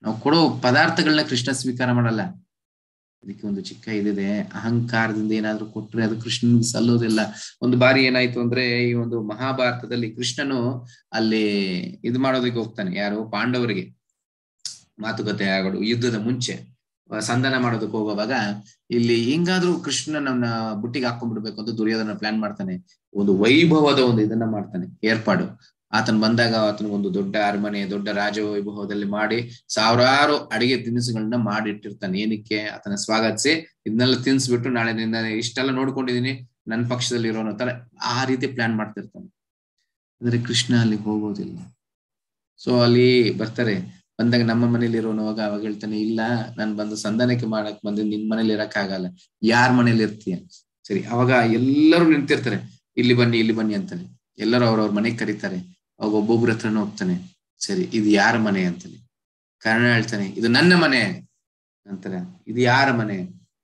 S1: ನಾವು ಕೊಡೋ ಪದಾರ್ಥಗಳನ್ನ ಕೃಷ್ಣ ಸ್ವೀಕಾರ ಮಾಡಲ್ಲ. ಅದಕ್ಕೆ ಒಂದು ಚಿಕ್ಕ ಇದಿದೆ. ಅಹಂಕಾರದಿಂದ ಏನಾದ್ರು ಕೊಟ್ರೆ ಅದು ಕೃಷ್ಣನ್ ಸಲ್ಲೋದಿಲ್ಲ. ಒಂದು ಬಾರಿ ಏನಾಯ್ತು ಅಂದ್ರೆ, ಈ ಒಂದು ಮಹಾಭಾರತದಲ್ಲಿ ಕೃಷ್ಣನು ಅಲ್ಲಿ ಇದು ಮಾಡೋದಕ್ಕೆ ಹೋಗ್ತಾನೆ. ಯಾರು? ಪಾಂಡವರಿಗೆ ಮಾತುಕತೆ ಆಗೋದು, ಯುದ್ಧದ ಮುಂಚೆ. ಸಂಧಾನ ಮಾಡೋದಕ್ಕೆ ಹೋಗುವಾಗ ಇಲ್ಲಿ ಹಿಂಗಾದ್ರೂ ಕೃಷ್ಣನನ್ನ ಬುಟ್ಟಿಗೆ ಹಾಕೊಂಡ್ಬಿಡ್ಬೇಕು ಅಂತ ದುರ್ಯೋಧನ ಪ್ಲಾನ್ ಮಾಡ್ತಾನೆ. ಒಂದು ವೈಭವದ ಒಂದು ಇದನ್ನ ಮಾಡ್ತಾನೆ, ಏರ್ಪಾಡು. ಆತನ್ ಬಂದಾಗ ಆತನ ಒಂದು ದೊಡ್ಡ ಅರಮನೆ, ದೊಡ್ಡ ರಾಜ ವೈಭವದಲ್ಲಿ ಮಾಡಿ ಸಾವಿರಾರು ಅಡಿಗೆ ತಿನಿಸುಗಳನ್ನ ಮಾಡಿಟ್ಟಿರ್ತಾನೆ. ಏನಕ್ಕೆ? ಆತನ ಸ್ವಾಗತಿಸಿ. ಇದನ್ನೆಲ್ಲ ತಿನ್ಸ್ಬಿಟ್ಟು ನಾಳೆ ನಿನ್ನ ಇಷ್ಟೆಲ್ಲ ನೋಡ್ಕೊಂಡಿದೀನಿ ನನ್ನ ಪಕ್ಷದಲ್ಲಿ ಇರೋನೋ ತರ ಆ ರೀತಿ ಪ್ಲಾನ್ ಮಾಡ್ತಿರ್ತಾನೆ. ಅಂದ್ರೆ ಕೃಷ್ಣ ಅಲ್ಲಿ ಹೋಗೋದಿಲ್ಲ. ಸೊ ಅಲ್ಲಿ ಬರ್ತಾರೆ ಬಂದಾಗ ನಮ್ಮ ಮನೇಲಿ ಇರೋನವಾಗ ಅವಾಗ ಹೇಳ್ತಾನೆ, ಇಲ್ಲ, ನಾನು ಬಂದು ಸಂಧಾನಕ್ಕೆ ಮಾಡಕ್ ಬಂದು, ನಿನ್ ಮನೇಲಿ ಇರಕ್ ಆಗಲ್ಲ ಯಾರ ಮನೇಲಿ ಇರ್ತೀಯ? ಸರಿ, ಅವಾಗ ಎಲ್ಲರೂ ನಿಂತಿರ್ತಾರೆ ಇಲ್ಲಿ ಬನ್ನಿ ಇಲ್ಲಿ ಬನ್ನಿ ಅಂತಾನೆ. ಎಲ್ಲರೂ ಅವ್ರವ್ರ ಮನೆಗೆ ಕರೀತಾರೆ. ಅವಾಗ ಒಬ್ಬೊಬ್ರ ಹತ್ರನೂ ಹೋಗ್ತಾನೆ, ಸರಿ, ಇದು ಯಾರ ಮನೆ? ಅಂತಾನೆ. ಕಾರಣ ಹೇಳ್ತಾನೆ, ಇದು ನನ್ನ ಮನೆ. ಅಂತಾರೆ ಇದು ಯಾರ ಮನೆ?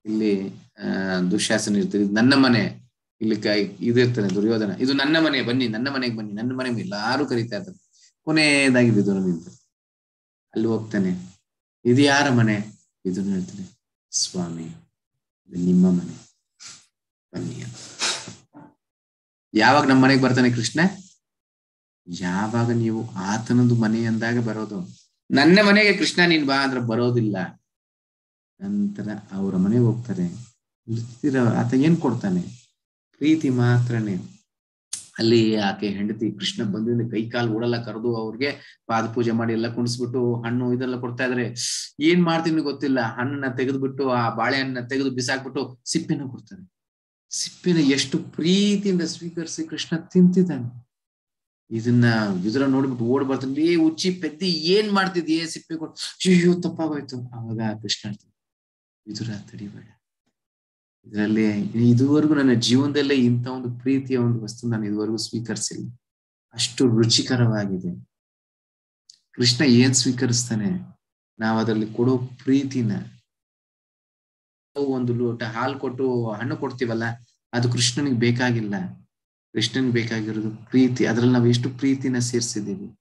S1: ಇಲ್ಲಿ, ಆ ದುಶಾಸನ ಇರ್ತದೆ ಇದು ನನ್ನ ಮನೆ. ಇಲ್ಲಿ ಕೈ ಇದಿರ್ತಾನೆ ದುರ್ಯೋಧನ, ಇದು ನನ್ನ ಮನೆ, ಬನ್ನಿ, ನನ್ನ ಮನೆಗೆ ಬನ್ನಿ, ನನ್ನ ಮನೆಗೆ ಎಲ್ಲಾರು ಕರೀತಾ ಇರ್ತಾರೆ. ಬಿದ್ದು ನಿಂತು ಅಲ್ಲಿ ಹೋಗ್ತಾನೆ. ಇದು ಯಾರ ಮನೆ? ಇದು ಹೇಳ್ತಾನೆ, ಸ್ವಾಮಿ, ಇದು ನಿಮ್ಮ ಮನೆ. ಬನ್ನಿ. ಯಾವಾಗ ನಮ್ಮ ಮನೆಗೆ ಬರ್ತಾನೆ ಕೃಷ್ಣ? ಯಾವಾಗ ನೀವು ಆತನದು ಮನೆ ಅಂದಾಗ ಬರೋದು. ನನ್ನ ಮನೆಗೆ ಕೃಷ್ಣ ನೀನ್ ಬಾ ಅಂದ್ರೆ ಬರೋದಿಲ್ಲ. ನಂತರ ಅವರ ಮನೆಗೆ ಹೋಗ್ತಾರೆ. ಆತ ಏನ್ ಕೊಡ್ತಾನೆ? ಪ್ರೀತಿ ಮಾತ್ರನೇ. ಅಲ್ಲಿ ಆಕೆ ಹೆಂಡತಿ ಕೃಷ್ಣ ಬಂದಿಂದ ಕೈ ಕಾಲು ಓಡಲ್ಲ ಕರೆದು ಅವ್ರಿಗೆ ಪಾದ ಪೂಜೆ ಮಾಡಿ ಎಲ್ಲ ಕುಣಿಸ್ಬಿಟ್ಟು ಹಣ್ಣು ಇದೆಲ್ಲ ಕೊಡ್ತಾ ಇದ್ರೆ. ಏನ್ ಮಾಡ್ತೀನಿ ಗೊತ್ತಿಲ್ಲ. ಹಣ್ಣನ್ನ ತೆಗೆದ್ಬಿಟ್ಟು ಆ ಬಾಳೆಹಣ್ಣ ತೆಗೆದು ಬಿಸಾಕ್ಬಿಟ್ಟು ಸಿಪ್ಪಿನ ಕೊಡ್ತಾರೆ. ಸಿಪ್ಪಿನ ಎಷ್ಟು ಪ್ರೀತಿಯಿಂದ ಸ್ವೀಕರಿಸಿ ಕೃಷ್ಣ ತಿಂತಿದ್ದಾನೆ. ಇದನ್ನ ಇದರ ನೋಡ್ಬಿಟ್ಟು ಓಡ್ ಬರ್ತಾನೆ. ಏ ಉಚ್ಚಿ ಪೆದ್ದಿ ಏನ್ ಮಾಡ್ತಿದ್ಯೇ ಸಿಪ್ಪೆ ಕೊಟ್ಟು ಅಯ್ಯೋ ತಪ್ಪಾಗೋಯ್ತು. ಅವಾಗ ಕೃಷ್ಣ ವಿದುರ ತಡಿಬೇಡ ಇದರಲ್ಲಿ ಇದುವರೆಗೂ ನನ್ನ ಜೀವನದಲ್ಲೇ ಇಂಥ ಒಂದು ಪ್ರೀತಿಯ ಒಂದು ವಸ್ತು ನಾನು ಇದುವರೆಗೂ ಸ್ವೀಕರಿಸಿಲ್ಲ. ಅಷ್ಟು ರುಚಿಕರವಾಗಿದೆ. ಕೃಷ್ಣ ಏನ್ ಸ್ವೀಕರಿಸ್ತಾನೆ? ನಾವು ಅದರಲ್ಲಿ ಕೊಡೋ ಪ್ರೀತಿನ. ಒಂದು ಲೋಟ ಹಾಲು ಕೊಟ್ಟು ಹಣ್ಣು ಕೊಡ್ತೀವಲ್ಲ, ಅದು ಕೃಷ್ಣನಿಗೆ ಬೇಕಾಗಿಲ್ಲ. ಕೃಷ್ಣನ್ ಬೇಕಾಗಿರೋದು ಪ್ರೀತಿ. ಅದ್ರಲ್ಲಿ ನಾವು ಎಷ್ಟು ಪ್ರೀತಿನ ಸೇರ್ಸಿದ್ದೀವಿ.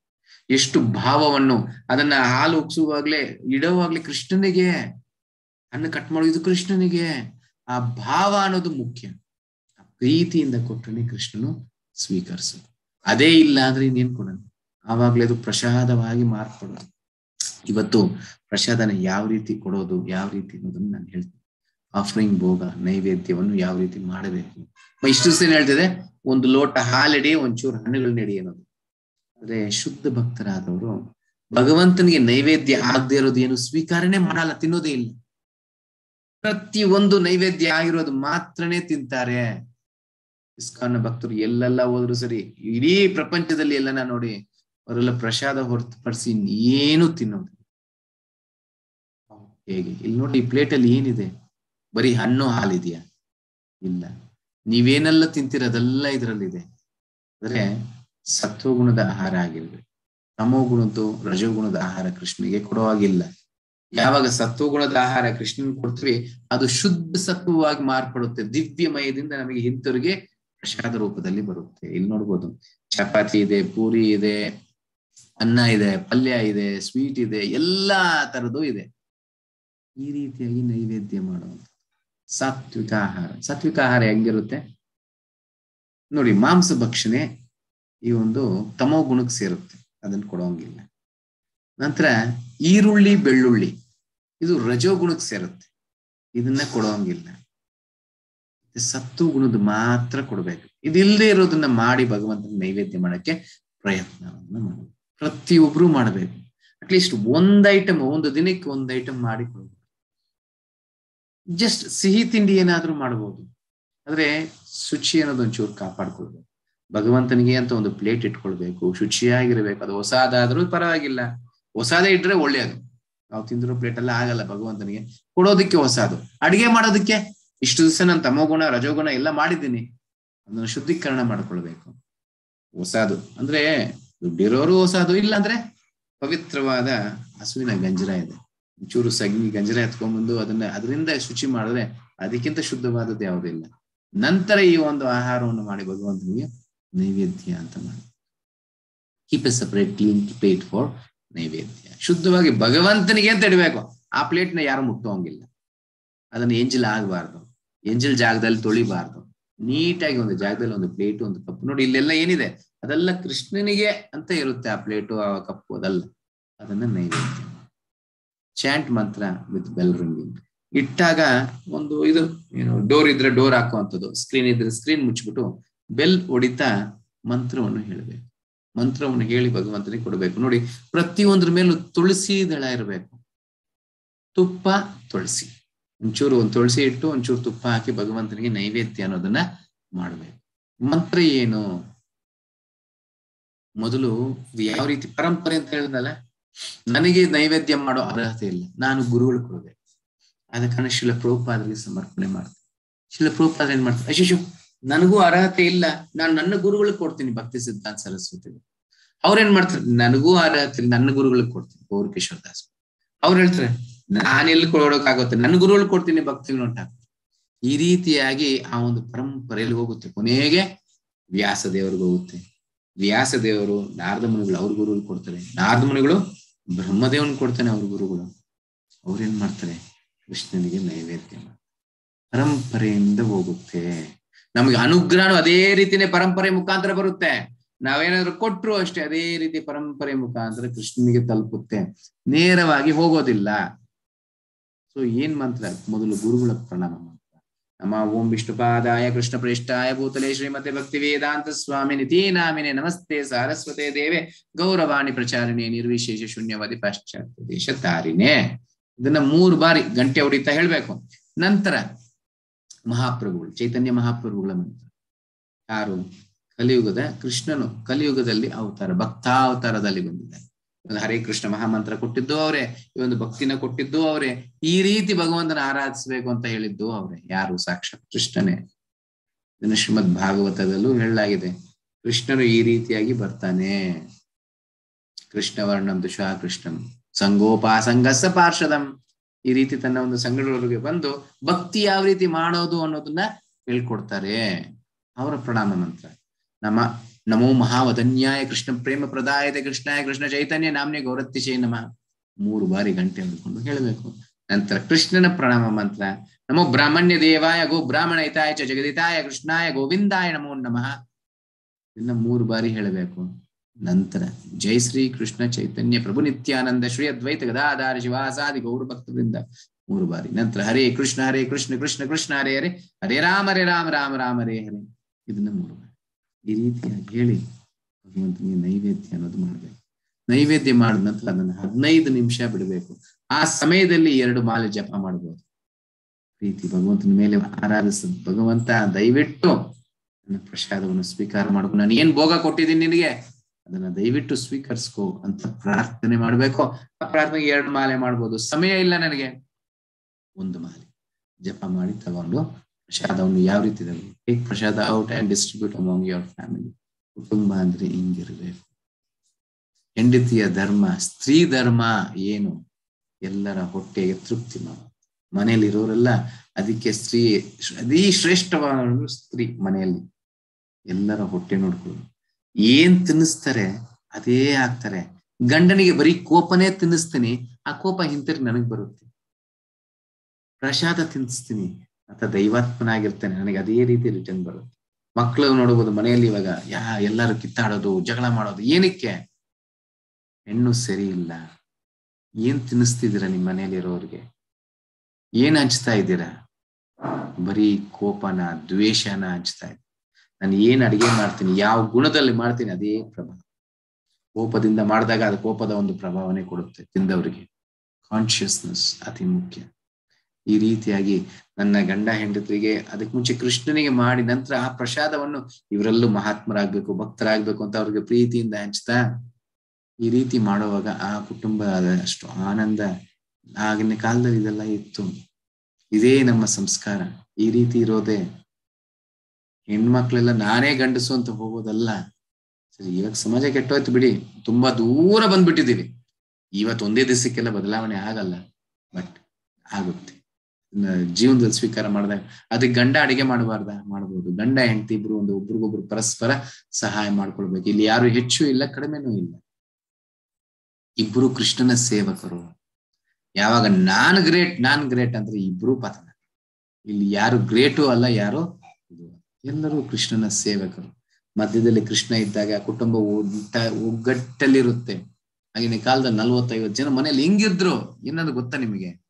S1: ಎಷ್ಟು ಭಾವವನ್ನು. ಅದನ್ನ ಹಾಲು ಉಗ್ಸುವಾಗ್ಲೆ ಇಡೋವಾಗ್ಲೆ ಕೃಷ್ಣನಿಗೆ, ಹಣ್ಣು ಕಟ್ ಮಾಡೋದು ಕೃಷ್ಣನಿಗೆ. ಆ ಭಾವ ಅನ್ನೋದು ಮುಖ್ಯ. ಆ ಪ್ರೀತಿಯಿಂದ ಕೊಟ್ಟರೆ ಕೃಷ್ಣನು ಸ್ವೀಕರಿಸೋದು ಅದೇ ಇಲ್ಲ ಅಂದ್ರೆ ಇನ್ನೇನ್ ಕೊಡೋದು? ಆವಾಗ್ಲೇ ಅದು ಪ್ರಸಾದವಾಗಿ ಮಾರ್ಪಡೋದು ಇವತ್ತು ಪ್ರಸಾದನ ಯಾವ ರೀತಿ ಕೊಡೋದು, ಯಾವ ರೀತಿ ಅನ್ನೋದನ್ನು ನಾನು ಹೇಳ್ತೀನಿ. ಆಫರಿಂಗ್ ಭೋಗ, ನೈವೇದ್ಯವನ್ನು ಯಾವ ರೀತಿ ಮಾಡಬೇಕು? ಇಷ್ಟು ದಿವಸ ಹೇಳ್ತಿದೆ? ಒಂದು ಲೋಟ ಹಾಲಿಡಿ, ಒಂಚೂರು ಹಣ್ಣುಗಳನ್ನ ಇಡಿ ಅನ್ನೋದು. ಆದ್ರೆ ಶುದ್ಧ ಭಕ್ತರಾದವರು ಭಗವಂತನಿಗೆ ನೈವೇದ್ಯ ಆಗದೆ ಇರೋದು ಏನು? ಸ್ವೀಕಾರನೆ ಮಾಡಲ್ಲ, ತಿನ್ನೋದೇ ಇಲ್ಲ. ಪ್ರತಿ ಒಂದು ನೈವೇದ್ಯ ಆಗಿರೋದು ಮಾತ್ರನೇ ತಿಂತಾರೆ. ಇಸ್ಕಾನ್ ಭಕ್ತರು ಎಲ್ಲೆಲ್ಲ ಹೋದ್ರು ಸರಿ, ಇಡೀ ಪ್ರಪಂಚದಲ್ಲಿ ಎಲ್ಲನ ನೋಡಿ ಅವರೆಲ್ಲ ಪ್ರಸಾದ ಹೊರತುಪಡಿಸಿ ಏನು ತಿನ್ನೋದು ಹೇಗೆ? ಇಲ್ಲಿ ನೋಡಿ, ಈ ಪ್ಲೇಟ್ ಅಲ್ಲಿ ಏನಿದೆ? ಬರೀ ಹಣ್ಣು ಹಾಲಿದೆಯಾ? ಇಲ್ಲ. ನೀವೇನೆಲ್ಲ ತಿಂತೀರದೆಲ್ಲ ಇದರಲ್ಲಿದೆ. ಅಂದ್ರೆ ಸತ್ವಗುಣದ ಆಹಾರ ಆಗಿರ್ಬೇಕು. ತಮೋ ಗುಣದ್ದು ರಜೋಗುಣದ ಆಹಾರ ಕೃಷ್ಣನಿಗೆ ಕೊಡುವಾಗಿಲ್ಲ ಯಾವಾಗ ಸತ್ವಗುಣದ ಆಹಾರ ಕೃಷ್ಣನ್ ಕೊಡ್ತೀವಿ, ಅದು ಶುದ್ಧ ಸತ್ವವಾಗಿ ಮಾರ್ಪಡುತ್ತೆ. ದಿವ್ಯಮಯದಿಂದ ನಮಗೆ ಹಿಂತಿರುಗಿ ಪ್ರಸಾದ ರೂಪದಲ್ಲಿ ಬರುತ್ತೆ. ಇಲ್ಲಿ ನೋಡ್ಬೋದು. ಚಪಾತಿ ಇದೆ, ಪೂರಿ ಇದೆ, ಅನ್ನ ಇದೆ, ಪಲ್ಯ ಇದೆ ಸ್ವೀಟ್ ಇದೆ, ಎಲ್ಲಾ ತರದ್ದು ಇದೆ. ಈ ರೀತಿಯಾಗಿ ನೈವೇದ್ಯ ಮಾಡುವಂತ ಸಾತ್ವಿಕ ಆಹಾರ. ಸಾತ್ವಿಕ ಆಹಾರ ಹೆಂಗಿರುತ್ತೆ? ನೋಡಿ, ಮಾಂಸ ಭಕ್ಷಣೆ ಈ ಒಂದು ತಮೋ ಗುಣಕ್ಕೆ ಸೇರುತ್ತೆ. ಅದನ್ನ ಕೊಡೋಂಗಿಲ್ಲ. ನಂತರ ಈರುಳ್ಳಿ, ಬೆಳ್ಳುಳ್ಳಿ, ಇದು ರಜೋ ಗುಣಕ್ಕೆ ಸೇರುತ್ತೆ. ಇದನ್ನ ಕೊಡೋಂಗಿಲ್ಲ. ಸತ್ತು ಗುಣದ ಮಾತ್ರ ಕೊಡ್ಬೇಕು. ಇದಿಲ್ಲದೆ ಇರೋದನ್ನ ಮಾಡಿ ಭಗವಂತನ ನೈವೇದ್ಯ ಮಾಡಕ್ಕೆ ಪ್ರಯತ್ನವನ್ನ ಮಾಡಬೇಕು. ಪ್ರತಿಯೊಬ್ರು ಮಾಡಬೇಕು. ಅಟ್ಲೀಸ್ಟ್ ಒಂದ್ ಐಟಮ್ ಒಂದು ದಿನಕ್ಕೆ ಒಂದ್ ಐಟಮ್ ಮಾಡಿ ಕೊಡ್ಬೇಕು. ಜಸ್ಟ್ ಸಿಹಿ ತಿಂಡಿ ಏನಾದ್ರೂ ಮಾಡ್ಬೋದು. ಆದ್ರೆ ಶುಚಿ ಅನ್ನೋದು ಒಂಚೂರು ಕಾಪಾಡ್ಕೊಳ್ಬೇಕು. ಭಗವಂತನಿಗೆ ಅಂತ ಒಂದು ಪ್ಲೇಟ್ ಇಟ್ಕೊಳ್ಬೇಕು. ಶುಚಿಯಾಗಿರ್ಬೇಕು. ಅದು ಹೊಸಾದಾದ್ರೂ ಪರವಾಗಿಲ್ಲ. ಹೊಸಾದೇ ಇಟ್ರೆ ಒಳ್ಳೆಯದು ನಾವು ತಿಂದಿರೋ ಪ್ಲೇಟ್ ಎಲ್ಲ ಆಗಲ್ಲ ಭಗವಂತನಿಗೆ. ಕೊಡೋದಕ್ಕೆ ಹೊಸದು. ಅಡಿಗೆ ಮಾಡೋದಕ್ಕೆ? ಇಷ್ಟು ದಿವಸ ನಾನು ತಮೋಗುಣ ರಜೋಗುಣ ಎಲ್ಲ ಮಾಡಿದ್ದೀನಿ. ಅದನ್ನ ಶುದ್ಧೀಕರಣ ಮಾಡ್ಕೊಳ್ಬೇಕು. ಹೊಸದು. ಅಂದ್ರೆ ದುಡ್ಡಿರೋರು ಹೊಸದು. ಇಲ್ಲ ಅಂದ್ರೆ ಪವಿತ್ರವಾದ ಹಸುವಿನ ಗಂಜರ ಇದೆ. ಚೂರು ಸಗಣಿ ಗಂಜರ ಎತ್ಕೊಂಡ್ಬಂದು ಅದನ್ನ ಅದರಿಂದ ಶುಚಿ ಮಾಡಿದ್ರೆ ಅದಕ್ಕಿಂತ ಶುದ್ಧವಾದದ್ದು ಯಾವುದಿಲ್ಲ ನಂತರ ಈ ಒಂದು ಆಹಾರವನ್ನು ಮಾಡಿ ಭಗವಂತನಿಗೆ ನೈವೇದ್ಯ ಅಂತ ಮಾಡಿ. Keep a separate clean plate for naivedya. ಶುದ್ಧವಾಗಿ ಭಗವಂತನಿಗೆ ಅಂತ ಇಡಬೇಕು. ಆ ಪ್ಲೇಟ್ನ ಯಾರು ಮುಟ್ಟೋಂಗಿಲ್ಲ ಅದನ್ನ ಎಂಜಿಲ್ ಆಗಬಾರ್ದು. ಎಂಜಿಲ್ ಜಾಗದಲ್ಲಿ ತೊಳಿಬಾರ್ದು. ನೀಟಾಗಿ ಒಂದು ಜಾಗದಲ್ಲಿ ಒಂದು ಪ್ಲೇಟ್ ಒಂದು ಕಪ್. ನೋಡಿ, ಇಲ್ಲೆಲ್ಲ ಏನಿದೆ? ಅದೆಲ್ಲ ಕೃಷ್ಣನಿಗೆ ಅಂತ ಇರುತ್ತೆ ಆ ಪ್ಲೇಟು ಆ ಕಪ್ಪು ಅದಲ್ಲ. ಅದನ್ನ ನೈವೇದ್ಯ. ಚಾಂಟ್ ಮಂತ್ರ ವಿತ್ ಬೆಲ್ ರಿಂಗಿಂಗ್ ಇಟ್ಟಾಗ ಒಂದು ಇದು, ಏನು ಡೋರ್ ಇದ್ರೆ ಡೋರ್ ಹಾಕುವಂಥದ್ದು. ಸ್ಕ್ರೀನ್ ಇದ್ರೆ ಸ್ಕ್ರೀನ್ ಮುಚ್ಚಿಬಿಟ್ಟು ಬೆಲ್ ಹೊಡಿತಾ ಮಂತ್ರವನ್ನು ಹೇಳಬೇಕು. ಮಂತ್ರವನ್ನು ಹೇಳಿ ಭಗವಂತನಿಗೆ ಕೊಡಬೇಕು. ನೋಡಿ, ಪ್ರತಿಯೊಂದ್ರ ಮೇಲೂ ತುಳಸಿ ದಳ ಇರಬೇಕು. ತುಪ್ಪ, ತುಳಸಿ. ಒಂಚೂರು ಒಂದು ತುಳಸಿ ಇಟ್ಟು ಒಂಚೂರು ತುಪ್ಪ ಹಾಕಿ ಭಗವಂತನಿಗೆ ನೈವೇದ್ಯ ಅನ್ನೋದನ್ನ ಮಾಡಬೇಕು. ಮಂತ್ರ ಏನು? ಮೊದಲು ಯಾವ ರೀತಿ ಪರಂಪರೆ ಅಂತ ಹೇಳಿದ್ನಲ್ಲ? ನನಗೆ ನೈವೇದ್ಯ ಮಾಡೋ ಅರ್ಹತೆ ಇಲ್ಲ. ನಾನು ಗುರುಗಳು ಕೊಡಬೇಕು. ಆದ ಕಾರಣ ಶಿಲ ಸಮರ್ಪಣೆ ಮಾಡ್ತೇನೆ. ಶಿಲ ಏನ್ ಮಾಡ್ತಾರೆ? ಅಶಿಶು ನನಗೂ ಅರ್ಹತೆ ಇಲ್ಲ. ನಾನು ನನ್ನ ಗುರುಗಳಿಗೆ ಕೊಡ್ತೀನಿ ಭಕ್ತಿ ಸಿದ್ಧಾಂತ ಸರಸ್ವತಿ ಅವ್ರೇನ್ ಮಾಡ್ತಾರೆ? ನನಗೂ ಅರ್ಹತೆ ಇಲ್ಲ, ನನ್ನ ಗುರುಗಳಿಗೆ ಕೊಡ್ತೀನಿ. ಗೌರ್ ಕಿಶೋರ್ ದಾಸ್ ಅವ್ರು. ಹೇಳ್ತಾರೆ, ನಾನು ಎಲ್ಲಿ ಕೊಡೋಕ್ಕಾಗುತ್ತೆ ನನ್ನ ಗುರುಗಳು ಕೊಡ್ತೀನಿ ಭಕ್ತಿ ನೋಟ. ಈ ರೀತಿಯಾಗಿ ಆ ಒಂದು ಪರಂಪರೆಯಲ್ಲಿ ಹೋಗುತ್ತೆ. ಕೊನೆಗೆ ವ್ಯಾಸ ದೇವರಿಗೆ ಹೋಗುತ್ತೆ. ವ್ಯಾಸ ದೇವರು ನಾರದ ಮುನಿಗಳು ಅವ್ರ ಗುರುಗಳು ಕೊಡ್ತಾರೆ. ನಾರದ ಮುನಿಗಳು ಬ್ರಹ್ಮದೇವನ್ ಕೊಡ್ತಾನೆ ಅವ್ರ ಗುರುಗಳು. ಅವ್ರೇನ್ ಮಾಡ್ತಾರೆ? ಕೃಷ್ಣನಿಗೆ ನೈವೇದ್ಯ ಪರಂಪರೆಯಿಂದ ಹೋಗುತ್ತೆ. ನಮಗೆ ಅನುಗ್ರಹನು ಅದೇ ರೀತಿನೇ ಪರಂಪರೆ ಮುಖಾಂತರ ಬರುತ್ತೆ. ನಾವೇನಾದ್ರೂ ಕೊಟ್ರು ಅಷ್ಟೇ ಅದೇ ರೀತಿ ಪರಂಪರೆ ಮುಖಾಂತರ ಕೃಷ್ಣನಿಗೆ ತಲುಪುತ್ತೆ. ನೇರವಾಗಿ ಹೋಗೋದಿಲ್ಲ. ಸೊ ಏನ್ ಮಂತ್ರ? ಮೊದಲು ಗುರುಗಳ ಪ್ರಣಾಮ ಮಂತ್ರ. ನಮ ಓಂ ವಿಷ್ಣುಪಾದಾಯ ಕೃಷ್ಣ ಪ್ರೇಷ್ಠಾಯ ಭೂತಲೆ ಶ್ರೀಮತಿ ಭಕ್ತಿ ವೇದಾಂತ ಸ್ವಾಮಿ ನಿತಿ ನಾಮಿನೆ. ನಮಸ್ತೆ ಸಾರಸ್ವತೆ ದೇವೆ. ಗೌರವಾಣಿ ಪ್ರಚಾರಣೆ ನಿರ್ವಿಶೇಷ ಶೂನ್ಯವಾದಿ ಪಾಶ್ಚಾತ್ಯ ದೇಶ ತಾರಿನೇ ಇದನ್ನ ಮೂರು ಬಾರಿ ಗಂಟೆ ಹೊಡಿತಾ ಹೇಳ್ಬೇಕು. ನಂತರ ಮಹಾಪ್ರಭುಗಳು, ಚೈತನ್ಯ ಮಹಾಪ್ರಭುಗಳ ಮಂತ್ರ. ಯಾರು? ಕಲಿಯುಗದ ಕೃಷ್ಣನು ಕಲಿಯುಗದಲ್ಲಿ ಅವತಾರ, ಭಕ್ತಾವತಾರದಲ್ಲಿ ಬಂದಿದ್ದಾರೆ. ಹರೇ ಕೃಷ್ಣ ಮಹಾಮಂತ್ರ ಕೊಟ್ಟಿದ್ದು ಅವರೇ ಈ ಒಂದು ಭಕ್ತಿನ ಕೊಟ್ಟಿದ್ದು ಅವರೇ, ಈ ರೀತಿ ಭಗವಂತನ ಆರಾಧಿಸಬೇಕು ಅಂತ ಹೇಳಿದ್ದು ಅವರೇ. ಯಾರು? ಸಾಕ್ಷಾತ್ ಕೃಷ್ಣನೇ. ಇದನ್ನು ಶ್ರೀಮದ್ ಭಾಗವತದಲ್ಲೂ ಹೇಳಲಾಗಿದೆ. ಕೃಷ್ಣನು ಈ ರೀತಿಯಾಗಿ ಬರ್ತಾನೆ. ಕೃಷ್ಣವರ್ಣಂ ದುಷಾ ಕೃಷ್ಣಂ. ಸಂಗೋಪಾಸಂಗಸ ಪಾರ್ಷದಂ. ಈ ರೀತಿ ತನ್ನ ಒಂದು ಸಂಘದೊಳಗೆ ಬಂದು ಭಕ್ತಿ ಯಾವ ರೀತಿ ಮಾಡೋದು ಅನ್ನೋದನ್ನ ಹೇಳ್ಕೊಡ್ತಾರೆ. ಅವರ ಪ್ರಣಾಮ ಮಂತ್ರ. ನಮ್ಮ ನಮೋ ಮಹಾವದನ್ಯಾಯ ಕೃಷ್ಣ ಪ್ರೇಮ ಪ್ರದಾಯತೆ ಕೃಷ್ಣಾಯ ಕೃಷ್ಣ ಚೈತನ್ಯ ನಾಮ್ನೆ ಗೌರತ್ತಿಶೇ ನಮ. ಮೂರು ಬಾರಿ ಗಂಟೆ ಅಂದ್ಕೊಂಡು ಹೇಳಬೇಕು. ನಂತರ ಕೃಷ್ಣನ ಪ್ರಣಾಮ ಮಂತ್ರ. ನಮೋ ಬ್ರಾಹ್ಮಣ್ಯ ದೇವಾಯ ಗೋ ಬ್ರಾಹ್ಮಣ ಹಿತಾಯ ಚ ಜಗದಿತಾಯ ಕೃಷ್ಣಾಯ ಗೋವಿಂದಾಯ ನಮೋ ನಮಃ. ಇನ್ನ ಮೂರು ಬಾರಿ ಹೇಳಬೇಕು. ನಂತರ, ಜೈ ಶ್ರೀ ಕೃಷ್ಣ ಚೈತನ್ಯ, ಪ್ರಭು ನಿತ್ಯಾನಂದ, ಶ್ರೀ ಅದ್ವೈತ ಗದಾಧಾರ ಶಿವಾಸಾದಿ ಗೌರ ಭಕ್ತರಿಂದ ಮೂರು ಬಾರಿ. ನಂತರ, ಹರೇ ಕೃಷ್ಣ ಹರೇ ಕೃಷ್ಣ ಕೃಷ್ಣ ಕೃಷ್ಣ, ಹರೇ ಹರೇ ಹರೇ ರಾಮ ಹರೇ ರಾಮ ರಾಮ ರಾಮ, ಹರೇ ಹರೇ. ಇದನ್ನ ಮೂರು ಬಾರಿ. ಈ ರೀತಿಯಾಗಿ ಹೇಳಿ ಭಗವಂತನಿಗೆ ನೈವೇದ್ಯ ಅನ್ನೋದು ಮಾಡ್ಬೇಕು. ನೈವೇದ್ಯ ಮಾಡಿದ ನಂತರ ಅದನ್ನ ಹದಿನೈದು ನಿಮಿಷ ಬಿಡಬೇಕು. ಆ ಸಮಯದಲ್ಲಿ ಎರಡು ಮಾಲೆ ಜಪ ಮಾಡಬಹುದು ಪ್ರೀತಿ ಭಗವಂತನ ಮೇಲೆ ಆರಾಧಿಸ ಭಗವಂತ ದಯವಿಟ್ಟು ನನ್ನ ಪ್ರಸಾದವನ್ನು ಸ್ವೀಕಾರ ಮಾಡ್ಕೊಂಡು, ನಾನು ಏನ್ ಭೋಗ ಕೊಟ್ಟಿದ್ದೀನಿ ನಿನಗೆ? ಅದನ್ನ ದಯವಿಟ್ಟು ಸ್ವೀಕರಿಸ್ಕೋ ಅಂತ ಪ್ರಾರ್ಥನೆ ಮಾಡ್ಬೇಕು. ಆ ಪ್ರಾರ್ಥನೆಗೆ ಎರಡು ಮಾಲೆ ಮಾಡ್ಬೋದು. ಸಮಯ ಇಲ್ಲ ನನಗೆ. ಒಂದು ಮಾಲೆ. ಜಪ ಮಾಡಿ ತಗೊಂಡು ಪ್ರಸಾದವನ್ನು ಯಾವ ರೀತಿ take prasada out and distribute among your family ಕುಟುಂಬ ಅಂದ್ರೆ ಹಿಂಗಿರ್ಬೇಕು. ಹೆಂಡತಿಯ ಧರ್ಮ, ಸ್ತ್ರೀ ಧರ್ಮ ಏನು? ಎಲ್ಲರ ಹೊಟ್ಟೆಗೆ ತೃಪ್ತಿ ಮಾಡು. ಮನೆಯಲ್ಲಿ ಇರೋರೆಲ್ಲ ಅದಕ್ಕೆ ಸ್ತ್ರೀ ಅದೀ ಶ್ರೇಷ್ಠವಾದ ಸ್ತ್ರೀ ಮನೆಯಲ್ಲಿ. ಎಲ್ಲರ ಹೊಟ್ಟೆ ನೋಡ್ಕೊಳ್ಳೋದು ಏನ್ ತಿನ್ನಿಸ್ತಾರೆ? ಅದೇ ಆಗ್ತಾರೆ. ಗಂಡನಿಗೆ ಬರೀ ಕೋಪನೇ ತಿನ್ನಿಸ್ತೀನಿ. ಆ ಕೋಪ ಹಿಂತಿರ್ ನನಗ್ ಬರುತ್ತೆ. ಪ್ರಸಾದ ತಿನ್ನಿಸ್ತೀನಿ. ಅಂತ ದೈವಾತ್ಮನಾಗಿರ್ತೇನೆ ನನಗೆ ಅದೇ ರೀತಿ ರಿಟರ್ನ್ ಬರುತ್ತೆ. ಮಕ್ಕಳು ನೋಡಬಹುದು ಮನೆಯಲ್ಲಿ ಇವಾಗ ಯಾ, ಎಲ್ಲರೂ ಕಿತ್ತಾಡೋದು, ಜಗಳ ಮಾಡೋದು, ಏನಕ್ಕೆ? ಹೆಣ್ಣು ಸರಿ ಇಲ್ಲ. ಏನ್ ತಿನ್ನಿಸ್ತಿದ್ದೀರಾ ನಿಮ್ ಮನೆಯಲ್ಲಿ ಇರೋರಿಗೆ ಏನ್ ಹಂಚ್ತಾ ಇದ್ದೀರಾ? ಬರೀ ಕೋಪನ, ದ್ವೇಷನ ಹಂಚ್ತಾ ಇದ್ದೀರಾ? ನಾನು ಏನ್ ಅಡಿಗೆ ಮಾಡ್ತೀನಿ, ಯಾವ ಗುಣದಲ್ಲಿ ಮಾಡ್ತೀನಿ ಅದೇ ಪ್ರಭಾವ ಕೋಪದಿಂದ ಮಾಡಿದಾಗ ಅದು ಕೋಪದ ಒಂದು ಪ್ರಭಾವನೆ ಕೊಡುತ್ತೆ ತಿಂದವರಿಗೆ. ಕಾನ್ಶಿಯಸ್ನೆಸ್ ಅತಿ ಮುಖ್ಯ. ಈ ರೀತಿಯಾಗಿ ನನ್ನ ಗಂಡ ಹೆಂಡತಿಗೆ ಅದಕ್ಕೆ ಮುಂಚೆ ಕೃಷ್ಣನಿಗೆ ಮಾಡಿ ನಂತರ ಆ ಪ್ರಸಾದವನ್ನು ಇವರಲ್ಲೂ ಮಹಾತ್ಮರಾಗ್ಬೇಕು, ಭಕ್ತರಾಗ್ಬೇಕು ಅಂತ ಅವ್ರಿಗೆ ಪ್ರೀತಿಯಿಂದ ಹಂಚ್ತಾ ಈ ರೀತಿ ಮಾಡುವಾಗ ಆ ಕುಟುಂಬ ಅಷ್ಟು ಆನಂದ. ಆಗಿನ ಕಾಲದಲ್ಲಿ ಇದೆಲ್ಲ ಇತ್ತು. ಇದೇ ನಮ್ಮ ಸಂಸ್ಕಾರ. ಈ ರೀತಿ ಇರೋದೇ ಹೆಣ್ಮಕ್ಳೆಲ್ಲ ನಾನೇ ಗಂಡಸು ಅಂತ ಹೋಗೋದಲ್ಲ. ಸರಿ, ಇವಾಗ ಸಮಾಜ ಕೆಟ್ಟೋಯ್ತು ಬಿಡಿ. ತುಂಬಾ ದೂರ ಬಂದ್ಬಿಟ್ಟಿದೀವಿ ಇವತ್ತು ಒಂದೇ ದಿವಸಕ್ಕೆಲ್ಲ ಬದಲಾವಣೆ ಆಗಲ್ಲ, ಬಟ್ ಆಗುತ್ತೆ. ಜೀವನದಲ್ಲಿ ಸ್ವೀಕಾರ ಮಾಡಿದಾಗ ಅದಕ್ಕೆ ಗಂಡ ಅಡಿಗೆ ಮಾಡಬಾರ್ದ? ಮಾಡ್ಬೋದು. ಗಂಡ, ಹೆಂಡತಿ ಇಬ್ರು ಒಂದು ಒಬ್ರಿಗೊಬ್ರು ಪರಸ್ಪರ ಸಹಾಯ ಮಾಡ್ಕೊಳ್ಬೇಕು. ಇಲ್ಲಿ ಯಾರು ಹೆಚ್ಚು ಇಲ್ಲ, ಕಡಿಮೆನೂ ಇಲ್ಲ. ಇಬ್ರು ಕೃಷ್ಣನ ಸೇವಕರು. ಯಾವಾಗ ನಾನ್ ಗ್ರೇಟ್ ನಾನ್ ಗ್ರೇಟ್ ಅಂದ್ರೆ ಇಬ್ರು ಪತನ. ಇಲ್ಲಿ ಯಾರು ಗ್ರೇಟು ಅಲ್ಲ, ಯಾರು ಎಲ್ಲರೂ ಕೃಷ್ಣನ ಸೇವಕರು. ಮಧ್ಯದಲ್ಲಿ ಕೃಷ್ಣ ಇದ್ದಾಗ ಆ ಕುಟುಂಬ ಒಗ್ಗಟ್ಟಲ್ಲಿರುತ್ತೆ ಆಗಿನ ಕಾಲದ ನಲ್ವತ್ತೈವತ್ತು ಜನ ಮನೇಲಿ ಹೆಂಗಿದ್ರು? ಏನಾದ್ರು ಗೊತ್ತಾ ನಿಮಗೆ?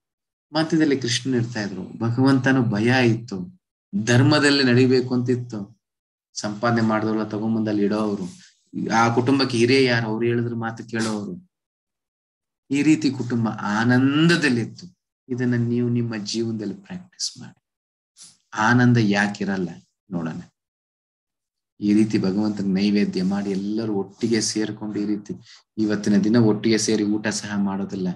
S1: ಮಧ್ಯದಲ್ಲಿ ಕೃಷ್ಣನ್ ಇರ್ತಾ ಇದ್ರು, ಭಗವಂತನು ಭಯ ಇತ್ತು, ಧರ್ಮದಲ್ಲಿ ನಡಿಬೇಕು ಅಂತಿತ್ತು. ಸಂಪಾದನೆ ಮಾಡಿದವ್ರ ತಗೊಂಬಂದಲ್ಲಿ ಅವರು ಆ ಕುಟುಂಬಕ್ಕೆ ಹಿರಿಯ ಯಾರು? ಅವ್ರು ಹೇಳಿದ್ರು ಮಾತು ಕೇಳೋರು ಈ ರೀತಿ ಕುಟುಂಬ ಆನಂದದಲ್ಲಿತ್ತು. ಇದನ್ನ ನೀವು ನಿಮ್ಮ ಜೀವನದಲ್ಲಿ ಪ್ರಾಕ್ಟೀಸ್ ಮಾಡಿ. ಆನಂದ ಯಾಕಿರಲ್ಲ? ನೋಡೋಣ. ಈ ರೀತಿ ಭಗವಂತನ ನೈವೇದ್ಯ ಮಾಡಿ ಎಲ್ಲರೂ ಒಟ್ಟಿಗೆ ಸೇರ್ಕೊಂಡು ಈ ರೀತಿ ಇವತ್ತಿನ ದಿನ ಒಟ್ಟಿಗೆ ಸೇರಿ ಊಟ ಸಹ ಮಾಡೋದಿಲ್ಲ.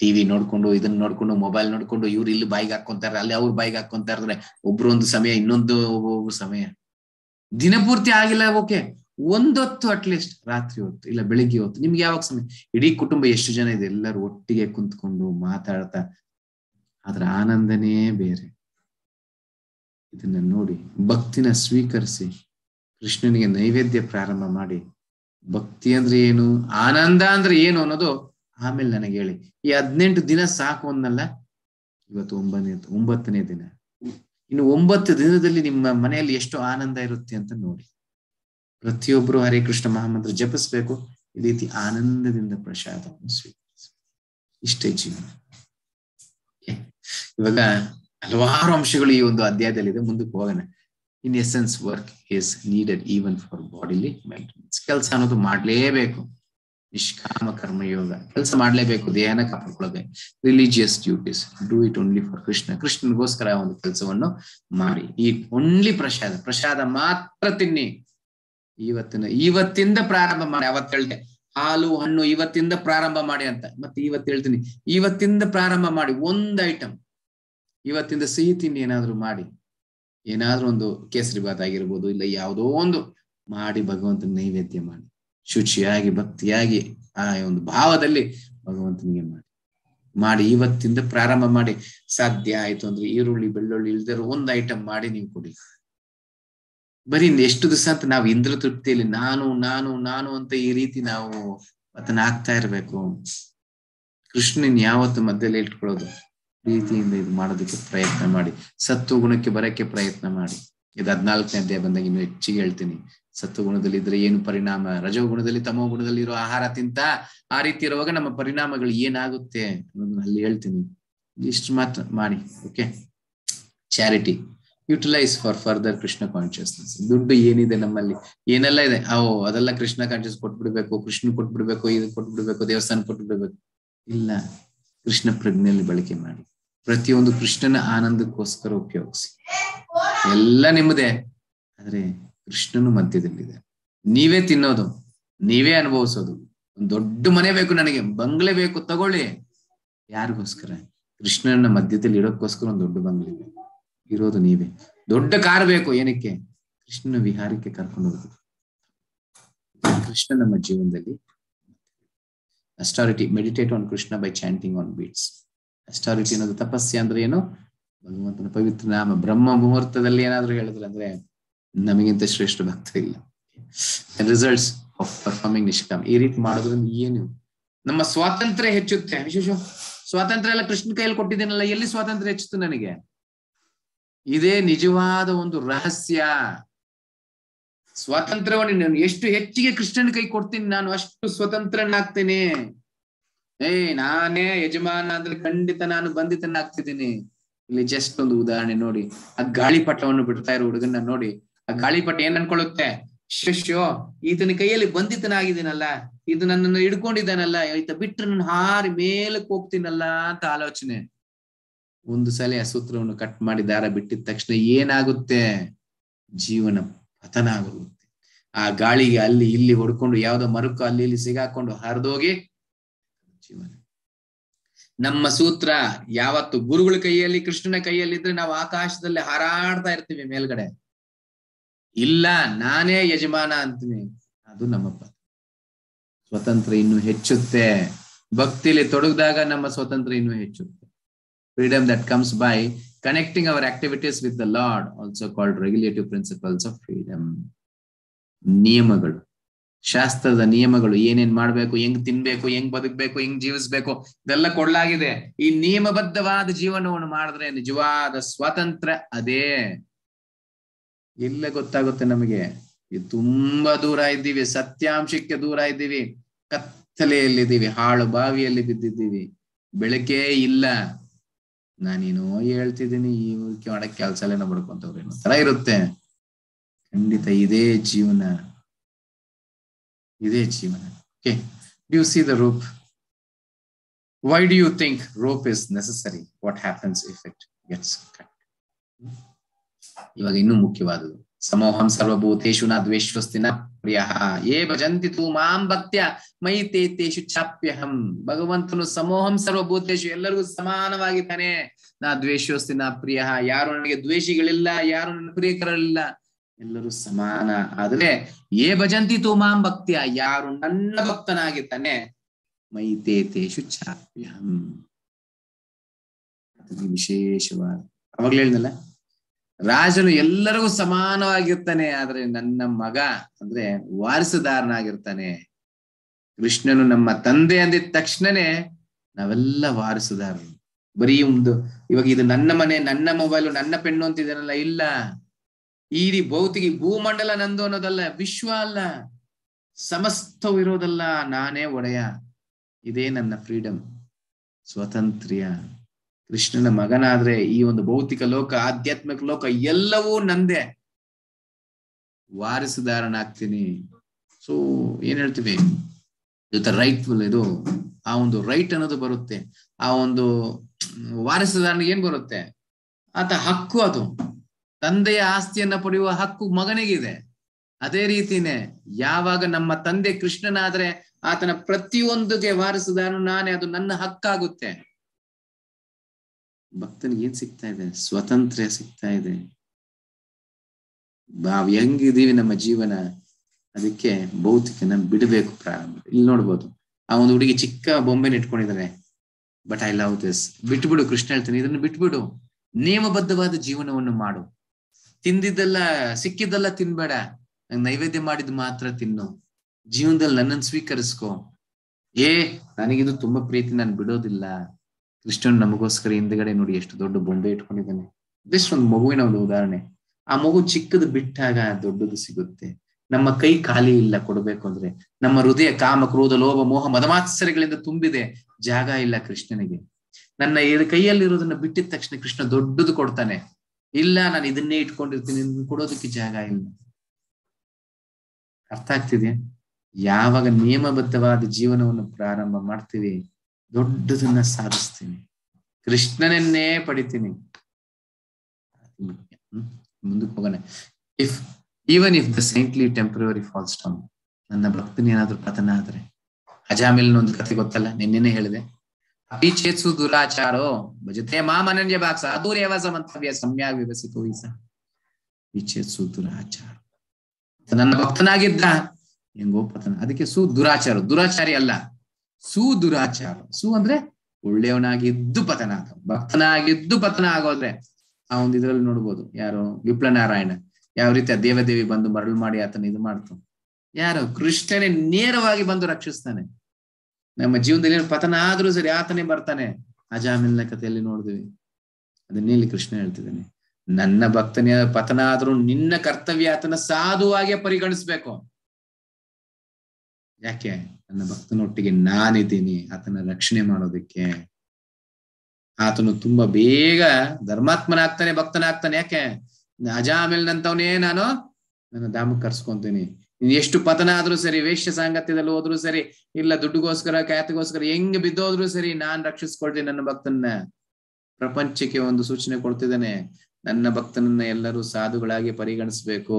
S1: ಟಿವಿ ನೋಡ್ಕೊಂಡು, ಇದನ್ನ ನೋಡ್ಕೊಂಡು ಮೊಬೈಲ್ ನೋಡ್ಕೊಂಡು, ಇವ್ರು ಇಲ್ಲಿ ಬಾಯಿಗೆ ಹಾಕೊಂತಾರೆ ಅಲ್ಲಿ ಅವ್ರು ಬಾಯಿಗೆ ಹಾಕೊಂತ ಇದ್ರೆ ಒಂದು ಸಮಯ, ಇನ್ನೊಂದು ಸಮಯ. ಸಮಯ ದಿನಪೂರ್ತಿ ಆಗಿಲ್ಲ ಓಕೆ. ಒಂದೊತ್ತು ಅಟ್ಲೀಸ್ಟ್ ರಾತ್ರಿ ಹೊತ್ತು, ಇಲ್ಲ ಬೆಳಿಗ್ಗೆ ಹೊತ್ತು, ನಿಮ್ಗೆ ಯಾವಾಗ ಸಮಯ? ಇಡೀ ಕುಟುಂಬ ಎಷ್ಟು ಜನ ಇದೆ? ಎಲ್ಲರೂ ಒಟ್ಟಿಗೆ ಕುಂತ್ಕೊಂಡು ಮಾತಾಡ್ತಾ ಅದ್ರ ಆನಂದನೇ ಬೇರೆ. ಇದನ್ನ ನೋಡಿ ಭಕ್ತಿನ ಸ್ವೀಕರಿಸಿ ಕೃಷ್ಣನಿಗೆ ನೈವೇದ್ಯ ಪ್ರಾರಂಭ ಮಾಡಿ, ಭಕ್ತಿ ಅಂದ್ರೆ ಏನು, ಆನಂದ ಅಂದ್ರೆ ಏನು ಅನ್ನೋದು ಆಮೇಲೆ ನನಗೆ ಹೇಳಿ. ಈ ಹದಿನೆಂಟು ದಿನ ಸಾಕು ಅನ್ನಲ್ಲ ಇವತ್ತು ಒಂಬತ್ತನೇ ಒಂಬತ್ತನೇ ದಿನ. ಇನ್ನು ಒಂಬತ್ತು ದಿನದಲ್ಲಿ ನಿಮ್ಮ ಮನೆಯಲ್ಲಿ ಎಷ್ಟು ಆನಂದ ಇರುತ್ತೆ ಅಂತ ನೋಡಿ. ಪ್ರತಿಯೊಬ್ಬರು ಹರೇ ಕೃಷ್ಣ ಮಹಾಮಂತ್ರ ಜಪಿಸ್ಬೇಕು, ಈ ರೀತಿ ಆನಂದದಿಂದ ಪ್ರಸಾದವನ್ನು ಸ್ವೀಕರಿಸಿ. ಇಷ್ಟೇ ಜೀವನ. ಇವಾಗ ಹಲವಾರು ಅಂಶಗಳು ಈ ಒಂದು ಅಧ್ಯಾಯದಲ್ಲಿದೆ, ಮುಂದಕ್ಕೆ ಹೋಗೋಣ. In essence work is needed even for bodily maintenance ಕೆಲಸ ಅನ್ನೋದು ಮಾಡಲೇಬೇಕು. ನಿಷ್ಕಾಮ ಕರ್ಮಯೋಗ ಕೆಲಸ ಮಾಡಲೇಬೇಕು, ದೇಹನ ಕಾಪಾಡ್ಕೊಳ್ಳೋಕೆ religious duties do it only for Krishna ಕೃಷ್ಣನಿಗೋಸ್ಕರ ಒಂದು ಕೆಲಸವನ್ನು ಮಾಡಿ. ಈ ಓನ್ಲಿ ಪ್ರಸಾದ ಪ್ರಸಾದ ಮಾತ್ರ ತಿನ್ನಿ. ಇವತ್ತಿನ, ಇವತ್ತಿಂದ ಪ್ರಾರಂಭ ಮಾಡಿ. ಅವತ್ತು ಹೇಳ್ದೆ, ಹಾಲು, ಹಣ್ಣು ಇವತ್ತಿಂದ ಪ್ರಾರಂಭ ಮಾಡಿ ಅಂತ. ಮತ್ತೆ ಇವತ್ತು ಹೇಳ್ತೀನಿ, ಇವತ್ತಿಂದ ಪ್ರಾರಂಭ ಮಾಡಿ. ಒಂದ್ ಐಟಮ್ ಇವತ್ತಿಂದ ಸಿಹಿ ತಿಂಡಿ ಏನಾದ್ರು ಮಾಡಿ. ಏನಾದ್ರೂ ಒಂದು ಕೇಸರಿ ಬಾತ್ ಆಗಿರ್ಬೋದು, ಇಲ್ಲ ಯಾವುದೋ ಒಂದು ಮಾಡಿ ಭಗವಂತನ ನೈವೇದ್ಯ ಮಾಡಿ. ಶುಚಿಯಾಗಿ, ಭಕ್ತಿಯಾಗಿ ಆ ಒಂದು ಭಾವದಲ್ಲಿ ಭಗವಂತನಿಗೆ ಮಾಡಿ. ಮಾಡಿ ಇವತ್ತಿಂದ ಪ್ರಾರಂಭ ಮಾಡಿ. ಸಾಧ್ಯ ಆಯ್ತು ಅಂದ್ರೆ ಈರುಳ್ಳಿ, ಬೆಳ್ಳುಳ್ಳಿ ಇಲ್ದಿರೋ ಒಂದ್ ಐಟಮ್ ಮಾಡಿ ನೀವು ಕೊಡಿ. ಬರೀ ಎಷ್ಟು ದಿವಸ ಅಂತ ನಾವು ಇಂದ್ರ ತೃಪ್ತಿಯಲ್ಲಿ ನಾನು ನಾನು ನಾನು ಅಂತ ಈ ರೀತಿ ನಾವು ಅದನ್ನ ಆಗ್ತಾ ಇರ್ಬೇಕು. ಕೃಷ್ಣನ್ ಯಾವತ್ತು ಮಧ್ಯದಲ್ಲಿ ಇಟ್ಕೊಳ್ಳೋದು? ಪ್ರೀತಿಯಿಂದ ಇದು ಮಾಡೋದಕ್ಕೆ ಪ್ರಯತ್ನ ಮಾಡಿ. ಸತ್ವ ಗುಣಕ್ಕೆ ಬರಕ್ಕೆ ಪ್ರಯತ್ನ ಮಾಡಿ. ಇದು ಹದ್ನಾಲ್ಕನೇ ಅಧ್ಯಾಯ ಬಂದಾಗ ಇನ್ನು ಹೆಚ್ಚಿಗೆ ಹೇಳ್ತೀನಿ. ಸತ್ವ ಗುಣದಲ್ಲಿ ಇದ್ರೆ ಏನು ಪರಿಣಾಮ? ರಜೋ ಗುಣದಲ್ಲಿ ತಮೋ ಗುಣದಲ್ಲಿ ಇರೋ ಆಹಾರ ತಿಂತ ಆ ರೀತಿ ಇರುವಾಗ ನಮ್ಮ ಪರಿಣಾಮಗಳು ಏನಾಗುತ್ತೆ ಅನ್ನೋದನ್ನ ಅಲ್ಲಿ ಹೇಳ್ತೀನಿ. ಇಷ್ಟು ಮಾತ್ರ ಮಾಡಿ okay charity utilise for further Krishna consciousness ದುಡ್ಡು ಏನಿದೆ ನಮ್ಮಲ್ಲಿ? ಏನೆಲ್ಲ ಇದೆ? ಓ, ಅದೆಲ್ಲ ಕೃಷ್ಣ ಕಾನ್ಶಿಯಸ್ ಕೊಟ್ಬಿಡ್ಬೇಕು ಕೃಷ್ಣ ಕೊಟ್ಬಿಡ್ಬೇಕು, ಇದು ಕೊಟ್ಬಿಡ್ಬೇಕು, ದೇವಸ್ಥಾನ ಕೊಟ್ಬಿಡ್ಬೇಕು. ಇಲ್ಲ, ಕೃಷ್ಣ ಪ್ರಜ್ಞೆಯಲ್ಲಿ ಬಳಕೆ ಮಾಡಿ. ಪ್ರತಿಯೊಂದು ಕೃಷ್ಣನ ಆನಂದಕ್ಕೋಸ್ಕರ ಉಪಯೋಗಿಸಿ. ಎಲ್ಲ ನಿಮ್ಮದೇ, ಆದ್ರೆ ಕೃಷ್ಣನು ಮಧ್ಯದಲ್ಲಿದೆ. ನೀವೇ ತಿನ್ನೋದು, ನೀವೇ ಅನುಭವಿಸೋದು. ಒಂದ್ ದೊಡ್ಡ ಮನೆ ಬೇಕು ನನಗೆ, ಬಂಗ್ಲೆ ಬೇಕು, ತಗೊಳ್ಳಿ. ಯಾರಿಗೋಸ್ಕರ? ಕೃಷ್ಣನ ಮಧ್ಯದಲ್ಲಿ ಇಡೋಕ್ಕೋಸ್ಕರ ಒಂದು ದೊಡ್ಡ ಬಂಗ್ಲೆ ಬೇಕು. ಇರೋದು ನೀವೇ. ದೊಡ್ಡ ಕಾರ್ ಬೇಕು ಏನಕ್ಕೆ? ಕೃಷ್ಣನ ವಿಹಾರಕ್ಕೆ ಕರ್ಕೊಂಡು ಹೋಗೋದು ಕೃಷ್ಣ ನಮ್ಮ ಜೀವನದಲ್ಲಿ. Austerity meditate on Krishna by chanting on beads austerity ಅನ್ನೋದು ತಪಸ್ಯ ಅಂದ್ರೆ ಏನು? ಭಗವಂತನ ಪವಿತ್ರ ನಾಮ, ಬ್ರಹ್ಮ ಮುಹೂರ್ತದಲ್ಲಿ ಏನಾದ್ರು ಹೇಳಿದ್ರೆ ಅಂದ್ರೆ ನಮಗಿಂತ ಶ್ರೇಷ್ಠ ಭಕ್ತ ಇಲ್ಲ. Results of performing nishkam. ಈ ರೀತಿ ಮಾಡೋದ್ರಿಂದ ಏನು? ನಮ್ಮ ಸ್ವಾತಂತ್ರ್ಯ ಹೆಚ್ಚುತ್ತೆ. ವಿಶೇಷ, ಸ್ವಾತಂತ್ರ್ಯ ಎಲ್ಲ ಕೃಷ್ಣ ಕೈಯಲ್ಲಿ ಕೊಟ್ಟಿದ್ದೇನಲ್ಲ, ಎಲ್ಲಿ ಸ್ವಾತಂತ್ರ್ಯ ಹೆಚ್ಚುತ್ತೆ ನನಗೆ? ಇದೇ ನಿಜವಾದ ಒಂದು ರಹಸ್ಯ. ಸ್ವಾತಂತ್ರ್ಯವನ್ನು ನಾನು ಎಷ್ಟು ಹೆಚ್ಚಿಗೆ ಕೃಷ್ಣನ ಕೈ ಕೊಡ್ತೀನಿ, ನಾನು ಅಷ್ಟು ಸ್ವತಂತ್ರನಾಗ್ತೇನೆ. ಏ, ನಾನೇ ಯಜಮಾನ ಅಂದ್ರೆ ಖಂಡಿತ ನಾನು ಬಂಧಿತನಾಗ್ತಿದ್ದೀನಿ. ಇಲ್ಲಿ ಜಸ್ಟ್ ಒಂದು ಉದಾಹರಣೆ ನೋಡಿ. ಆ ಗಾಳಿಪಟವನ್ನು ಬಿಡ್ತಾ ಇರೋ ಹುಡುಗನ್ನ ನೋಡಿ. ಆ ಗಾಳಿಪಟ ಏನ್ ಅನ್ಕೊಳ್ಳುತ್ತೆ? ಶಶ್ಯೋ ಈತನ ಕೈಯಲ್ಲಿ ಬಂಧಿತನಾಗಿದ್ದೀನಲ್ಲ. ಇದು ನನ್ನನ್ನು ಹಿಡ್ಕೊಂಡಿದ್ದಾನಲ್ಲ. ಈತ ಬಿಟ್ರೆ ನಾನು ಹಾರಿ ಮೇಲಕ್ಕೆ ಹೋಗ್ತೀನಲ್ಲ ಅಂತ ಆಲೋಚನೆ. ಒಂದು ಸಲ ಆ ಸೂತ್ರವನ್ನು ಕಟ್ ಮಾಡಿ ದಾರ ಬಿಟ್ಟಿದ ತಕ್ಷಣ ಏನಾಗುತ್ತೆ? ಜೀವನ ಪತನ ಆಗುತ್ತೆ. ಆ ಗಾಳಿಗೆ ಅಲ್ಲಿ ಇಲ್ಲಿ ಹೊಡ್ಕೊಂಡು, ಯಾವ್ದೋ ಮರುಕು ಅಲ್ಲಿ ಇಲ್ಲಿ ಸಿಗಾಕೊಂಡು ಹರಿದೋಗಿ ಜೀವನ ನಮ್ಮ ಸೂತ್ರ ಯಾವತ್ತು ಗುರುಗಳ ಕೈಯಲ್ಲಿ, ಕೃಷ್ಣನ ಕೈಯಲ್ಲಿ ಇದ್ರೆ ನಾವು ಆಕಾಶದಲ್ಲಿ ಹಾರಾಡ್ತಾ ಇರ್ತೀವಿ ಮೇಲ್ಗಡೆ. ಇಲ್ಲ, ನಾನೇ ಯಜಮಾನ ಅಂತೀನಿ. ಅದು ನಮ್ಮ ಸ್ವತಂತ್ರ ಇನ್ನು ಹೆಚ್ಚುತ್ತೆ. ಭಕ್ತಿಲಿ ತೊಡಗಿದಾಗ ನಮ್ಮ ಸ್ವತಂತ್ರ ಇನ್ನು ಹೆಚ್ಚುತ್ತೆ. Freedom that comes by connecting our activities with the Lord also called regulative principles of freedom ನಿಯಮಗಳು. ಶಾಸ್ತ್ರದ ನಿಯಮಗಳು ಏನೇನ್ ಮಾಡ್ಬೇಕು, ಹೆಂಗ್ ತಿನ್ಬೇಕು, ಹೆಂಗ್ ಬದುಕ್ಬೇಕು, ಹೆಂಗ್ ಜೀವಿಸ್ಬೇಕು, ಇದೆಲ್ಲ ಕೊಡ್ಲಾಗಿದೆ ಈ ನಿಯಮಬದ್ಧವಾದ ಜೀವನವನ್ನು ಮಾಡಿದ್ರೆ ನಿಜವಾದ ಸ್ವಾತಂತ್ರ್ಯ ಅದೇ. ಇಲ್ಲ ಗೊತ್ತಾಗುತ್ತೆ ನಮಗೆ. ತುಂಬಾ ದೂರ ಇದ್ದೀವಿ, ಸತ್ಯಾಂಶಕ್ಕೆ ದೂರ ಇದ್ದೀವಿ. ಕತ್ತಲೆಯಲ್ಲಿದ್ದೀವಿ, ಹಾಳು ಬಾವಿಯಲ್ಲಿ ಬಿದ್ದಿದ್ದೀವಿ. ಬೆಳಕೇ ಇಲ್ಲ. ನಾನೇನೋ ಹೇಳ್ತಿದ್ದೀನಿ, ಈ ಮಾಡಕ್ ಕೆಲ್ಸ ಎಲ್ಲ ಬಡ್ಕೊಂತವ್ರೇನೋ ತರ ಇರುತ್ತೆ. ಖಂಡಿತ ಇದೇ ಜೀವನ. ಇದೇ ಜೀವನ. Okay do you see the rope why do you think rope is necessary what happens if it gets cut ಇವಾಗ ಇನ್ನೂ ಮುಖ್ಯವಾದದ್ದು. ಸಮೋಹಂ ಸರ್ವಭೂತೇಶು ನ ದ್ವೇಷ್ವಸ್ತಿನ ಪ್ರಿಯ. ಏ ಭಜಂತಿ ತು ಮಾಂ ಭಕ್ತ್ಯ ಮೈ ತೇತೇಶು ಚಾಪ್ಯಹಂ. ಭಗವಂತನು ಸಮೋಹಂ ಸರ್ವಭೂತೇಶು ಎಲ್ಲರಿಗೂ ಸಮಾನವಾಗಿದ್ದಾನೆ. ನಾ ದ್ವೇಷೋಸ್ತಿ ನಾ ಪ್ರಿಯ. ಯಾರು ನನಗೆ ದ್ವೇಷಿಗಳಿಲ್ಲ, ಯಾರು ನನ್ನ ಪ್ರಿಯಕರಲಿಲ್ಲ ಎಲ್ಲರೂ ಸಮಾನ. ಆದ್ರೆ, ಏ ಭಜಂತಿ ತು ಮಾಂ ಭಕ್ತಿಯ, ಯಾರು ನನ್ನ ಭಕ್ತನಾಗಿರ್ತಾನೆ ಮೈತೇ ತೇಷು ಚಾಪ್ಯಹಂ ವಿಶೇಷವಾದ ಅವಾಗ್ಲೇ ಹೇಳಿದ್ನಲ್ಲ ರಾಜನು ಎಲ್ಲರಿಗೂ ಸಮಾನವಾಗಿರ್ತಾನೆ, ಆದ್ರೆ ನನ್ನ ಮಗ ಅಂದ್ರೆ ವಾರಸುದಾರನಾಗಿರ್ತಾನೆ. ಕೃಷ್ಣನು ನಮ್ಮ ತಂದೆ ಅಂದಿದ ತಕ್ಷಣನೇ ನಾವೆಲ್ಲ ವಾರಸುದಾರರು. ಬರೀ ಒಂದು ಇವಾಗ ಇದು ನನ್ನ ಮನೆ, ನನ್ನ ಮೊಬೈಲ್ ನನ್ನ ಪೆಣ್ಣು ಅಂತಿದ್ದಾನಲ್ಲ ಇಲ್ಲ. ಈ ಭೌತಿಕ ಭೂಮಂಡಲ ನಂದು ಅನ್ನೋದಲ್ಲ, ವಿಶ್ವ ಅಲ್ಲ. ಸಮಸ್ತವ ಇರೋದಲ್ಲ ನಾನೇ ಒಡೆಯ. ಇದೇ ನನ್ನ ಫ್ರೀಡಮ್ ಸ್ವಾತಂತ್ರ್ಯ. ಕೃಷ್ಣನ ಮಗನಾದ್ರೆ ಈ ಒಂದು ಭೌತಿಕ ಲೋಕ, ಆಧ್ಯಾತ್ಮಿಕ ಲೋಕ ಎಲ್ಲವೂ ನಂದೇ. ವಾರಸುದಾರನಾಗ್ತೀನಿ. ಸೊ ಏನ್ ಹೇಳ್ತೀವಿ? ಇದು ರೈಟ್ ಇದು. ಆ ಒಂದು ರೈಟ್ ಅನ್ನೋದು ಬರುತ್ತೆ. ಆ ಒಂದು ವಾರಸುದಾರನಿಗೆ ಏನ್ ಬರುತ್ತೆ? ಆತ ಹಕ್ಕು ಅದು. ತಂದೆಯ ಆಸ್ತಿಯನ್ನ ಪಡೆಯುವ ಹಕ್ಕು ಮಗನಿಗಿದೆ. ಅದೇ ರೀತಿನೇ ಯಾವಾಗ ನಮ್ಮ ತಂದೆ ಕೃಷ್ಣನಾದ್ರೆ ಆತನ ಪ್ರತಿಯೊಂದಿಗೆ ವಾರಿಸಿದಾನು ನಾನೇ ಅದು ನನ್ನ ಹಕ್ಕಾಗುತ್ತೆ. ಭಕ್ತನಿಗೆ ಏನ್ ಸಿಗ್ತಾ ಇದೆ? ಸ್ವತಂತ್ರ ಸಿಗ್ತಾ ಇದೆ. ನಾವ್ ಹೆಂಗಿದೀವಿ ನಮ್ಮ ಜೀವನ? ಅದಕ್ಕೆ ಭೌತಿಕನ ಬಿಡಬೇಕು ಪ್ರಾರಂಭ. ಇಲ್ಲಿ ನೋಡ್ಬೋದು. ಆ ಒಂದು ಹುಡುಗಿ ಚಿಕ್ಕ ಬೊಂಬೆನ ಇಟ್ಕೊಂಡಿದ್ದಾರೆ ಬಟ್ ಐ ಲವ್ ದಿಸ್ ಬಿಟ್ಬಿಡು ಕೃಷ್ಣ ಹೇಳ್ತಾನೆ, ಇದನ್ನ ಬಿಟ್ಬಿಡು. ನಿಯಮಬದ್ಧವಾದ ಜೀವನವನ್ನು ಮಾಡು. ತಿಂದಿದ್ದೆಲ್ಲ, ಸಿಕ್ಕಿದ್ದೆಲ್ಲ ತಿನ್ಬೇಡ. ನಂಗೆ ನೈವೇದ್ಯ ಮಾಡಿದ್ ಮಾತ್ರ ತಿನ್ನು. ಜೀವನದಲ್ಲಿ ನನ್ನನ್ನು ಸ್ವೀಕರಿಸ್ಕೊ. ಏ, ನನಗಿದು ತುಂಬಾ ಪ್ರೀತಿ, ನಾನು ಬಿಡೋದಿಲ್ಲ. ಕೃಷ್ಣನ್ ನಮಗೋಸ್ಕರ ಹಿಂದ್ಗಡೆ ನೋಡಿ ಎಷ್ಟು ದೊಡ್ಡ ಬೊಂಬೆ ಇಟ್ಕೊಂಡಿದ್ದಾನೆ. ಜಸ್ಟ್ ಒಂದು ಮಗುವಿನ ಒಂದು ಉದಾಹರಣೆ. ಆ ಮಗು ಚಿಕ್ಕದು ಬಿಟ್ಟಾಗ ದೊಡ್ಡದು ಸಿಗುತ್ತೆ. ನಮ್ಮ ಕೈ ಖಾಲಿ ಇಲ್ಲ ಕೊಡ್ಬೇಕು ಅಂದ್ರೆ. ನಮ್ಮ ಹೃದಯ ಕಾಮ, ಕ್ರೋಧ, ಲೋಭ, ಮೋಹ, ಮದಮಾತ್ಸರಗಳಿಂದ ತುಂಬಿದೆ. ಜಾಗ ಇಲ್ಲ ಕೃಷ್ಣನಿಗೆ. ನನ್ನ ಕೈಯಲ್ಲಿರೋದನ್ನ ಬಿಟ್ಟಿದ ತಕ್ಷಣ ಕೃಷ್ಣ ದೊಡ್ಡದು ಕೊಡ್ತಾನೆ. ಇಲ್ಲ, ನಾನು ಇದನ್ನೇ ಇಟ್ಕೊಂಡಿರ್ತೀನಿ ಕೊಡೋದಕ್ಕೆ ಜಾಗ ಇಲ್ಲ. ಅರ್ಥ ಆಗ್ತಿದೆ ಯಾವಾಗ ನಿಯಮಬದ್ಧವಾದ ಜೀವನವನ್ನು ಪ್ರಾರಂಭ ಮಾಡ್ತೀವಿ, ದೊಡ್ಡದನ್ನ ಸಾಧಿಸ್ತೀನಿ. ಕೃಷ್ಣನನ್ನೇ ಪಡಿತೀನಿ. ಮುಂದಕ್ಕೆ ಹೋಗೋಣ. If even if the saintly temporary falls ನನ್ನ ಭಕ್ತನ ಏನಾದ್ರೂ ಪತನ ಆದ್ರೆ ಅಜಾಮಿಲ್ನ ಒಂದು ಕಥೆ ಗೊತ್ತಲ್ಲ? ನಿನ್ನೆನೆ ಹೇಳಿದೆ. ಅಪಿಚೇತ್ಸು ದುರಾಚಾರೋ ಭಜತೆ ಮಾಮನನ್ಯ ಬಾಕ್ಸ ಅದೂರೇವ ಸಮಂತವ್ಯ ಸಮ್ಯಾಗ್ ವಿವಸಿತು ಈಸ. ವಿಚೇತ್ಸು ದುರಾಚಾರ. ನನ್ನ ಭಕ್ತನಾಗಿದ್ದ ಹೆಂಗೋ ಪತನ. ಅದಕ್ಕೆ ಸು ದುರಾಚಾರ. ದುರಾಚಾರಿ ಅಲ್ಲ. ಸು ದುರಾಚಾರ. ಸು ಅಂದ್ರೆ ಒಳ್ಳೆಯವನಾಗಿದ್ದು ಪತನ. ಆಗ ಭಕ್ತನಾಗಿದ್ದು ಪತನ ಆಗೋದ್ರೆ ಆ ಒಂದು ಇದ್ರಲ್ಲಿ ನೋಡ್ಬೋದು. ಯಾರು ವಿಪ್ಲನಾರಾಯಣ. ಯಾವ ರೀತಿ ಆ ದೇವದೇವಿ ಬಂದು ಮರಳು ಮಾಡಿ ಆತನ ಇದು ಮಾಡ್ತು. ಯಾರು ಕೃಷ್ಣನೇ ನೇರವಾಗಿ ಬಂದು ರಕ್ಷಿಸ್ತಾನೆ. ನಮ್ಮ ಜೀವನದಲ್ಲಿ ಪತನ ಆದ್ರೂ ಸರಿ ಆತನೇ ಬರ್ತಾನೆ. ಅಜಾಮಿಲ್ನ ಕಥೆಯಲ್ಲಿ ನೋಡಿದ್ವಿ. ಅದನ್ನೇ ಇಲ್ಲಿ ಕೃಷ್ಣ ಹೇಳ್ತಿದ್ದಾನೆ, ನನ್ನ ಭಕ್ತನ, ಪತನ ಆದ್ರೂ ನಿನ್ನ ಕರ್ತವ್ಯ ಆತನ ಸಾಧುವಾಗೆ ಪರಿಗಣಿಸ್ಬೇಕು. ಯಾಕೆ? ನನ್ನ ಭಕ್ತನೊಟ್ಟಿಗೆ ನಾನಿದ್ದೀನಿ, ಆತನ ರಕ್ಷಣೆ ಮಾಡೋದಕ್ಕೆ. ಆತನು ತುಂಬಾ ಬೇಗ ಧರ್ಮಾತ್ಮನಾಗ್ತಾನೆ, ಭಕ್ತನಾಗ್ತಾನೆ. ಯಾಕೆ? ಅಜಾಮಿಲ್ನಂತವನೇ ನಾನು, ನನ್ನ ಧಾಮಕ್ಕೆ ಕರ್ಸ್ಕೊಂತೀನಿ. ಎಷ್ಟು ಪತನ ಆದ್ರೂ ಸರಿ ವೇಷ ಸಾಂಗತ್ಯದಲ್ಲಿ ಹೋದ್ರು ಸರಿ, ಇಲ್ಲ ದುಡ್ಡುಗೋಸ್ಕರ, ಖ್ಯಾತಿಗೋಸ್ಕರ ಹೆಂಗ್ ಬಿದ್ದೋದ್ರು ಸರಿ ನಾನ್ ರಕ್ಷಿಸ್ಕೊಳ್ತೀನಿ ನನ್ನ ಭಕ್ತನ್ನ. ಪ್ರಪಂಚಕ್ಕೆ ಒಂದು ಸೂಚನೆ ಕೊಡ್ತಿದ್ದೇನೆ, ನನ್ನ ಭಕ್ತನನ್ನ ಎಲ್ಲರೂ ಸಾಧುಗಳಾಗಿ ಪರಿಗಣಿಸ್ಬೇಕು.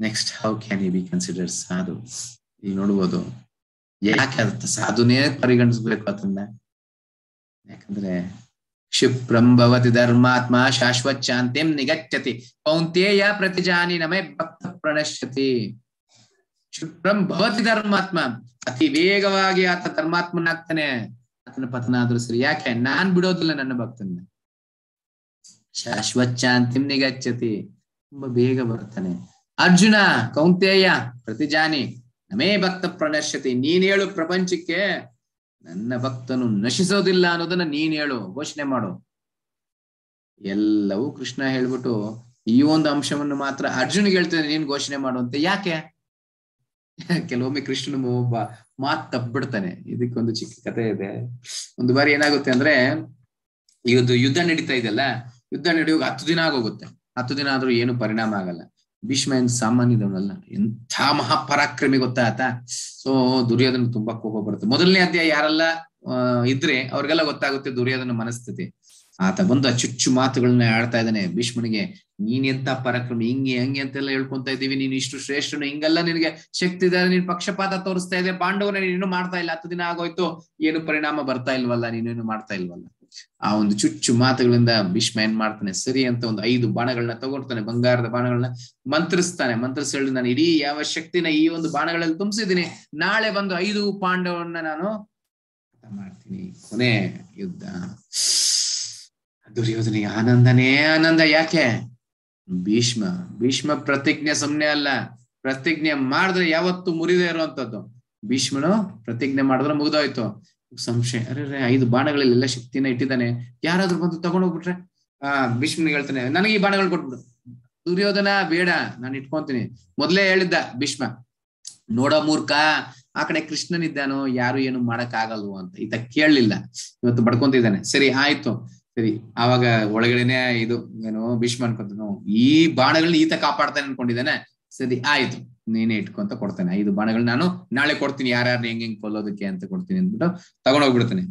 S1: Next how can you be consider ಸಾಧು? ಈಗ ನೋಡ್ಬೋದು. ಯಾಕೆ ಸಾಧುನೇ ಪರಿಗಣಿಸ್ಬೇಕು ಅದನ್ನ? ಯಾಕಂದ್ರೆ ಕ್ಷಿಪ್ರಂ ಭವತಿ ಧರ್ಮಾತ್ಮ ಶಾಶ್ವತ್ ಶಾಂತಿಂ ನಿಗಚ್ಚತಿ ಕೌಂತೇಯ ಪ್ರತಿಜಾನಿ ನಮೇ ಭಕ್ತ ಪ್ರಣಶ್ಯತಿ. ಕ್ಷಿಪ್ರಂ ಭವತಿ ಧರ್ಮಾತ್ಮ. ಅತಿ ವೇಗವಾಗಿ ಆತ ಧರ್ಮಾತ್ಮನಾಗ್ತಾನೆ. ಆತನ ಪತನ ಆದ್ರೂ ಸರಿ. ಯಾಕೆ? ನಾನ್ ಬಿಡೋದಿಲ್ಲ ನನ್ನ ಭಕ್ತನ ಶಾಶ್ವತ್ ಶಾಂತಿಂ ನಿಗಚ್ಚತಿ ತುಂಬಾ ಬೇಗ ಬರ್ತಾನೆ. ಅರ್ಜುನ ಕೌಂತೇಯ ಪ್ರತಿಜಾನಿ, ನಮೇ ಭಕ್ತ ಪ್ರಣಶ್ಯತಿ. ನೀನ್ ಹೇಳು ಪ್ರಪಂಚಕ್ಕೆ. ನನ್ನ ಭಕ್ತನು ನಶಿಸೋದಿಲ್ಲ ಅನ್ನೋದನ್ನ ನೀನ್ ಹೇಳು, ಘೋಷಣೆ ಮಾಡು. ಎಲ್ಲವೂ ಕೃಷ್ಣ ಹೇಳ್ಬಿಟ್ಟು ಈ ಒಂದು ಅಂಶವನ್ನು ಮಾತ್ರ ಅರ್ಜುನ್ಗೆ ಹೇಳ್ತೇನೆ, ನೀನ್ ಘೋಷಣೆ ಮಾಡು ಅಂತ. ಯಾಕೆ? ಕೆಲವೊಮ್ಮೆ ಕೃಷ್ಣನು ಒಬ್ಬ ಮಾತ್ ತಪ್ಪಿಬಿಡ್ತಾನೆ ಇದಕ್ಕೊಂದು ಚಿಕ್ಕ ಕಥೆ ಇದೆ. ಒಂದು ಬಾರಿ ಏನಾಗುತ್ತೆ ಅಂದ್ರೆ ಇವತ್ತು ಯುದ್ಧ ನಡೀತಾ ಇದೆಯಲ್ಲ, ಯುದ್ಧ ನಡೆಯುವಾಗ ಹತ್ತು ದಿನ ಆಗೋಗುತ್ತೆ. ಹತ್ತು ದಿನ ಆದ್ರೂ ಏನು ಪರಿಣಾಮ ಆಗಲ್ಲ. ಭೀಷ್ಮ ಏನ್ ಸಾಮಾನ್ಯದವನಲ್ಲ. ಎಂಥ ಮಹಾಪರಾಕ್ರಮಿ ಗೊತ್ತಾ ಆತ? ಸೊ ದುರ್ಯೋಧನ ತುಂಬಾ ಕೋಪ ಬರುತ್ತೆ. ಮೊದಲನೇ ಅಧ್ಯಾಯ ಯಾರೆಲ್ಲ? ಇದ್ರೆ ಅವ್ರಿಗೆಲ್ಲ ಗೊತ್ತಾಗುತ್ತೆ ದುರ್ಯೋಧನ ಮನಸ್ಥಿತಿ. ಆತ ಬಂದು ಚುಚ್ಚು ಮಾತುಗಳನ್ನ ಆಡ್ತಾ ಇದ್ದಾನೆ. ಭೀಷ್ಮನಿಗೆ, ನೀನ್ ಎಂತ ಪರಾಕ್ರಮಿ? ಹಿಂಗೆ, ಹಂಗೆ ಅಂತೆಲ್ಲ ಹೇಳ್ಕೊಂತ ಇದ್ದೀವಿ. ನೀನು ಇಷ್ಟು ಶ್ರೇಷ್ಠನು. ಹಿಂಗೆಲ್ಲ ನಿನಗೆ. ಶಕ್ತಿ ಇದೆ ನೀನ್ ಪಕ್ಷಪಾತ ತೋರಿಸ್ತಾ ಇದೆ ಪಾಂಡವನ ನೀನು ಮಾಡ್ತಾ ಇಲ್ಲ. ಹತ್ತು ದಿನ ಆಗೋಯ್ತು. ಏನು ಪರಿಣಾಮ ಬರ್ತಾ ಇಲ್ವಲ್ಲ? ನೀನೇನು ಮಾಡ್ತಾ ಇಲ್ವಲ್ಲ? ಆ ಒಂದು ಚುಚ್ಚು ಮಾತುಗಳಿಂದ ಭೀಷ್ಮ ಏನ್ ಮಾಡ್ತಾನೆ? ಸರಿ ಅಂತ ಒಂದು ಐದು ಬಾಣಗಳನ್ನ ತಗೊಳ್ತಾನೆ ಬಂಗಾರದ ಬಾಣಗಳನ್ನ ಮಂತ್ರಿಸ್ತಾನೆ. ಮಂತ್ರಿಸ್ ಹೇಳಿ ನಾನು ಇಡೀ ಯಾವ ಶಕ್ತಿನ ಈ ಒಂದು ಬಾಣಗಳಲ್ಲಿ ತುಂಬಿಸಿದ್ದೀನಿ. ನಾಳೆ ಬಂದು ಐದು ಪಾಂಡವನ್ನ ನಾನು ಮಾಡ್ತೀನಿ. ಕೊನೆ ಯುದ್ಧ. ದುರ್ಯೋಧನಿಗೆ ಆನಂದನೇ ಆನಂದ. ಯಾಕೆ? ಭೀಷ್ಮ ಭೀಷ್ಮ ಪ್ರತಿಜ್ಞೆ ಸುಮ್ನೆ ಅಲ್ಲ. ಪ್ರತಿಜ್ಞೆ ಮಾಡಿದ್ರೆ ಯಾವತ್ತು ಮುರಿದೇ ಇರುವಂತದ್ದು. ಭೀಷ್ಮನು ಪ್ರತಿಜ್ಞೆ ಮಾಡಿದ್ರೆ ಮುಗ್ದೋಯ್ತು. ಸಂಶಯ. ಅರೆ ಐದು ಬಾಣಗಳಲ್ಲೆಲ್ಲ ಶಕ್ತಿನ ಇಟ್ಟಿದ್ದಾನೆ. ಯಾರಾದ್ರೂ ಬಂದು ತಗೊಂಡೋಗ್ಬಿಟ್ರೆ, ಆ, ಭೀಷ್ಮನಿಗೆ ಹೇಳ್ತಾನೆ, ನನಗೆ ಈ ಬಾಣಗಳು ಕೊಟ್ಬಿಡು. ದುರ್ಯೋಧನ, ಬೇಡ, ನಾನು ಇಟ್ಕೊಂತೀನಿ. ಮೊದ್ಲೇ ಹೇಳಿದ್ದ ಭೀಷ್ಮ, ನೋಡ ಮೂರ್ಖ, ಆ ಕಡೆ ಕೃಷ್ಣನಿದ್ದಾನೋ ಯಾರು ಏನು ಮಾಡಕ್ ಆಗಲ್ವೋ ಅಂತ. ಈತ ಕೇಳಲಿಲ್ಲ. ಇವತ್ತು ಬಡ್ಕೊಂತಿದ್ದಾನೆ. ಸರಿ, ಆಯ್ತು. ಸರಿ, ಆವಾಗ ಒಳಗಡೆನೆ ಇದು, ಏನು ಭೀಷ್ಮ ಅನ್ಕೊಂತನು, ಈ ಬಾಣಗಳನ್ನ ಈತ ಕಾಪಾಡ್ತಾನೆ ಅನ್ಕೊಂಡಿದ್ದಾನೆ. ಸರಿ, ಆಯ್ತು. ನೀನೆ ಇಟ್ಕೊಂತ ಕೊಡ್ತಾನೆ. ಐದು ಬಾಣಗಳು ನಾನು ನಾಳೆ ಕೊಡ್ತೀನಿ. ಯಾರ್ಯಾರು ಹೆಂಗ್ ಹೆಂಗ್ ಕೊಲ್ಲೋದಕ್ಕೆ ಅಂತ ಕೊಡ್ತೀನಿ ಅಂದ್ಬಿಟ್ಟು ತಗೊಂಡೋಗ್ಬಿಡ್ತಾನೆ.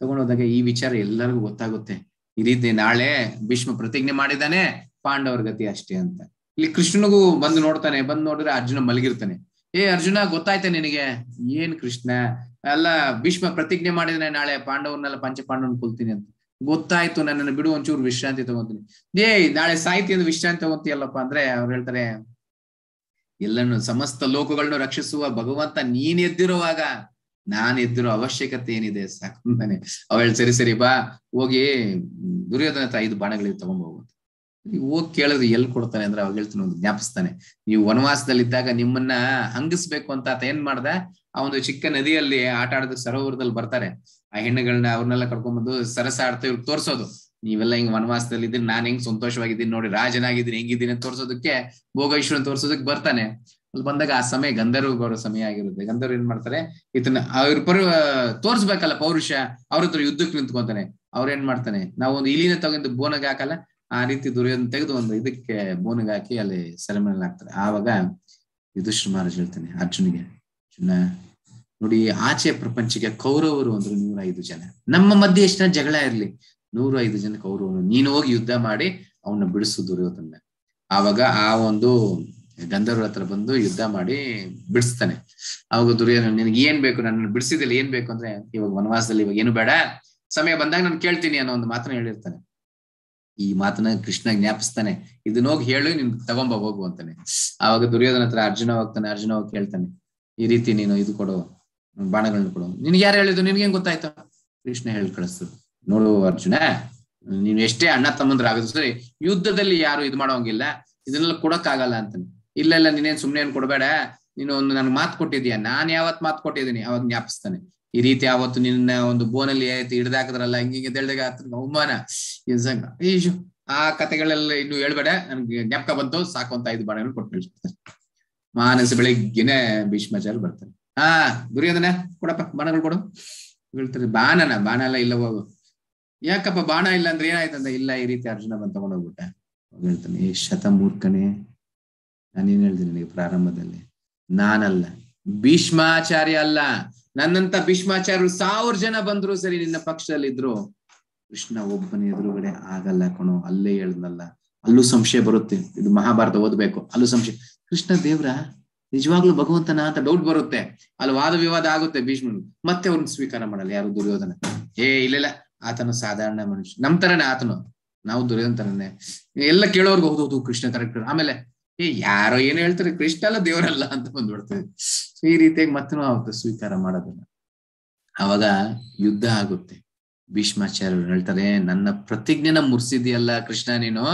S1: ತಗೊಂಡೋದಾಗ ಈ ವಿಚಾರ ಎಲ್ಲರಿಗೂ ಗೊತ್ತಾಗುತ್ತೆ. ಈ ರೀತಿ ನಾಳೆ ಭೀಷ್ಮ ಪ್ರತಿಜ್ಞೆ ಮಾಡಿದಾನೆ ಪಾಂಡವರ ಗತಿ ಅಷ್ಟೇ ಅಂತ. ಇಲ್ಲಿ ಕೃಷ್ಣನಿಗೂ ಬಂದು ನೋಡ್ತಾನೆ. ಬಂದು ನೋಡಿದ್ರೆ ಅರ್ಜುನ ಮಲಗಿರ್ತಾನೆ. ಏ, ಅರ್ಜುನ, ಗೊತ್ತಾಯ್ತ ನಿನಗೆ? ಏನ್ ಕೃಷ್ಣ? ಅಲ್ಲ, ಭೀಷ್ಮ ಪ್ರತಿಜ್ಞೆ ಮಾಡಿದ್ರೆ ನಾಳೆ. ಪಾಂಡವನ್ನೆಲ್ಲ ಪಂಚ ಪಾಂಡವನ್ ಕೊಲ್ತೀನಿ ಅಂತ. ಗೊತ್ತಾಯ್ತು. ನನ್ನನ್ನು ಬಿಡು, ಒಂಚೂರು ವಿಶ್ರಾಂತಿ ತಗೊಂತೀನಿ. ಏಯ್, ನಾಳೆ ಸಾಹಿತ್ಯದ ವಿಶ್ರಾಂತಿ ತಗೊಂತೀಯಲ್ಲಪ್ಪ ಅಂದ್ರೆ ಅವ್ರು ಹೇಳ್ತಾರೆ ಎಲ್ಲನ್ನು ಸಮಸ್ತ ಲೋಕಗಳನ್ನು ರಕ್ಷಿಸುವ ಭಗವಂತ ನೀನ್ ಎದ್ದಿರುವಾಗ ನಾನ್ ಎದ್ದಿರೋ ಅವಶ್ಯಕತೆ ಏನಿದೆ? ಸಾಕು ಅಂತಾನೆ ಅವ ಹೇಳಿ ಸರಿ ಸರಿ ಬಾ. ಹೋಗಿ ದುರ್ಯೋಧನ ಐದು ಬಾಣಗಳಿಗೆ ತಗೊಂಡ್ಬೋಗುತ್ತೆ ಹೋಗಿ ಕೇಳಿದ್ರೆ ಎಲ್ಲಿ ಕೊಡ್ತಾನೆ ಅಂದ್ರೆ ಅವಾಗ ಹೇಳ್ತಾನೆ, ಒಂದು ಜ್ಞಾಪಿಸ್ತಾನೆ. ನೀವು ವನವಾಸದಲ್ಲಿದ್ದಾಗ ನಿಮ್ಮನ್ನ ಹಂಗಿಸ್ಬೇಕು ಅಂತ ಆತ ಏನ್ ಮಾಡ್ದ? ಆ ಒಂದು ಚಿಕ್ಕ ನದಿಯಲ್ಲಿ ಆಟ ಸರೋವರದಲ್ಲಿ ಬರ್ತಾರೆ. ಆ ಹೆಣ್ಣುಗಳನ್ನ ಅವ್ರನ್ನೆಲ್ಲ ಕರ್ಕೊಂಡ್ಬಂದು ಸರಸ ಆಡ್ತಾ ಇವ್ರಿಗೆ ತೋರ್ಸೋದು. ನೀವೆಲ್ಲ ಹಿಂಗ್ ವನವಾಸದಲ್ಲಿ ಇದ್ದೀನಿ ನಾನು ಹೆಂಗ್ ಸಂತೋಷವಾಗಿದ್ದೀನಿ ನೋಡಿ, ರಾಜನಾಗಿದ್ದೀನಿ, ಹೆಂಗಿದ್ದೀನಿ ಅಂತ ತೋರ್ಸೋದಕ್ಕೆ, ಭೋಗೇಶ್ವರನ್ ತೋರ್ಸೋದಕ್ಕೆ ಬರ್ತಾನೆ. ಅಲ್ಲಿ ಬಂದಾಗ ಆ ಸಮಯ ಗಂಧರ್ವ ಬರೋ ಸಮಯ ಆಗಿರುತ್ತೆ. ಗಂಧರ್ವ ಏನ್ ಮಾಡ್ತಾರೆ ಇದನ್ನ ಅವ್ರ ಪರ ತೋರ್ಸ್ಬೇಕಲ್ಲ ಪೌರುಷ, ಅವ್ರ ಹತ್ರ ಯುದ್ಧಕ್ಕೆ ನಿಂತ್ಕೊಂತಾನೆ. ಅವ್ರ ಏನ್ ಮಾಡ್ತಾನೆ, ನಾವು ಒಂದು ಇಲಿನ ತಗೊಂಡು ಬೋನಗ್ ಹಾಕಲ್ಲ, ಆ ರೀತಿ ದುರ್ಯೋಧನ ತೆಗೆದು ಒಂದು ಇದಕ್ಕೆ ಬೋನಗ್ ಹಾಕಿ ಅಲ್ಲಿ ಸೆರೆಮನೆಯಲ್ಲಿ ಹಾಕ್ತಾರೆ. ಆವಾಗ ಯುಧಿಷ್ಠಿರ ಮಹಾರಾಜ್ ಹೇಳ್ತಾನೆ, ಅರ್ಜುನಿಗೆ, ಅರ್ಜುನ, ನೋಡಿ ಆಚೆ ಪ್ರಪಂಚಕ್ಕೆ ಕೌರವರು ಅಂದ್ರೆ ನೂರ ಐದು ಜನ. ನಮ್ಮ ಮಧ್ಯೆ ಎಷ್ಟ ಜಗಳ ಇರ್ಲಿ. ನೂರ ಐದು ಜನ ಅವರು ನೀನು ಹೋಗಿ ಯುದ್ಧ ಮಾಡಿ ಅವನ್ನ ಬಿಡಿಸು ದುರ್ಯೋಧನ ಆವಾಗ ಆ ಒಂದು ಗಂಧರ್ವ ಹತ್ರ ಬಂದು ಯುದ್ಧ ಮಾಡಿ ಬಿಡಿಸ್ತಾನೆ. ಅವಾಗ ದುರ್ಯೋಧನ ನಿನಗೆ ಏನ್ ಬೇಕು? ನನ್ನ ಬಿಡಿಸಿದಿಲ್ಲ ಏನ್ ಬೇಕು ಅಂದ್ರೆ ಇವಾಗ ವನವಾಸದಲ್ಲಿ ಇವಾಗ ಏನು ಬೇಡ. ಸಮಯ ಬಂದಾಗ ನಾನು ಕೇಳ್ತೀನಿ ಅನ್ನೋ ಒಂದು ಮಾತನ್ನ ಹೇಳಿರ್ತಾನೆ. ಈ ಮಾತನ್ನ ಕೃಷ್ಣ ಜ್ಞಾಪಿಸ್ತಾನೆ. ಇದನ್ನ ಹೋಗಿ ಹೇಳು, ನಿನ್ ತಗೊಂಬ, ಹೋಗು ಅಂತಾನೆ. ಆವಾಗ ದುರ್ಯೋಧನ ಹತ್ರ ಅರ್ಜುನ ಹೋಗ್ತಾನೆ, ಅರ್ಜುನ ಹೋಗಿ ಕೇಳ್ತಾನೆ. ಈ ರೀತಿ ನೀನು ಇದು ಕೊಡು, ಬಾಣಗಳನ್ನ ಕೊಡು. ನಿನ್ಗೆ ಯಾರು ಹೇಳಿದ್ರು ನಿನ್ಗೆ ಹೆಂಗ್ ಗೊತ್ತಾಯ್ತು? ಕೃಷ್ಣ ಹೇಳಿ ಕಳಿಸ್ತು. ನೋಡು ಅರ್ಜುನ, ನೀನು ಎಷ್ಟೇ ಅಣ್ಣ ತಮ್ಮಂದ್ರ ಆಗೋದು ಸರಿ, ಯುದ್ಧದಲ್ಲಿ ಯಾರು ಇದು ಮಾಡೋಂಗಿಲ್ಲ, ಇದನ್ನೆಲ್ಲ ಕೊಡಕ್ ಆಗಲ್ಲ ಅಂತಾನೆ. ಇಲ್ಲ ಇಲ್ಲ, ನೀನೇನ್ ಸುಮ್ನೆ ಏನ್ ಕೊಡ್ಬೇಡ, ನೀನು ಒಂದು ನನ್ಗೆ ಮಾತು ಕೊಟ್ಟಿದ್ಯಾ? ನಾನ್ ಯಾವತ್ ಮಾತು ಕೊಟ್ಟಿದ್ದೀನಿ ಅವಾಗ ಜ್ಞಾಪಿಸ್ತಾನೆ. ಈ ರೀತಿ ಯಾವತ್ತು ನಿನ್ನ ಒಂದು ಬೋನಲ್ಲಿ ಹಿಡ್ದಾಕದ್ರಲ್ಲ ಹಿಂಗಿಂಗೆ ತೆಳ್ದಾಗ ಅವಮಾನ. ಈಶು, ಆ ಕಥೆಗಳೆಲ್ಲ ಇನ್ನು ಹೇಳ್ಬೇಡ, ನನ್ಗೆ ಜ್ಞಾಪಕ ಬಂತು, ಸಾಕು ಅಂತ ಐದು ಬಾಣಗಳು ಕೊಟ್ಟು ಕಳಿಸ್ಬಿಡ್ತಾರೆ ಮಾನಸ ಬೆಳಿಗ್ಗೆನೆ ಭೀಷ್ಮಾಚಾರ್ಯ ಬರ್ತಾರೆ. ಹಾ, ದುರ್ಯೋಧನ, ಕೊಡಪ್ಪ, ಬಾಣಗಳು ಕೊಡು. ಹೇಳ್ತಾರೆ, ಬಾಣನ ಬಾಣ ಎಲ್ಲ ಇಲ್ಲವೋ ಹೋಗು ಯಾಕಪ್ಪ ಬಾಣ ಇಲ್ಲ ಅಂದ್ರೆ ಏನಾಯ್ತಂತ ಇಲ್ಲ, ಈ ರೀತಿ ಅರ್ಜುನ ಬಂದ್ ತಗೊಂಡೋಗ್ಬಿಟ್ಟ. ಹೇಳ್ತಾನೆ, ಏ ಶತಮೂರ್ಖನೇ ನಾನೇನ್ ಹೇಳ್ತೀನಿ ನಿನಗೆ ಪ್ರಾರಂಭದಲ್ಲಿ? ನಾನಲ್ಲ, ಭೀಷ್ಮಾಚಾರ್ಯ ಅಲ್ಲ. ನನ್ನಂತ ಭೀಷ್ಮಾಚಾರ್ಯರು ಸಾವಿರ ಜನ ಬಂದ್ರು ಸರಿ ನಿನ್ನ ಪಕ್ಷದಲ್ಲಿ ಇದ್ರು ಕೃಷ್ಣ ಒಬ್ಬನೇ ಎದುರುಗಡೆ, ಆಗಲ್ಲ ಕಣೋ, ಅಲ್ಲೇ ಹೇಳ್ದಲ್ಲ. ಅಲ್ಲೂ ಸಂಶಯ ಬರುತ್ತೆ. ಇದು ಮಹಾಭಾರತ ಓದ್ಬೇಕು. ಅಲ್ಲೂ ಸಂಶಯ. ಕೃಷ್ಣ ದೇವ್ರ, ನಿಜವಾಗ್ಲೂ ಭಗವಂತನ ಅಂತ ಡೌಟ್ ಬರುತ್ತೆ. ಅಲ್ಲಿ ವಾದ ವಿವಾದ ಆಗುತ್ತೆ ಭೀಷ್ಮನ್ ಮತ್ತೆ ಅವ್ರನ್ನ ಸ್ವೀಕಾರ ಮಾಡಲ್ಲ, ಯಾರು ದುರ್ಯೋಧನ? ಏ ಇಲ್ಲ. ಆತನು ಸಾಧಾರಣ ಮನುಷ್ಯ. ನಮ್ ತರನೇ ಆತನು. ನಾವು ದುರ್ಯೋಧನನೇ ಎಲ್ಲ ಕೇಳೋರ್ಗೆ ಹೌದು ಹೌದು, ಕೃಷ್ಣ ಕರೆಕ್ಟರ್. ಆಮೇಲೆ, ಏ, ಯಾರೋ ಏನ್ ಹೇಳ್ತಾರೆ? ಕೃಷ್ಣ ಅಲ್ಲ, ದೇವರಲ್ಲ ಅಂತ ಬಂದ್ಬಿಡ್ತದೆ. ಸೊ ಈ ರೀತಿಯಾಗಿ ಮತ್ತೆ ಅವತ್ತು ಸ್ವೀಕಾರ ಮಾಡೋದಿಲ್ಲ ಅವಾಗ ಯುದ್ಧ ಆಗುತ್ತೆ. ಭೀಷ್ಮಾಚಾರ್ಯರು ಹೇಳ್ತಾರೆ, ನನ್ನ ಪ್ರತಿಜ್ಞೆನ ಮುರ್ಸಿದ್ಯಲ್ಲ ಕೃಷ್ಣ ನೀನು?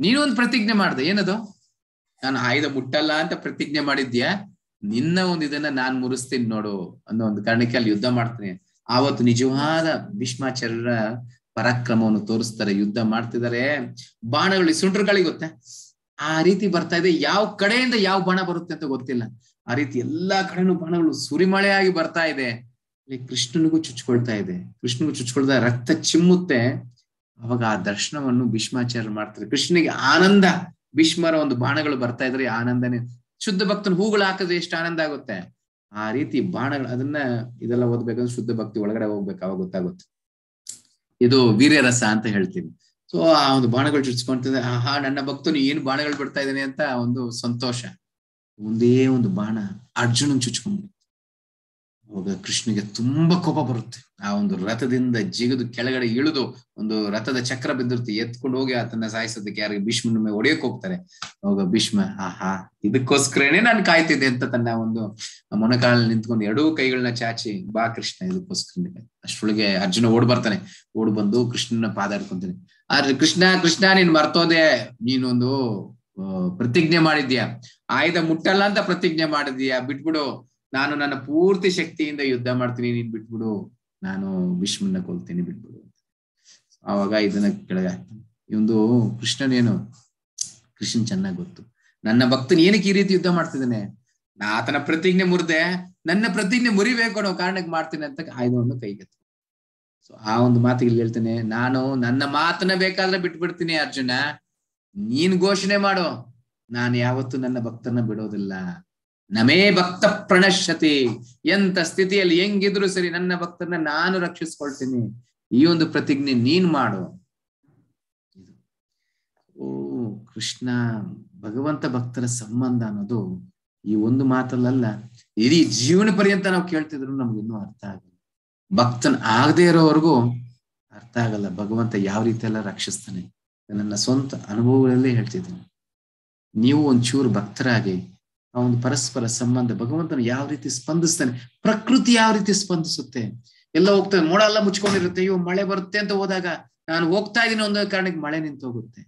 S1: ನೀನು ಒಂದು ಪ್ರತಿಜ್ಞೆ ಮಾಡ್ದೆ. ಏನದು? ನಾನು ಆಯುಧ ಮುಟ್ಟಲ್ಲ ಅಂತ ಪ್ರತಿಜ್ಞೆ ಮಾಡಿದ್ಯಾ ನಿನ್ನ ಒಂದು ಇದನ್ನ ನಾನ್ ಮುರಿಸ್ತೀನಿ ನೋಡು ಅನ್ನೋ ಒಂದು ಕಾರಣಕ್ಕೆ ಅಲ್ಲಿ ಯುದ್ಧ ಮಾಡ್ತೀನಿ. ಆವತ್ತು ನಿಜವಾದ ಭೀಷ್ಮಾಚಾರ್ಯರ ಪರಾಕ್ರಮವನ್ನು ತೋರಿಸ್ತಾರೆ, ಯುದ್ಧ ಮಾಡ್ತಿದ್ದಾರೆ. ಬಾಣಗಳು ಸುಂಟ್ರಗಳಿಗೆ ಗೊತ್ತೆ? ಆ ರೀತಿ ಬರ್ತಾ ಇದೆ. ಯಾವ ಕಡೆಯಿಂದ ಯಾವ ಬಾಣ ಬರುತ್ತೆ ಅಂತ ಗೊತ್ತಿಲ್ಲ. ಆ ರೀತಿ ಎಲ್ಲಾ ಕಡೆನೂ ಬಾಣಗಳು ಸುರಿಮಳೆಯಾಗಿ ಬರ್ತಾ ಇದೆ. ಕೃಷ್ಣನಿಗೂ ಚುಚ್ಕೊಳ್ತಾ ಇದೆ. ಕೃಷ್ಣನಿಗೂ ಚುಚ್ಕೊಳ್ತಾ ರಕ್ತ ಚಿಮ್ಮುತ್ತೆ. ಅವಾಗ ಆ ದರ್ಶನವನ್ನು ಭೀಷ್ಮಾಚಾರ್ಯ ಮಾಡ್ತಾರೆ. ಕೃಷ್ಣನಿಗೆ ಆನಂದ. ಭೀಷ್ಮರ ಒಂದು ಬಾಣಗಳು ಬರ್ತಾ ಇದ್ರೆ ಆನಂದನೇ. ಶುದ್ಧ ಭಕ್ತನ ಹೂಗಳು ಹಾಕಿದ್ರೆ ಎಷ್ಟು ಆನಂದ ಆಗುತ್ತೆ? ಆ ರೀತಿ ಬಾಣಗಳು ಅದನ್ನ ಇದೆಲ್ಲ ಓದ್ಬೇಕಂದ್ರೆ ಶುದ್ಧ ಭಕ್ತಿ ಒಳಗಡೆ ಹೋಗ್ಬೇಕು, ಅವಾಗ ಗೊತ್ತಾಗುತ್ತೆ. ಇದು ವೀರ್ಯರಸ ಅಂತ ಹೇಳ್ತೀವಿ. ಸೊ ಆ ಒಂದು ಬಾಣಗಳು ಚುಚ್ಕೊಂತಿದೆ ಆಹಾ, ನನ್ನ ಭಕ್ತನು ಏನು ಬಾಣಗಳು ಬಿಡ್ತಾ ಇದ್ದಾನೆ ಅಂತ ಒಂದು ಸಂತೋಷ. ಒಂದೇ ಒಂದು ಬಾಣ ಅರ್ಜುನನ್ ಚುಚ್ಕೊಂಡ್ಬಿಡ್ತು ಅವಾಗ ಕೃಷ್ಣಗೆ ತುಂಬಾ ಕೋಪ ಬರುತ್ತೆ. ಆ ಒಂದು ರಥದಿಂದ ಜಿಗಿದು ಕೆಳಗಡೆ ಇಳಿದು ಒಂದು ರಥದ ಚಕ್ರ ಬಿದ್ದಿರುತ್ತೆ ಎತ್ಕೊಂಡು ಹೋಗಿ ಆತನ ಸಾಯಿಸೋದಕ್ಕೆ ಯಾರಿಗೆ ಭೀಷ್ಮನ ಮೇಲೆ ಒಡೆಯಕ್ ಹೋಗ್ತಾರೆ. ಅವಾಗ ಭೀಷ್ಮ, ಆಹಾ, ಇದಕ್ಕೋಸ್ಕರನೇ ನಾನು ಕಾಯ್ತಿದ್ದೆ ಅಂತ ತನ್ನ ಒಂದು ಮೊಣಕಾಲಲ್ಲಿ ನಿಂತ್ಕೊಂಡು ಎರಡೂ ಕೈಗಳನ್ನ ಚಾಚಿ, ಬಾ ಕೃಷ್ಣ ಇದಕ್ಕೋಸ್ಕರ ಅಷ್ಟೊಳಗೆ ಅರ್ಜುನ ಓಡ್ ಬರ್ತಾನೆ. ಓಡ್ ಬಂದು ಕೃಷ್ಣನ ಪಾದಾಡ್ಕೊಂತಾನೆ ಆದ್ರೆ ಕೃಷ್ಣ ಕೃಷ್ಣ, ನೀನ್ ಮರ್ತೋದೆ. ನೀನೊಂದು ಪ್ರತಿಜ್ಞೆ ಮಾಡಿದ್ಯಾ ಆಯ್ದ ಮುಟ್ಟಲ್ಲ ಅಂತ ಪ್ರತಿಜ್ಞೆ ಮಾಡಿದ್ಯಾ ಬಿಟ್ಬಿಡು. ನಾನು ನನ್ನ ಪೂರ್ತಿ ಶಕ್ತಿಯಿಂದ ಯುದ್ಧ ಮಾಡ್ತೀನಿ, ನೀನ್ ಬಿಟ್ಬಿಡು. ನಾನು ಭೀಷ್ಮನ್ನ ಕೊಲ್ತೀನಿ, ಬಿಟ್ಬಿಡು ಅವಾಗ ಇದನ್ನ ಕೆಳಗೆ ಇವಂದು ಕೃಷ್ಣನೇನು ಕೃಷ್ಣನ್ ಚೆನ್ನಾಗ್ ಗೊತ್ತು. ನನ್ನ ಭಕ್ತನ್ ಏನಕ್ಕೆ ಈ ರೀತಿ ಯುದ್ಧ ಮಾಡ್ತಿದ್ದಾನೆ? ನಾ ಆತನ ಪ್ರತಿಜ್ಞೆ ಮುರಿದೆ, ನನ್ನ ಪ್ರತಿಜ್ಞೆ ಮುರಿಬೇಕು ಅನ್ನೋ ಕಾರಣಕ್ಕೆ ಮಾಡ್ತೀನಿ ಅಂತ ಆಯುಧವನ್ನು ಕೈಗೆತ್ತು ಸೊ ಆ ಒಂದು ಮಾತಿಗೆ ಇಲ್ಲಿ ಹೇಳ್ತೇನೆ, ನಾನು ನನ್ನ ಮಾತನ್ನ ಬೇಕಾದ್ರೆ ಬಿಟ್ಬಿಡ್ತೀನಿ ಅರ್ಜುನ. ನೀನ್ ಘೋಷಣೆ ಮಾಡು. ನಾನು ಯಾವತ್ತೂ ನನ್ನ ಭಕ್ತನ ಬಿಡೋದಿಲ್ಲ. ನಮೇ ಭಕ್ತ ಪ್ರಣಶ್ಯತಿ. ಎಂತ ಸ್ಥಿತಿಯಲ್ಲಿ ಹೆಂಗಿದ್ರು ಸರಿ ನನ್ನ ಭಕ್ತನ ನಾನು ರಕ್ಷಿಸ್ಕೊಳ್ತೀನಿ. ಈ ಒಂದು ಪ್ರತಿಜ್ಞೆ ನೀನ್ ಮಾಡು. ಓ, ಕೃಷ್ಣ, ಭಗವಂತ ಭಕ್ತರ ಸಂಬಂಧ ಅನ್ನೋದು ಈ ಒಂದು ಮಾತಲ್ಲಲ್ಲ, ಇಡೀ ಜೀವನ ಪರ್ಯಂತ ನಾವು ಕೇಳ್ತಿದ್ರು ನಮ್ಗೆ ಇನ್ನೂ ಅರ್ಥ ಆಗಲ್ಲ. ಭಕ್ತನ್ ಆಗದೆ ಇರೋವರೆಗೂ ಅರ್ಥ ಆಗಲ್ಲ, ಭಗವಂತ ಯಾವ ರೀತಿ ಎಲ್ಲ ರಕ್ಷಿಸ್ತಾನೆ. ನನ್ನ ಸ್ವಂತ ಅನುಭವಗಳಲ್ಲೇ ಹೇಳ್ತಿದ್ದೀನಿ. ನೀವು ಒಂಚೂರು ಭಕ್ತರಾಗಿ ಆ ಒಂದು ಪರಸ್ಪರ ಸಂಬಂಧ, ಭಗವಂತನ ಯಾವ ರೀತಿ ಸ್ಪಂದಿಸ್ತಾನೆ, ಪ್ರಕೃತಿ ಯಾವ ರೀತಿ ಸ್ಪಂದಿಸುತ್ತೆ? ಎಲ್ಲ ಹೋಗ್ತದೆ ಮೋಡ ಎಲ್ಲ ಮುಚ್ಕೊಂಡಿರುತ್ತೆ, ಅಯ್ಯೋ, ಮಳೆ ಬರುತ್ತೆ ಅಂತ ಹೋದಾಗ ನಾನು ಹೋಗ್ತಾ ಇದ್ದೀನಿ ಒಂದು ಕಾರಣಕ್ಕೆ ಮಳೆ ನಿಂತು ಹೋಗುತ್ತೆ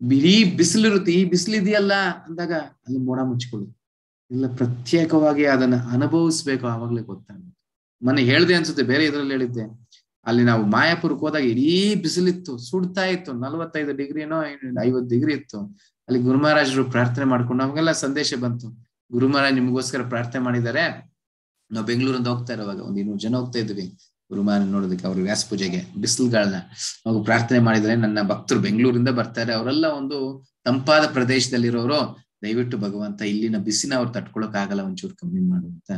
S1: ಬಿಡೀ ಬಿಸಿಲಿರುತ್ತೆ, ಈ ಬಿಸಿಲಿದೆಯಲ್ಲ ಅಂದಾಗ ಅಲ್ಲಿ ಮೋಡ ಮುಚ್ಕೊಳ್ಳುತ್ತೆ. ಇಲ್ಲ ಪ್ರತ್ಯೇಕವಾಗಿ ಅದನ್ನ ಅನುಭವಿಸ್ಬೇಕು, ಆವಾಗ್ಲೇ ಗೊತ್ತಾಗುತ್ತೆ. ಮೊನ್ನೆ ಹೇಳ್ದೆ ಅನ್ಸುತ್ತೆ, ಬೇರೆ ಇದ್ರಲ್ಲಿ ಹೇಳಿದ್ದೆ, ಅಲ್ಲಿ ನಾವು ಮಾಯಾಪುರಕ್ಕೆ ಹೋದಾಗ ಇಡೀ ಬಿಸಿಲಿತ್ತು, ಸುಡ್ತಾ ಇತ್ತು, ನಲವತ್ತೈದು ಡಿಗ್ರಿನೋ, ಐವತ್ತು ಡಿಗ್ರಿ ಇತ್ತು. ಅಲ್ಲಿ ಗುರು ಮಹಾರಾಜರು ಪ್ರಾರ್ಥನೆ ಮಾಡ್ಕೊಂಡು ನಮಗೆಲ್ಲ ಸಂದೇಶ ಬಂತು. ಗುರುಮಹಾರಾಜ್ ನಿಮಗೋಸ್ಕರ ಪ್ರಾರ್ಥನೆ ಮಾಡಿದ್ದಾರೆ. ನಾವು ಬೆಂಗಳೂರಿಂದ ಹೋಗ್ತಾ ಇರುವಾಗ ಒಂದು ಇನ್ನೂರು ಜನ ಹೋಗ್ತಾ ಇದ್ವಿ. ಗುರುಮಹಾರಾಜ್ ನೋಡೋದಕ್ಕೆ ಅವ್ರ ವ್ಯಾಸ ಪೂಜೆಗೆ ಬಿಸಿಲುಗಳನ್ನ ನಾವು ಪ್ರಾರ್ಥನೆ ಮಾಡಿದ್ರೆ ನನ್ನ ಭಕ್ತರು ಬೆಂಗಳೂರಿಂದ ಬರ್ತಾರೆ. ಅವರೆಲ್ಲ ಒಂದು ತಂಪಾದ ಪ್ರದೇಶದಲ್ಲಿರೋರು. ದಯವಿಟ್ಟು ಭಗವಂತ ಇಲ್ಲಿನ ಬಿಸಿನ ಅವ್ರು ತಟ್ಕೊಳಕ್ ಆಗಲ್ಲ ಒಂಚೂರು ಕಮ್ಮಿ ಮಾಡು ಅಂತ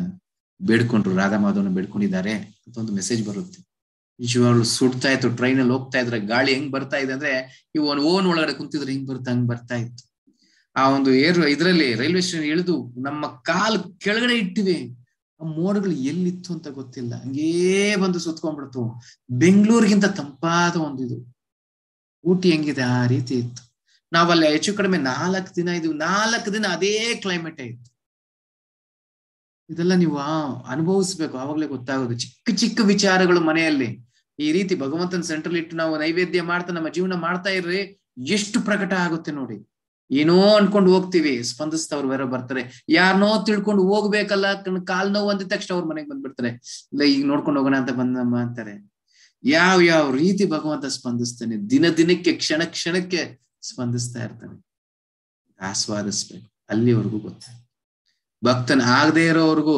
S1: ಬೇಡ್ಕೊಂಡ್ರು. ರಾಧಾ ಮಾಧವನ ಬೇಡ್ಕೊಂಡಿದ್ದಾರೆ ಅಂತ ಒಂದು ಮೆಸೇಜ್ ಬರುತ್ತೆ. ನಿಜವಾಗ್ಲು ಸುಡ್ತಾ ಇತ್ತು. ಟ್ರೈನ್ ಅಲ್ಲಿ ಹೋಗ್ತಾ ಇದ್ರೆ ಗಾಳಿ ಹೆಂಗ್ ಬರ್ತಾ ಇದೆ ಅಂದ್ರೆ ಇವು ಓನ್ ಒಳಗಡೆ ಕುಂತಿದ್ರೆ ಹಿಂಗ್ ಬರ್ತಾ, ಹಂಗ್ ಬರ್ತಾ ಇತ್ತು. ಆ ಒಂದು ಏರ್ ಇದ್ರಲ್ಲಿ ರೈಲ್ವೆ ಸ್ಟೇಷನ್ ಇಳಿದು ನಮ್ಮ ಕಾಲ್ ಕೆಳಗಡೆ ಇಟ್ಟಿವಿ. ಆ ಮೋಡಗಳು ಎಲ್ಲಿತ್ತು ಅಂತ ಗೊತ್ತಿಲ್ಲ. ಹಂಗೇ ಬಂದು ಸುತ್ಕೊಂಡ್ಬಿಡ್ತು. ಬೆಂಗಳೂರಿಗಿಂತ ತಂಪಾದ ಒಂದು ಇದು. ಊಟಿ ಹೆಂಗಿದೆ? ಆ ರೀತಿ ಇತ್ತು. ನಾವಲ್ಲಿ ಹೆಚ್ಚು ಕಡಿಮೆ ನಾಲ್ಕು ದಿನ ಇದೀವಿ ನಾಲ್ಕು ದಿನ ಅದೇ ಕ್ಲೈಮೇಟ್ ಇತ್ತು. ಇದೆಲ್ಲ ನೀವು ಅನುಭವಿಸ್ಬೇಕು. ಆವಾಗ್ಲೇ ಗೊತ್ತಾಗೋದು. ಚಿಕ್ಕ ಚಿಕ್ಕ ವಿಚಾರಗಳು ಮನೆಯಲ್ಲಿ. ಈ ರೀತಿ ಭಗವಂತನ ಸೆಂಟ್ರಲ್ ಇಟ್ಟು ನಾವು ನೈವೇದ್ಯ ಮಾಡ್ತಾ, ನಮ್ಮ ಜೀವನ ಮಾಡ್ತಾ ಇರ್ರಿ, ಎಷ್ಟು ಪ್ರಕಟ ಆಗುತ್ತೆ ನೋಡಿ. ಏನೋ ಅನ್ಕೊಂಡು ಹೋಗ್ತೀವಿ ಸ್ಪಂದಿಸ್ತವ್ರು ಬೇರೆ ಬರ್ತಾರೆ. ಯಾರನ್ನೋ ತಿಳ್ಕೊಂಡು ಹೋಗ್ಬೇಕಲ್ಲ ಕಾಲ್ ನೋವು ಅಂದ ತಕ್ಷಣ ಅವ್ರ ಮನೆಗೆ ಬಂದ್ಬಿಡ್ತಾರೆ. ಇಲ್ಲ, ಈಗ ನೋಡ್ಕೊಂಡು ಹೋಗೋಣ ಅಂತ ಬಂದಮ್ಮ ಅಂತಾರೆ. ಯಾವ ಯಾವ ರೀತಿ ಭಗವಂತ ಸ್ಪಂದಿಸ್ತಾನೆ, ದಿನ ದಿನಕ್ಕೆ, ಕ್ಷಣ ಕ್ಷಣಕ್ಕೆ ಸ್ಪಂದಿಸ್ತಾ ಇರ್ತಾನೆ. ಆಸ್ವಾದಿಸ್ಬೇಕು. ಅಲ್ಲಿವರೆಗೂ ಗೊತ್ತೆ. ಭಕ್ತನ ಆಗದೆ ಇರೋವರೆಗೂ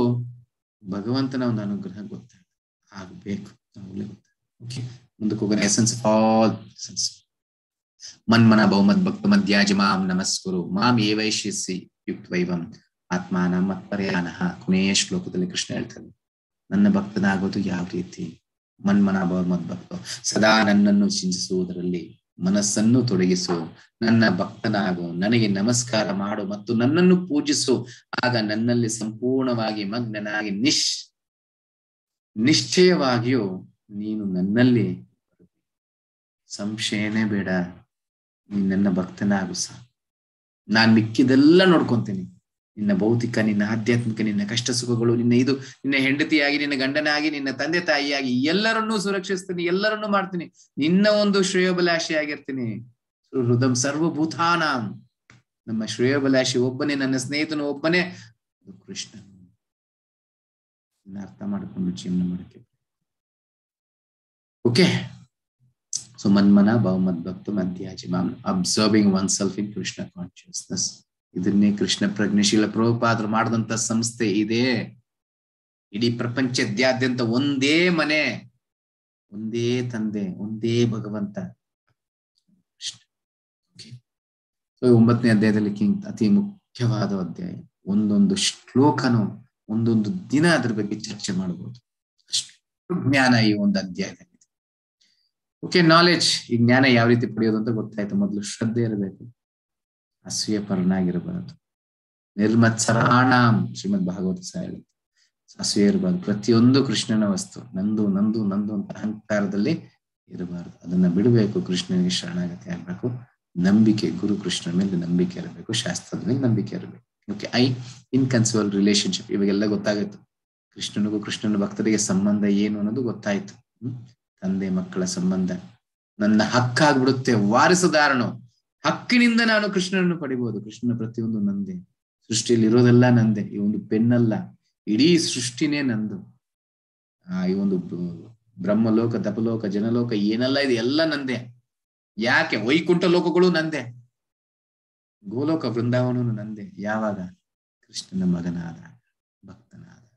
S1: ಭಗವಂತನ ಒಂದು ಅನುಗ್ರಹ ಗೊತ್ತಾಗ ಆಗ್ಬೇಕು. ಗೊತ್ತಾಗ ಓಕೆ ಮುಂದಕ್ಕೆ ಹೋಗೋಣ ಎಸೆನ್ಸ್ ಆಲ್ ಎಸೆನ್ಸ್ ಮನ್ಮನ ಬಹುಮದ್ ಭಕ್ತ ಮಧ್ಯಾಜ ಮಾಂ ನಮಸ್ಕುರು ಮಾಂ ಏವೈಶಿಸಿ ಯುಕ್ತವೈವಂ ಆತ್ಮಾನ ಮತ್ಪರ್ಯಾನಃ ಕೊನೆಯ ಶ್ಲೋಕದಲ್ಲಿ ಕೃಷ್ಣ ಹೇಳ್ತಾನೆ ನನ್ನ ಭಕ್ತನಾಗೋದು ಯಾವ ರೀತಿ ಮನ್ಮನ ಬಹುಮದ್ ಭಕ್ತ ಸದಾ ನನ್ನನ್ನು ಚಿಂತಿಸುವುದರಲ್ಲಿ ಮನಸ್ಸನ್ನು ತೊಡಗಿಸು ನನ್ನ ಭಕ್ತನಾಗು ನನಗೆ ನಮಸ್ಕಾರ ಮಾಡು ಮತ್ತು ನನ್ನನ್ನು ಪೂಜಿಸು ಆಗ ನನ್ನಲ್ಲಿ ಸಂಪೂರ್ಣವಾಗಿ ಮಗ್ನನಾಗಿ ನಿಶ್ ನಿಶ್ಚಯವಾಗಿಯೂ ನೀನು ನನ್ನಲ್ಲಿ ಸಂಶಯನೇ ಬೇಡ. ನೀನ್ ನನ್ನ ಭಕ್ತನಾಗು ಸಹ ನಾನ್ ಮಿಕ್ಕಿದೆಲ್ಲ ನೋಡ್ಕೊಂತೀನಿ. ನಿನ್ನ ಭೌತಿಕ, ನಿನ್ನ ಆಧ್ಯಾತ್ಮಿಕ, ನಿನ್ನ ಕಷ್ಟ ಸುಖಗಳು, ನಿನ್ನ ಇದು, ನಿನ್ನ ಹೆಂಡತಿಯಾಗಿ, ನಿನ್ನ ಗಂಡನಾಗಿ, ನಿನ್ನ ತಂದೆ ತಾಯಿಯಾಗಿ ಎಲ್ಲರನ್ನೂ ಸುರಕ್ಷಿಸ್ತೀನಿ, ಎಲ್ಲರನ್ನೂ ಮಾಡ್ತೀನಿ. ನಿನ್ನ ಒಂದು ಶ್ರೇಯೋಬಲಾಶಿ ಆಗಿರ್ತೀನಿ ಹೃದಂ ಸರ್ವಭೂತಾನಾಂ. ನಮ್ಮ ಶ್ರೇಯೋಬಲಾಶಿ ಒಬ್ಬನೇ, ನನ್ನ ಸ್ನೇಹಿತನು ಒಬ್ಬನೇ ಕೃಷ್ಣ ಅರ್ಥ ಮಾಡಿಕೊಂಡು ಜೀವನ ಮಾಡಕ್ಕೆ okay So Manmana ma'am absorbing oneself in Krishna consciousness ಇದನ್ನೇ ಕೃಷ್ಣ ಪ್ರಜ್ಞಶೀಲ ಪ್ರಭುಪಾದರು ಮಾಡಿದಂತ ಸಂಸ್ಥೆ ಇದೆ ಇಡೀ ಪ್ರಪಂಚದಾದ್ಯಂತ ಒಂದೇ ಮನೆ ಒಂದೇ ತಂದೆ ಒಂದೇ ಭಗವಂತ ಸೊ ಒಂಬತ್ತನೇ ಅಧ್ಯಾಯದಲ್ಲಿ ಅತಿ ಮುಖ್ಯವಾದ ಅಧ್ಯಾಯ. ಒಂದೊಂದು ಶ್ಲೋಕನು ಒಂದೊಂದು ದಿನ ಅದ್ರ ಬಗ್ಗೆ ಚರ್ಚೆ ಮಾಡಬಹುದು ಅಷ್ಟು ಜ್ಞಾನ ಈ ಒಂದು ಅಧ್ಯಾಯದಲ್ಲಿ. ಓಕೆ ನಾಲೆಜ್ ಈ ಜ್ಞಾನ ಯಾವ ರೀತಿ ಪಡೆಯೋದು ಅಂತ ಗೊತ್ತಾಯ್ತು. ಮೊದಲು ಶ್ರದ್ಧೆ ಇರಬೇಕು. ಅಸೂಯ ಪರನಾಗಿರಬಾರದು. ನಿರ್ಮತ್ಸರಾಣ ಶ್ರೀಮದ್ ಭಾಗವತ ಹೇಳುತ್ತೆ ಅಸೂಯೆ ಇರಬಾರ್ದು. ಪ್ರತಿಯೊಂದು ಕೃಷ್ಣನ ವಸ್ತು, ನಂದು ನಂದು ನಂದು ಅಂತ ಅಹಂಕಾರದಲ್ಲಿ ಇರಬಾರದು. ಅದನ್ನ ಬಿಡಬೇಕು, ಕೃಷ್ಣನಿಗೆ ಶರಣಾಗತಿ ಆಗ್ಬೇಕು. ನಂಬಿಕೆ, ಗುರು ಕೃಷ್ಣನ ಮೇಲೆ ನಂಬಿಕೆ ಇರಬೇಕು. ಶಾಸ್ತ್ರದ ಮೇಲೆ ನಂಬಿಕೆ ಇರಬೇಕು. ಓಕೆ ಐ ಇನ್ಕನ್ಸಿಬಲ್ ರಿಲೇಶನ್ಶಿಪ್ ಇವಾಗೆಲ್ಲ ಗೊತ್ತಾಗುತ್ತೆ. ಕೃಷ್ಣನಿಗೂ ಕೃಷ್ಣನ ಭಕ್ತರಿಗೆ ಸಂಬಂಧ ಏನು ಅನ್ನೋದು ಗೊತ್ತಾಯ್ತು. ತಂದೆ ಮಕ್ಕಳ ಸಂಬಂಧ. ನನ್ನ ಹಕ್ಕಾಗ್ಬಿಡುತ್ತೆ, ವಾರಸುದಾರನು. ಹಕ್ಕಿನಿಂದ ನಾನು ಕೃಷ್ಣನನ್ನು ಪಡಿಬಹುದು ಕೃಷ್ಣನ ಪ್ರತಿಯೊಂದು ನಂದೆ. ಸೃಷ್ಟಿಯಲ್ಲಿ ಇರೋದೆಲ್ಲ ನಂದೆ. ಈ ಒಂದು ಪೆನ್ನಲ್ಲ. ಇಡೀ ಸೃಷ್ಟಿನೇ ನಂದು. ಆ, ಈ ಒಂದು ಬ್ರಹ್ಮಲೋಕ, ತಪಲೋಕ, ಜನಲೋಕ ಏನೆಲ್ಲ ಇದೆ, ಎಲ್ಲ ನಂದೆ. ಯಾಕೆ? ವೈಕುಂಠ ಲೋಕಗಳು ನಂದೆ. ಗೋಲೋಕ ವೃಂದಾವನನು ನಂದೆ. ಯಾವಾಗ? ಕೃಷ್ಣನ ಮಗನಾದ, ಭಕ್ತನಾದ.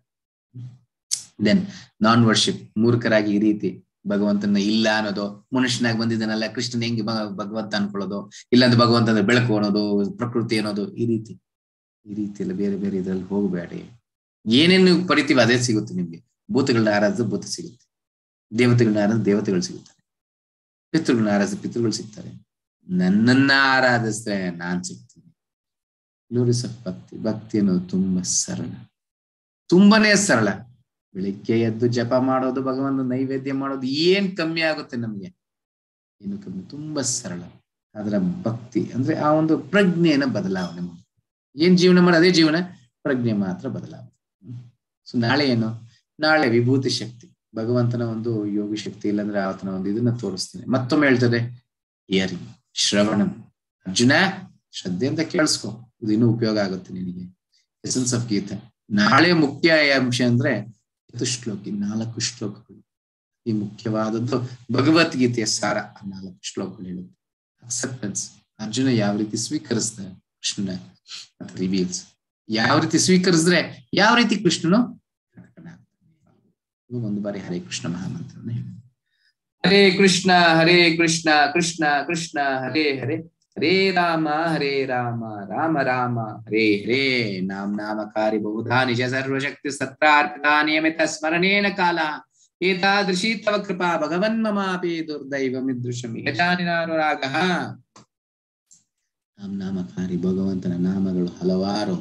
S1: ದೆನ್ ನಾನ್ ವರ್ಷಿಪ್ ಮೂರ್ಖರಾಗಿ ಈ ರೀತಿ ಭಗವಂತನ ಇಲ್ಲ ಅನ್ನೋದು, ಮನುಷ್ಯನಾಗಿ ಬಂದಿದ್ದಾನಲ್ಲ, ಕೃಷ್ಣನ್ ಹೆಂಗೆ ಭಗವಂತ ಅನ್ಕೊಳ್ಳೋದು? ಇಲ್ಲಾಂದ್ರೆ ಭಗವಂತ ಅಂದ್ರೆ ಬೆಳಕು ಅನ್ನೋದು, ಪ್ರಕೃತಿ ಅನ್ನೋದು, ಈ ರೀತಿ. ಈ ರೀತಿ ಎಲ್ಲ ಬೇರೆ ಬೇರೆ ಇದ್ರಲ್ಲಿ ಹೋಗಬೇಡಿ. ಏನೇನು ಪಡಿತೀವಿ ಅದೇ ಸಿಗುತ್ತೆ ನಿಮ್ಗೆ. ಭೂತಗಳನ್ನ ಆರಾಧಿಸಿದ್ರೆ ಭೂತ ಸಿಗುತ್ತೆ. ದೇವತೆಗಳನ್ನ ಆರಾಧಿಸಿದ್ರೆ ದೇವತೆಗಳು ಸಿಗುತ್ತಾರೆ. ಪಿತೃಗಳನ್ನ ಆರಾಧಿಸಿದ್ರೆ ಪಿತೃಗಳು ಸಿಗ್ತಾರೆ. ನನ್ನನ್ನ ಆರಾಧಿಸಿದ್ರೆ ನಾನ್ ಸಿಗ್ತೀನಿ. ಭಕ್ತಿ ಭಕ್ತಿ ಅನ್ನೋದು ತುಂಬಾ ಸರಳ. ತುಂಬಾನೇ ಸರಳ. ಬೆಳಿಗ್ಗೆ ಎದ್ದು ಜಪ ಮಾಡೋದು ಭಗವಂತ ನೈವೇದ್ಯ ಮಾಡೋದು ಏನ್ ಕಮ್ಮಿ ಆಗುತ್ತೆ ನಮ್ಗೆ? ಏನು ಕಮ್ಮಿ? ತುಂಬಾ ಸರಳ. ಅದರ ಭಕ್ತಿ ಅಂದ್ರೆ ಆ ಒಂದು ಪ್ರಜ್ಞೆಯನ್ನ ಬದಲಾವಣೆ ಮಾಡಿ. ಏನ್ ಜೀವನ ಮಾಡಿ? ಅದೇ ಜೀವನ. ಪ್ರಜ್ಞೆ ಮಾತ್ರ ಬದಲಾವಣೆ. ಸೊ ನಾಳೆ ಏನು? ನಾಳೆ ವಿಭೂತಿ ಶಕ್ತಿ. ಭಗವಂತನ ಒಂದು ಯೋಗಿ ಶಕ್ತಿ ಇಲ್ಲಾಂದ್ರೆ ಆತನ ಒಂದು ಇದನ್ನ ತೋರಿಸ್ತೇನೆ. ಮತ್ತೊಮ್ಮೆ ಹೇಳ್ತದೆ ಹಿಯರಿಂಗ್ ಶ್ರವಣ. ಅರ್ಜುನ, ಶ್ರದ್ಧೆಯಿಂದ ಕೇಳಿಸ್ಕೊ. ಇದು ಇನ್ನೂ ಉಪಯೋಗ ಆಗುತ್ತೆ ನಿನಗೆ. ಎಸೆನ್ಸ್ ಆಫ್ ಗೀತೆ ನಾಳೆ ಮುಖ್ಯ ಅಂಶ ಅಂದ್ರೆ ಶ್ಲೋಕಿ ನಾಲ್ಕು ಶ್ಲೋಕಗಳು, ಈ ಮುಖ್ಯವಾದದ್ದು ಭಗವದ್ಗೀತೆಯ ಸಾರ, ಆ ನಾಲ್ಕು ಶ್ಲೋಕಗಳು ಹೇಳುತ್ತೆ. ಅಕ್ಸೆಪ್ಟೆನ್ಸ್ ಅರ್ಜುನ ಯಾವ ರೀತಿ ಸ್ವೀಕರಿಸ್ತಾರೆ ಕೃಷ್ಣನ ರಿವೀಲ್ಸ್ ಯಾವ ರೀತಿ ಸ್ವೀಕರಿಸಿದ್ರೆ ಯಾವ ರೀತಿ ಕೃಷ್ಣನು ಒಂದು ಬಾರಿ ಹರೇ ಕೃಷ್ಣ ಮಹಾಮಂತ್ರವನ್ನು ಹೇಳಿ ಹರೇ ಕೃಷ್ಣ ಹರೇ ಕೃಷ್ಣ ಕೃಷ್ಣ ಕೃಷ್ಣ, ಹರೇ ಹರೇ. ಹರೇ ರಾಮ ಹರೇ ರಾಮ ರಾಮ ರಾಮ, ಹರೇ ಹರೇ. ನಾಮ ನಾಮಕಾರಿ ಬಹುಧಾ ನಿಜ ಸರ್ವಶಕ್ತಿ ಸತ್ರಾರ್ಪಿತಾ ನಿಯಮಿತ ಸ್ಮರಣೇನ ಕಾಲ. ಏತಾದೃಶಿ ತವ ಕೃಪಾ, ಭಗವನ್ ಮಮಾಪಿ ದುರ್ದೈವ ಮಿದೃಶಂ ಯಜಾನಿನಾನುರಾಗ ನಾಮ ನಾಮಕಾರಿ ಭಗವಂತನ ನಾಮಗಳು ಹಲವಾರು.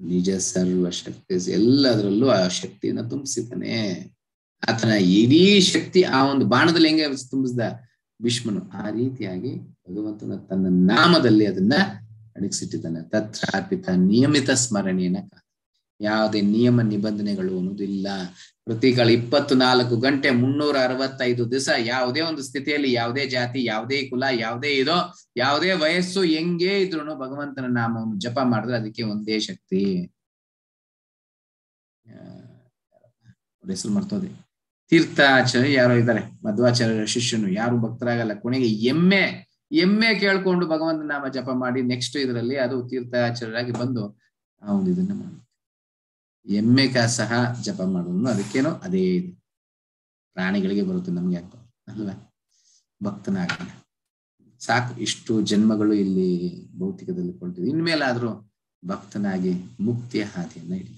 S1: ನಿಜ ಸರ್ವ ಶಕ್ತಿ ಎಲ್ಲದರಲ್ಲೂ ಆ ಶಕ್ತಿಯನ್ನ ತುಂಬಿಸಿದ್ದಾನೆ. ಆತನ ಇಡೀ ಶಕ್ತಿ ಆ ಒಂದು ಬಾಣದಲ್ಲಿ ಹೆಂಗೆ ತುಂಬಿಸ್ದ? ಭೀಷ್ಮನು ಆ ರೀತಿಯಾಗಿ ಭಗವಂತನ ತನ್ನ ನಾಮದಲ್ಲಿ ಅದನ್ನ ಅಡಗಿಸಿಟ್ಟಿದ್ದಾನೆ. ತತ್ರ ಅರ್ಪಿತ ನಿಯಮಿತ ಸ್ಮರಣೆಯನ್ನ ಯಾವುದೇ ನಿಯಮ ನಿಬಂಧನೆಗಳು ಅನ್ನೋದಿಲ್ಲ. ಪ್ರತಿ ಕಾಲ ಇಪ್ಪತ್ತು ನಾಲ್ಕು ಗಂಟೆ ಮುನ್ನೂರ ಅರವತ್ತೈದು ದಿವಸ ಯಾವುದೇ ಒಂದು ಸ್ಥಿತಿಯಲ್ಲಿ ಯಾವುದೇ ಜಾತಿ, ಯಾವುದೇ ಕುಲ, ಯಾವುದೇ ಇದೋ, ಯಾವುದೇ ವಯಸ್ಸು ಹೆಂಗೇ ಇದ್ರು ಭಗವಂತನ ನಾಮವನ್ನು ಜಪ ಮಾಡಿದ್ರೆ ಅದಕ್ಕೆ ಒಂದೇ ಶಕ್ತಿ. ಹೆಸರು ಮರ್ತೋದೆ. ತೀರ್ಥಾಚಾರ್ಯ ಯಾರೋ ಇದ್ದಾರೆ, ಮಧ್ವಾಚಾರ್ಯರ ಶಿಷ್ಯನು, ಯಾರು ಭಕ್ತರಾಗಲ್ಲ. ಕೊನೆಗೆ ಎಮ್ಮೆ ಎಮ್ಮೆ ಕೇಳ್ಕೊಂಡು ಭಗವಂತ ನಾಮ ಜಪ ಮಾಡಿ ನೆಕ್ಸ್ಟ್ ಇದರಲ್ಲಿ ಅದು ತೀರ್ಥಾಚಾರ್ಯರಾಗಿ ಬಂದು ಆ ಒಂದು ಇದನ್ನ ಮಾಡಿ ಎಮ್ಮೆ ಸಹ ಜಪ ಮಾಡೋದು ಅದಕ್ಕೇನೋ ಅದೇ ಇದೆ. ಪ್ರಾಣಿಗಳಿಗೆ ಬರುತ್ತೆ ನಮ್ಗೆ ಯಾಕೆ ಅಲ್ವಾ? ಭಕ್ತನಾಗಲ್ಲ. ಸಾಕು, ಇಷ್ಟು ಜನ್ಮಗಳು ಇಲ್ಲಿ ಭೌತಿಕದಲ್ಲಿ ಕೊಡ್ತೀವಿ ಇನ್ಮೇಲಾದ್ರೂ ಭಕ್ತನಾಗಿ ಮುಕ್ತಿಯ ಹಾದಿಯನ್ನ ಇಡಿ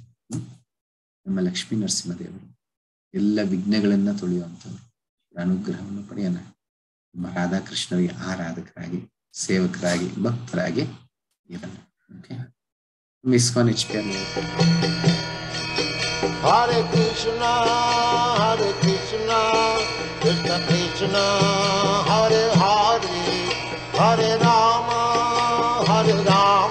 S1: ನಮ್ಮ ಲಕ್ಷ್ಮೀ ನರಸಿಂಹದೇವರು. ಎಲ್ಲ ವಿಘ್ನಗಳನ್ನ ತೊಳೆಯುವಂಥವ್ರು. ಅನುಗ್ರಹವನ್ನು ಪಡೆಯೋಣ. ನಮ್ಮ ರಾಧಾಕೃಷ್ಣರಿಗೆ ಆರಾಧಕರಾಗಿ ಸೇವಕರಾಗಿ ಭಕ್ತರಾಗಿ ಇರೋಣ. Okay ISKCON H P
S2: Hare Krishna Hare Krishna Krishna Krishna Hare Hare Hare Rama, Hare Rama.